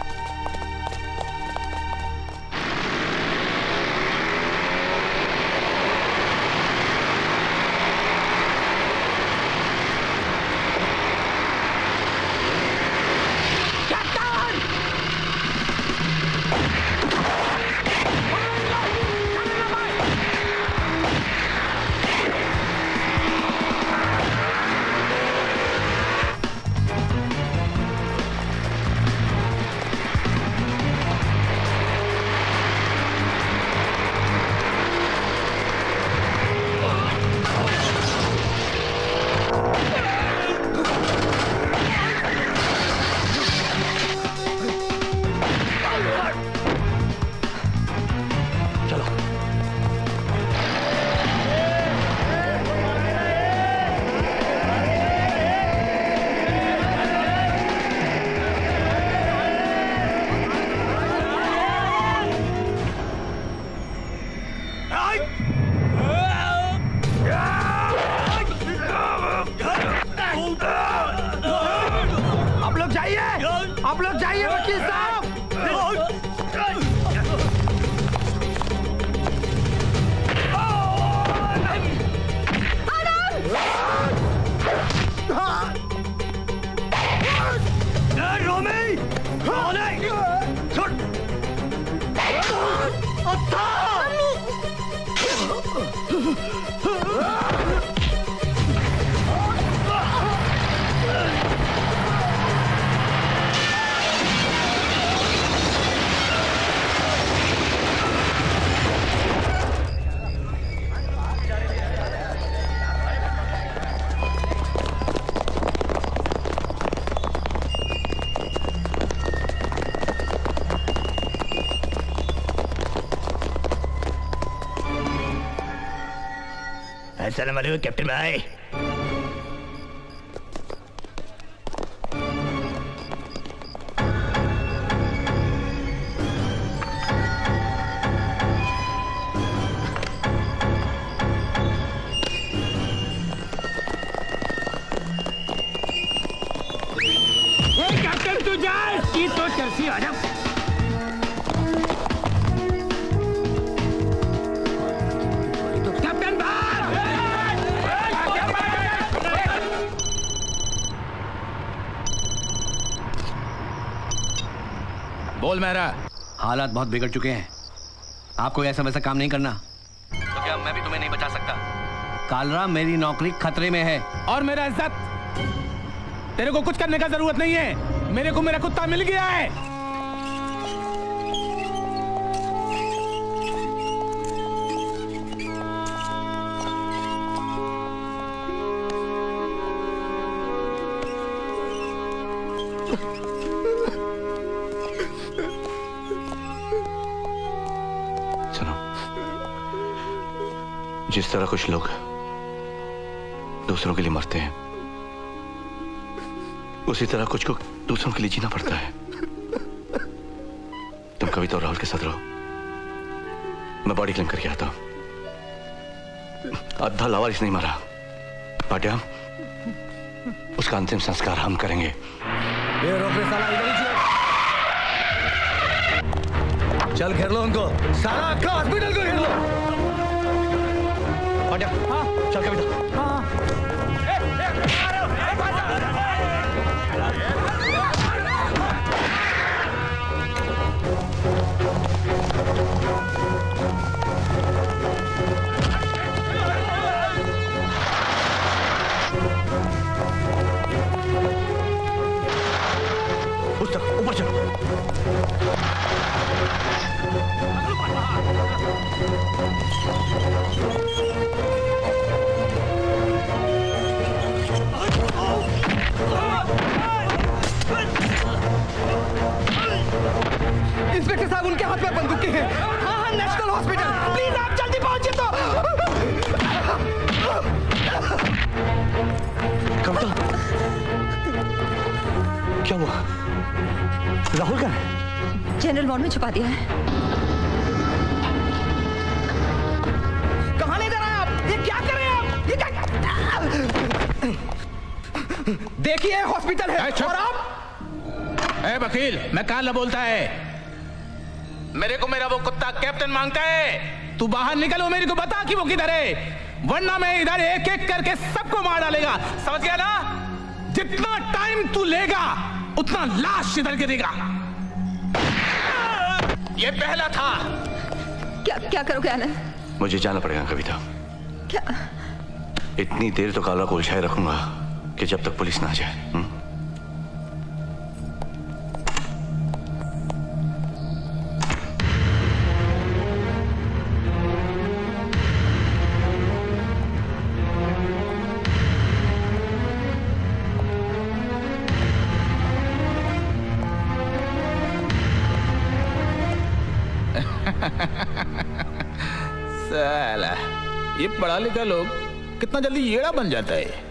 अस्सलाम वालेकुम कैप्टन भाई मेरा। हालात बहुत बिगड़ चुके हैं। आपको ऐसा वैसा काम नहीं करना। तो क्या मैं भी तुम्हें नहीं बचा सकता? कालरा मेरी नौकरी खतरे में है। और मेरा इज़्ज़त। तेरे को कुछ करने का ज़रूरत नहीं है। मेरे को मेरा कुत्ता मिल गया है। तरह कुछ लोग दूसरों के लिए मरते हैं। उसी तरह कुछ को दूसरों के लिए जीना पड़ता है। तुम कभी तो राहुल के साथ रहो। मैं बॉडी क्लेम करके आता हूँ। अद्धा लावारिस नहीं मारा। पाटिया उसका अंतिम संस्कार हम करेंगे। चल घेर लो उनको। सारा हॉस्पिटल को घेर लो। हाँ चल कविता इंस्पेक्टर साहब, उनके हाथ में बंदूकें हैं। हाँ हाँ नेशनल हॉस्पिटल। प्लीज़, आप जल्दी पहुँचे तो। कविता, क्या हुआ? राहुल का जनरल वार्ड में छुपा दिया है। देखिए हॉस्पिटल है। और आप? ए वकील मैं काल बोलता है। मेरे को मेरा वो कुत्ता कैप्टन माँगता है। तू बाहर निकलो मेरे को बता कि वो किधर है। वरना मैं इधर एक एक करके सबको मार डालेगा। समझ गया ना? जितना टाइम तू लेगा उतना लाश इधर गिरेगा ये पहला था। क्या क्या करोगे आनंद? मुझे जाना पड़ेगा कविता क्या? इतनी देर तो काला को उलझाए रखूँगा। कि जब तक पुलिस ना आ जाए हुँ? साला, ये पढ़ा लिखा लोग कितना जल्दी येड़ा बन जाता है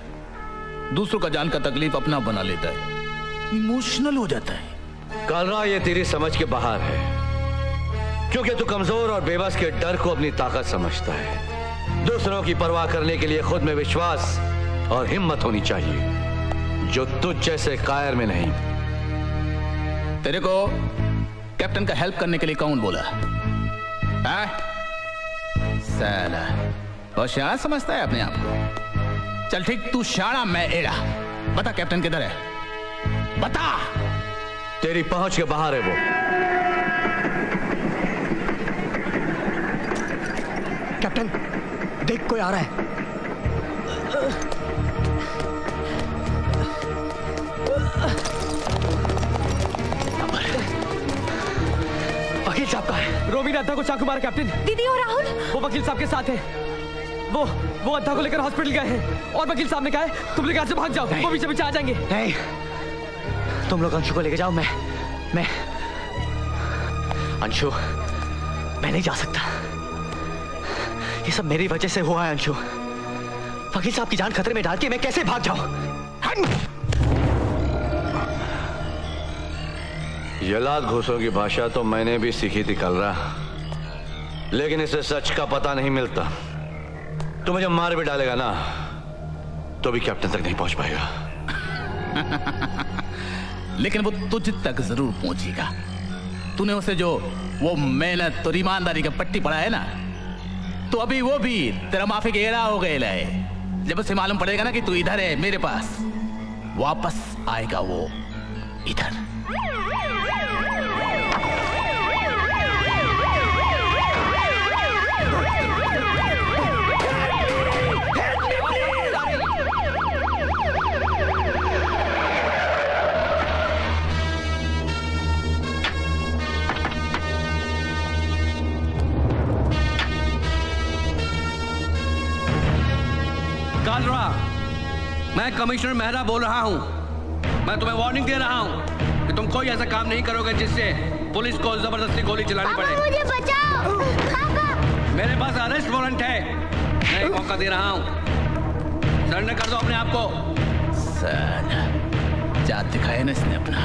दूसरों का जान का तकलीफ़ अपना बना लेता है। इमोशनल हो जाता है। कालरा ये तेरी समझ के बाहर है। क्योंकि तू कमज़ोर और बेबस के डर को अपनी ताकत समझता है। दूसरों की परवाह करने के लिए खुद में विश्वास और हिम्मत होनी चाहिए जो तुझ जैसे कायर में नहीं। तेरे को कैप्टन का हेल्प करने के लिए कौन बोला? आ? साला बहुत समझता है अपने आप को। चल ठीक तू शाणा मैं एड़ा। बता कैप्टन किधर है? बता! तेरी पहुँच के बाहर है वो। कैप्टन देख कोई आ रहा है। वकील साहब का है। अद्धा को चाकू मारा कैप्टन। दीदी और राहुल? वो वकील साहब के साथ है। वो वो अद्धा को लेकर हॉस्पिटल गए हैं। और वकील साहब ने कहा है तुम लोग यहाँ से भाग जाओ वो पीछे पीछे आ जाएँगे। नहीं। तुम लोग अंशु को लेकर जाओ मैं मैं अंशु मैं नहीं जा सकता। ये सब मेरी वजह से हुआ है अंशु। वकील साहब की जान खतरे में डाल के मैं कैसे भाग जाऊँ? यलाद घूसों की भाषा तो मैंने भी सीखी थी कल रहा लेकिन इसे सच का पता नहीं मिलता। तो मुझे मार भी डालेगा ना तो भी कैप्टन तक नहीं पहुँच पाएगा। लेकिन वो तुझ तक ज़रूर पहुंचेगा। तूने उसे जो, वो मेहनत और ईमानदारी का पट्टी पड़ा है ना तो अभी वो भी तेरा माफ़ी एड़ा हो गए लाए जब उसे मालूम पड़ेगा ना कि तू इधर है मेरे पास, वापस आएगा वो इधर। मैं कमिश्नर मेहरा बोल रहा हूँ। मैं तुम्हें वार्निंग दे रहा हूँ कि तुम कोई ऐसा काम नहीं करोगे जिससे पुलिस को ज़बरदस्ती गोली चलानी पड़े। मुझे बचाओ। मेरे पास अरेस्ट वारंट है। मैं एक मौका दे रहा हूँ। सरेंडर कर दो अपने आप को। सर जात दिखाया ना इसने अपना।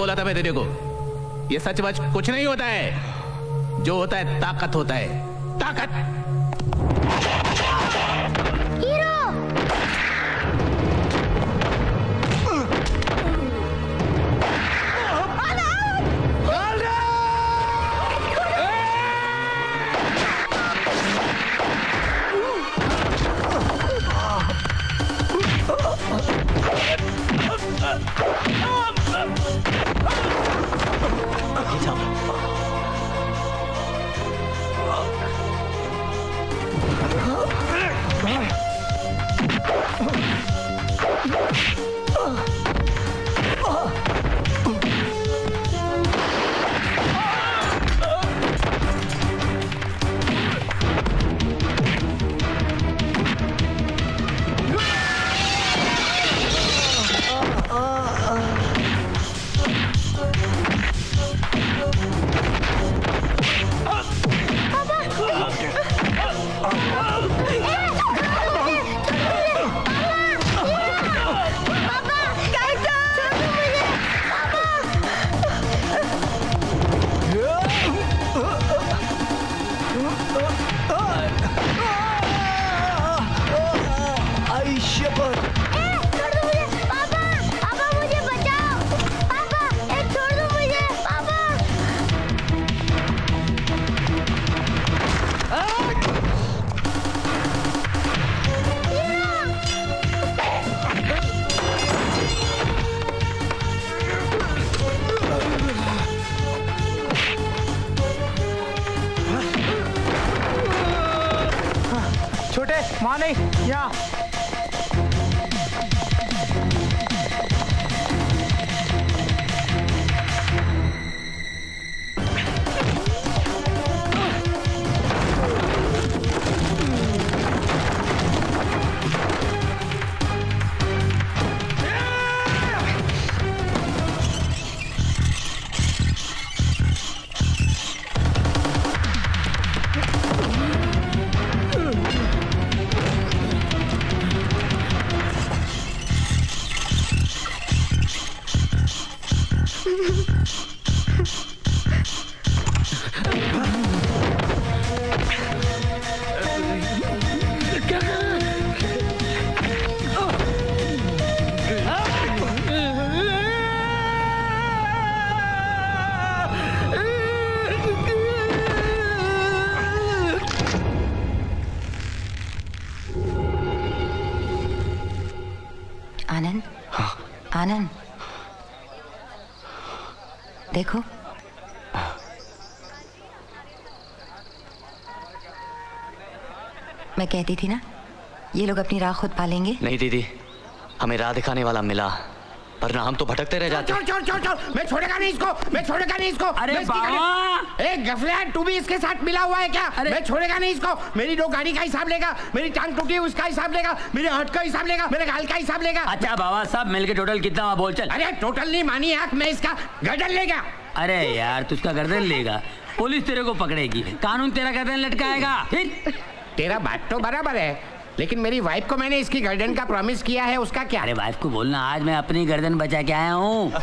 बोला था मैं तेरे को। ये सच बच कुछ नहीं होता है। जो होता है ताकत होता है। ताकत। कहती थी ना? ये लोग अपनी राह खुद पालेंगे। नहीं दीदी। हमें राह दिखाने वाला मिला। पर ना हम तो भटकते रह जाते। चोर चोर चोर चोर मैं छोड़ेगा नहीं इसको। मैं छोड़ेगा नहीं इसको। अरे बाबा! ए गफला तू भी इसके साथ मिला हुआ है क्या? अरे मैं छोड़ेगा नहीं इसको। मेरी दो गाड़ी का हिसाब लेगा। मेरी टांग टूटी उसका हिसाब लेगा। मेरे हट का हिसाब लेगा। मेरे गाल का हिसाब लेगा। अच्छा बाबा साहब मिलके टोटल कितना बोल चल। अरे टोटल नहीं मानी आँख मैं इसका गर्दन लेगा। अरे यार तू उसका गर्दन लेगा। पुलिस तेरे को पकड़ेगी। कानून तेरा गर्दन लटकाएगा। तेरा बात तो बराबर है। लेकिन मेरी वाइफ को मैंने इसकी गर्दन का प्रॉमिस किया है उसका क्या? अरे वाइफ को बोलना आज मैं अपनी गर्दन बचा के आया हूँ।